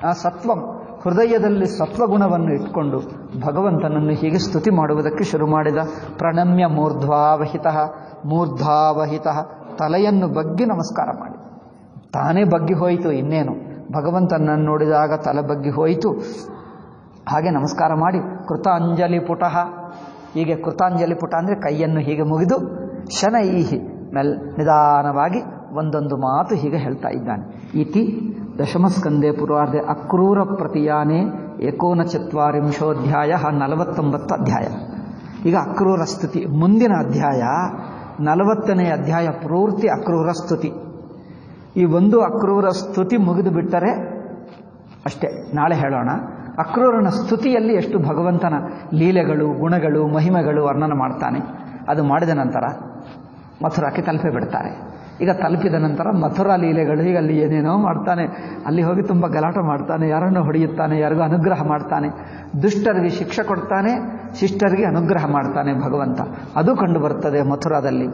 ಆ ಸತ್ವಂ ಹೃದಯದಲ್ಲಿ ಸತ್ವಗುಣವನ್ನು ಇಟ್ಕೊಂಡು ಭಗವಂತನನ್ನು ಹೀಗೆ ಸ್ತುತಿ ಮಾಡುವುದಕ್ಕೆ ಶುರು ಮಾಡಿದ. ಪ್ರಣಮ್ಯ ಮೂರ್ಧ್ವಾವಹಿತ ಮೂರ್ಧಾವಹಿತ ತಲೆಯನ್ನು ಬಗ್ಗಿ ನಮಸ್ಕಾರ ಮಾಡಿ. ತಾನೇ ಬಗ್ಗಿ ಹೋಯಿತು ಇನ್ನೇನು? ಭಗವಂತನನ್ನು ನೋಡಿದಾಗ ತಲೆ ಬಗ್ಗಿ ಹೋಯಿತು. ಹಾಗೆ ನಮಸ್ಕಾರ ಮಾಡಿ. ಕೃತಾಂಜಲಿ ಪುಟಃ. ಹೀಗೆ ಕೃತಾಂಜಲಿ ಪುಟ ಅಂದರೆ ಕೈಯನ್ನು ಹೀಗೆ ಮುಗಿದು ಶನೈಹಿ ಮೆಲ್ ನಿಧಾನವಾಗಿ ಒಂದೊಂದು ಮಾತು ಹೀಗೆ ಹೇಳ್ತಾ ಇದ್ದಾನೆ. ಇತಿ ದಶಮಸ್ಕಂದೆ ಪುರಾರ್ಧೆ ಅಕ್ರೂರ ಪ್ರತಿಯಾನೆ ಏಕೋನಚತ್ವಾರಿಂಶೋಧ್ಯಾಯ ನಲವತ್ತೊಂಬತ್ತು ಅಧ್ಯಾಯ. ಈಗ ಅಕ್ರೂರ ಸ್ತುತಿ. ಮುಂದಿನ ಅಧ್ಯಾಯ, ನಲವತ್ತನೇ ಅಧ್ಯಾಯ ಪೂರ್ತಿ ಅಕ್ರೂರ ಸ್ತುತಿ. ಈ ಒಂದು ಅಕ್ರೂರ ಸ್ತುತಿ ಮುಗಿದು ಬಿಟ್ಟರೆ ಅಷ್ಟೇ. ನಾಳೆ ಹೇಳೋಣ. ಅಕ್ರೂರನ ಸ್ತುತಿಯಲ್ಲಿ ಎಷ್ಟು ಭಗವಂತನ ಲೀಲೆಗಳು, ಗುಣಗಳು, ಮಹಿಮೆಗಳು ವರ್ಣನ ಮಾಡ್ತಾನೆ. ಅದು ಮಾಡಿದ ನಂತರ ಮಥುರಾಕ್ಕೆ ತಲುಪೆ ಬಿಡ್ತಾರೆ. ಈಗ ತಲುಪಿದ ನಂತರ ಮಥುರಾ ಲೀಲೆಗಳು ಈಗ ಅಲ್ಲಿ ಏನೇನೋ ಮಾಡ್ತಾನೆ. ಅಲ್ಲಿ ಹೋಗಿ ತುಂಬ ಗಲಾಟೆ ಮಾಡ್ತಾನೆ, ಯಾರನ್ನು ಹೊಡೆಯುತ್ತಾನೆ, ಯಾರಿಗೂ ಅನುಗ್ರಹ ಮಾಡ್ತಾನೆ. ದುಷ್ಟರಿಗೆ ಶಿಕ್ಷೆ ಕೊಡ್ತಾನೆ, ಶಿಷ್ಟರಿಗೆ ಅನುಗ್ರಹ ಮಾಡ್ತಾನೆ ಭಗವಂತ. ಅದು ಕಂಡು ಬರ್ತದೆ ಮಥುರಾದಲ್ಲಿ.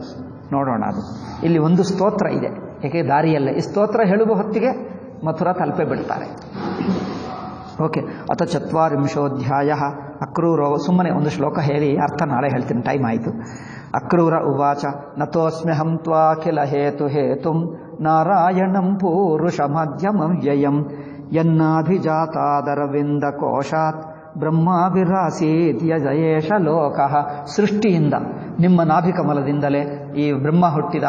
ನೋಡೋಣ ಅದು. ಇಲ್ಲಿ ಒಂದು ಸ್ತೋತ್ರ ಇದೆ. ಏಕೆ ದಾರಿಯಲ್ಲ. ಈ ಸ್ತೋತ್ರ ಹೇಳುವ ಹೊತ್ತಿಗೆ ಮಥುರಾ ತಲುಪೇ ಬಿಡ್ತಾರೆ. ಓಕೆ. ಅಥ ಚತ್ವರಿಂಶೋಧ್ಯಾಯ ಅಕ್ರೂರೋ ಸುಮ್ಮನೆ ಒಂದು ಶ್ಲೋಕ ಹೇಳಿ, ಅರ್ಥ ನಾಳೆ ಹೇಳ್ತೀನಿ, ಟೈಮ್ ಆಯಿತು. ಅಕ್ರೂರ ಉವಾಚ. ನತೋಸ್ಮ್ಯಹಂ ತ್ವಾಖಿಲ ಹೇತು ಹೇತುಂ. ನಾರಾಯಣಂ ಪೂರುಷ ಮಧ್ಯಮಂ ವ್ಯಯಂ. ಯನ್ನಾಭಿಜಾತಾದರವಿಂದ ಕೋಶಾತ್. ಬ್ರಹ್ಮಾಭಿರಾಸೀತ್ಯ ಜಯೇಶ ಲೋಕಃ. ಸೃಷ್ಟಿಯಿಂದ, ನಿಮ್ಮ ನಾಭಿಕಮಲದಿಂದಲೇ ಈ ಬ್ರಹ್ಮ ಹುಟ್ಟಿದ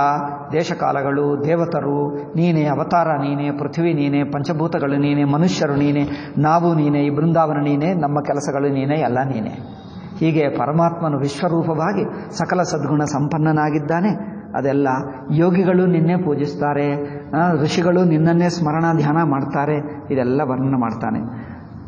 ದೇಶಕಾಲಗಳು, ದೇವತರು, ನೀನೇ ಅವತಾರ, ನೀನೇ ಪೃಥ್ವಿ, ನೀನೇ ಪಂಚಭೂತಗಳು, ನೀನೇ ಮನುಷ್ಯರು, ನೀನೇ ನಾವು, ನೀನೇ ಈ ಬೃಂದಾವನ, ನೀನೇ ನಮ್ಮ ಕೆಲಸಗಳು, ನೀನೇ ಎಲ್ಲ ನೀನೇ. ಹೀಗೆ ಪರಮಾತ್ಮನು ವಿಶ್ವರೂಪವಾಗಿ ಸಕಲ ಸದ್ಗುಣ ಸಂಪನ್ನನಾಗಿದ್ದಾನೆ. ಅದೆಲ್ಲ ಯೋಗಿಗಳು ನಿನ್ನೆ ಪೂಜಿಸ್ತಾರೆ ಋಷಿಗಳು ನಿನ್ನನ್ನೇ ಸ್ಮರಣ ಧ್ಯಾನ ಮಾಡ್ತಾರೆ, ಇದೆಲ್ಲ ವರ್ಣನೆ ಮಾಡ್ತಾನೆ.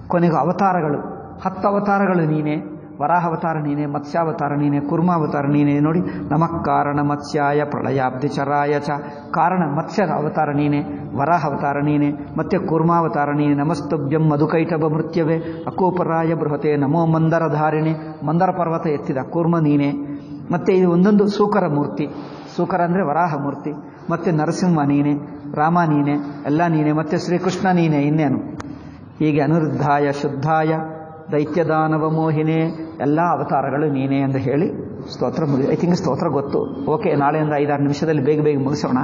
ಕೊನೆಗೂ ಅವತಾರಗಳು, ಹತ್ತು ಅವತಾರಗಳು ನೀನೇ. ವರಾಹಾವತಾರ ನೀನೆ, ಮತ್ಸ್ಯಾವತಾರ ನೀನೆ, ಕುರ್ಮಾವತಾರ ನೀನೆ ನೋಡಿ, ನಮಃ ಕಾರಣ ಮತ್ಸ್ಯಾಯ ಪ್ರಳಯಾಬ್ಧಿ ಚರಾಯ ಚ. ಕಾರಣ ಮತ್ಸ್ಯ ಅವತಾರ ನೀನೆ, ವರಾಹಾವತಾರ ನೀನೆ, ಮತ್ತೆ ಕುರ್ಮಾವತಾರ ನೀನೆ, ನಮಸ್ತುಭ್ಯಂ ಮಧುಕೈಟಭ ಮೃತ್ಯವೇ ಅಕೋಪರಾಯ ಬೃಹತೆ, ನಮೋ ಮಂದರಧಾರಿಣಿ ಮಂದರ ಪರ್ವತ ಎತ್ತಿದ ಕೂರ್ಮ ನೀನೆ. ಮತ್ತೆ ಇದು ಒಂದೊಂದು ಸೂಕರ ಮೂರ್ತಿ. ಸೂಕರ ಅಂದರೆ ವರಾಹ ಮೂರ್ತಿ, ಮತ್ತೆ ನರಸಿಂಹ ನೀನೆ, ರಾಮ ನೀನೆ, ಎಲ್ಲ ನೀನೆ, ಮತ್ತೆ ಶ್ರೀಕೃಷ್ಣ ನೀನೆ ಇನ್ನೇನು. ಹೀಗೆ ಅನಿರುದ್ಧಾಯ, ಶುದ್ಧಾಯ ದೈತ್ಯದಾನವ ಮೋಹಿನೇ, ಎಲ್ಲ ಅವತಾರಗಳು ನೀನೇ ಎಂದು ಹೇಳಿ ಸ್ತೋತ್ರ ಮುಗಿ ಐ ಥಿಂಕ್ ಸ್ತೋತ್ರ ಗೊತ್ತು. ಓಕೆ ನಾಳೆಯಿಂದ ಐದಾರು ನಿಮಿಷದಲ್ಲಿ ಬೇಗ ಬೇಗ ಮುಗಿಸೋಣ.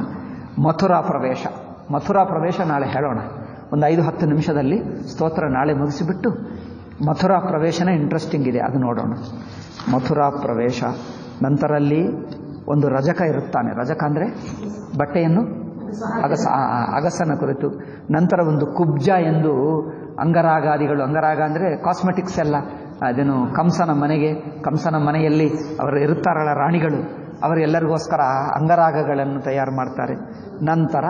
ಮಥುರಾ ಪ್ರವೇಶ. ಮಥುರಾ ಪ್ರವೇಶ ನಾಳೆ ಹೇಳೋಣ. ಒಂದು ಐದು ಹತ್ತು ನಿಮಿಷದಲ್ಲಿ ಸ್ತೋತ್ರ ನಾಳೆ ಮುಗಿಸಿಬಿಟ್ಟು ಮಥುರಾ ಪ್ರವೇಶನೇ ಇಂಟ್ರೆಸ್ಟಿಂಗ್ ಇದೆ. ಅದು ನೋಡೋಣ. ಮಥುರಾ ಪ್ರವೇಶ. ನಂತರಲ್ಲಿ ಒಂದು ರಜಕ ಇರುತ್ತಾನೆ. ರಜಕ ಅಂದರೆ ಬಟ್ಟೆಯನ್ನು ಅಗಸ ಅಗಸನ ಕುರಿತು. ನಂತರ ಒಂದು ಕುಬ್ಜ ಎಂದು ಅಂಗರಾಗಾದಿಗಳು. ಅಂಗರಾಗ ಅಂದರೆ ಕಾಸ್ಮೆಟಿಕ್ಸ್ ಎಲ್ಲ. ಅದೇನು ಕಂಸನ ಮನೆಗೆ, ಕಂಸನ ಮನೆಯಲ್ಲಿ ಅವರು ಇರುತ್ತಾರಲ್ಲ ರಾಣಿಗಳು ಅವರೆಲ್ಲರಿಗೋಸ್ಕರ ಅಂಗರಾಗಗಳನ್ನು ತಯಾರು ಮಾಡ್ತಾರೆ. ನಂತರ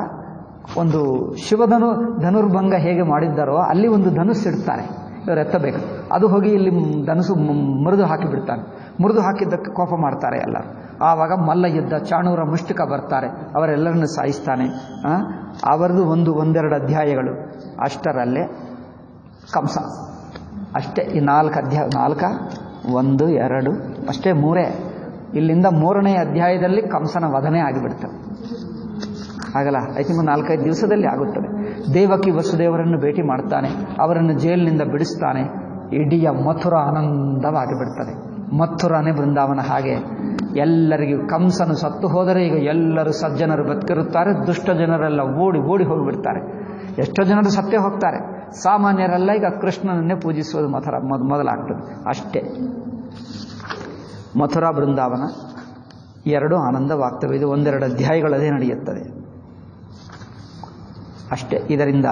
ಒಂದು ಶಿವಧನು, ಧನುರ್ಭಂಗ ಹೇಗೆ ಮಾಡಿದ್ದಾರೋ ಅಲ್ಲಿ ಒಂದು ಧನುಸ್ಸು ಇಡ್ತಾರೆ. ಇವರು ಎತ್ತಬೇಕು. ಅದು ಹೋಗಿ ಇಲ್ಲಿ ಧನುಸು ಮುರಿದು ಹಾಕಿಬಿಡ್ತಾನೆ. ಮುರಿದು ಹಾಕಿದ್ದಕ್ಕೆ ಕೋಪ ಮಾಡ್ತಾರೆ ಎಲ್ಲರೂ. ಆವಾಗ ಮಲ್ಲ ಯುದ್ಧ, ಚಾಣೂರ ಮುಷ್ಟಿಕ ಬರ್ತಾರೆ. ಅವರೆಲ್ಲರನ್ನು ಸಾಯಿಸ್ತಾನೆ. ಅವರದು ಒಂದು, ಒಂದೆರಡು ಅಧ್ಯಾಯಗಳು. ಅಷ್ಟರಲ್ಲೇ ಕಂಸ. ಅಷ್ಟೇ ಈ ನಾಲ್ಕು ಅಧ್ಯಾಯ, ನಾಲ್ಕ, ಒಂದು, ಎರಡು, ಅಷ್ಟೇ ಮೂರೇ. ಇಲ್ಲಿಂದ ಮೂರನೇ ಅಧ್ಯಾಯದಲ್ಲಿ ಕಂಸನ ವಧನೆ ಆಗಿಬಿಡ್ತದೆ ಆಗಲ್ಲ ತಿಂಗ್ ನಾಲ್ಕೈದು ದಿವಸದಲ್ಲಿ ಆಗುತ್ತದೆ. ದೇವಕಿ ವಸುದೇವರನ್ನು ಭೇಟಿ ಮಾಡ್ತಾನೆ. ಅವರನ್ನು ಜೈಲಿನಿಂದ ಬಿಡಿಸ್ತಾನೆ. ಇಡೀ ಮಥುರ ಆನಂದವಾಗಿ ಬಿಡ್ತದೆ ಮಥುರಾನೇ ಬೃಂದಾವನ ಹಾಗೆ. ಎಲ್ಲರಿಗೂ ಕಂಸನು ಸತ್ತು ಹೋದರೆ ಈಗ ಎಲ್ಲರೂ ಸಜ್ಜನರು ಬದುಕಿರುತ್ತಾರೆ. ದುಷ್ಟ ಜನರೆಲ್ಲ ಓಡಿ ಓಡಿ ಹೋಗಿಬಿಡ್ತಾರೆ. ಎಷ್ಟೋ ಜನರು ಸತ್ತೇ ಹೋಗ್ತಾರೆ. ಸಾಮಾನ್ಯರೆಲ್ಲ ಈಗ ಕೃಷ್ಣನನ್ನೇ ಪೂಜಿಸುವುದು ಮಥುರ, ಮೊದ, ಮೊದಲಾಗ್ತದೆ. ಅಷ್ಟೇ. ಮಥುರಾ ಬೃಂದಾವನ ಎರಡು ಆನಂದವಾಗ್ತವೆ. ಇದು ಒಂದೆರಡು ಅಧ್ಯಾಯಗಳದೇ ನಡೆಯುತ್ತದೆ. ಅಷ್ಟೇ. ಇದರಿಂದ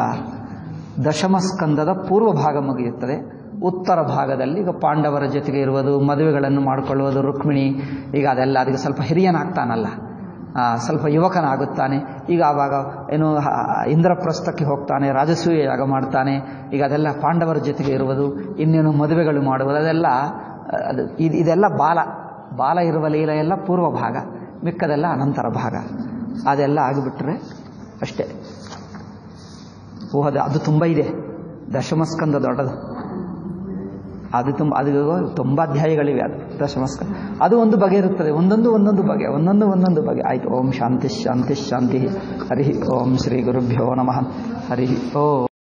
ದಶಮ ಸ್ಕಂದದ ಪೂರ್ವ ಭಾಗ ಮುಗಿಯುತ್ತದೆ. ಉತ್ತರ ಭಾಗದಲ್ಲಿ ಈಗ ಪಾಂಡವರ ಜೊತೆಗೆ ಇರುವುದು, ಮದುವೆಗಳನ್ನು ಮಾಡಿಕೊಳ್ಳುವುದು, ರುಕ್ಮಿಣಿ ಈಗ ಅದೆಲ್ಲ ಅದಕ್ಕೆ ಸ್ವಲ್ಪ ಹಿರಿಯನಾಗ್ತಾನಲ್ಲ. ಸ್ವಲ್ಪ ಯುವಕನಾಗುತ್ತಾನೆ. ಈಗ ಆವಾಗ ಏನು ಇಂದ್ರಪ್ರಸ್ಥಕ್ಕೆ ಹೋಗ್ತಾನೆ, ರಾಜಸೂಯ ಯಾಗ ಮಾಡ್ತಾನೆ. ಈಗ ಅದೆಲ್ಲ ಪಾಂಡವರ ಜೊತೆಗೆ ಇರುವುದು, ಇನ್ನೇನು ಮದುವೆಗಳು ಮಾಡುವುದು, ಅದೆಲ್ಲ, ಅದು, ಇದು, ಇದೆಲ್ಲ ಬಾಲ. ಬಾಲ ಇರುವ ಲೀಲ ಎಲ್ಲ ಪೂರ್ವ ಭಾಗ, ಮಿಕ್ಕದೆಲ್ಲ ಅನಂತರ ಭಾಗ. ಅದೆಲ್ಲ ಆಗಿಬಿಟ್ರೆ ಅಷ್ಟೇ. ಓಹದ ಅದು ತುಂಬ ಇದೆ. ದಶಮಸ್ಕಂದ ದೊಡ್ಡದು. ಅದು ತುಂಬ ಅದು ತುಂಬ ಅಧ್ಯಾಯಗಳಿವೆ, ಅದು ದಶಮಸ್ಕ ಅದು ಒಂದು ಬಗೆ ಇರುತ್ತದೆ. ಒಂದೊಂದು ಒಂದೊಂದು ಬಗೆ. ಒಂದೊಂದು ಒಂದೊಂದು ಬಗೆ. ಆಯ್ತು. ಓಂ ಶಾಂತಿ ಶಾಂತಿ ಶಾಂತಿ. ಹರಿ ಓಂ ಶ್ರೀ ಗುರುಭ್ಯೋ ನಮಃ. ಹರಿ ಓ.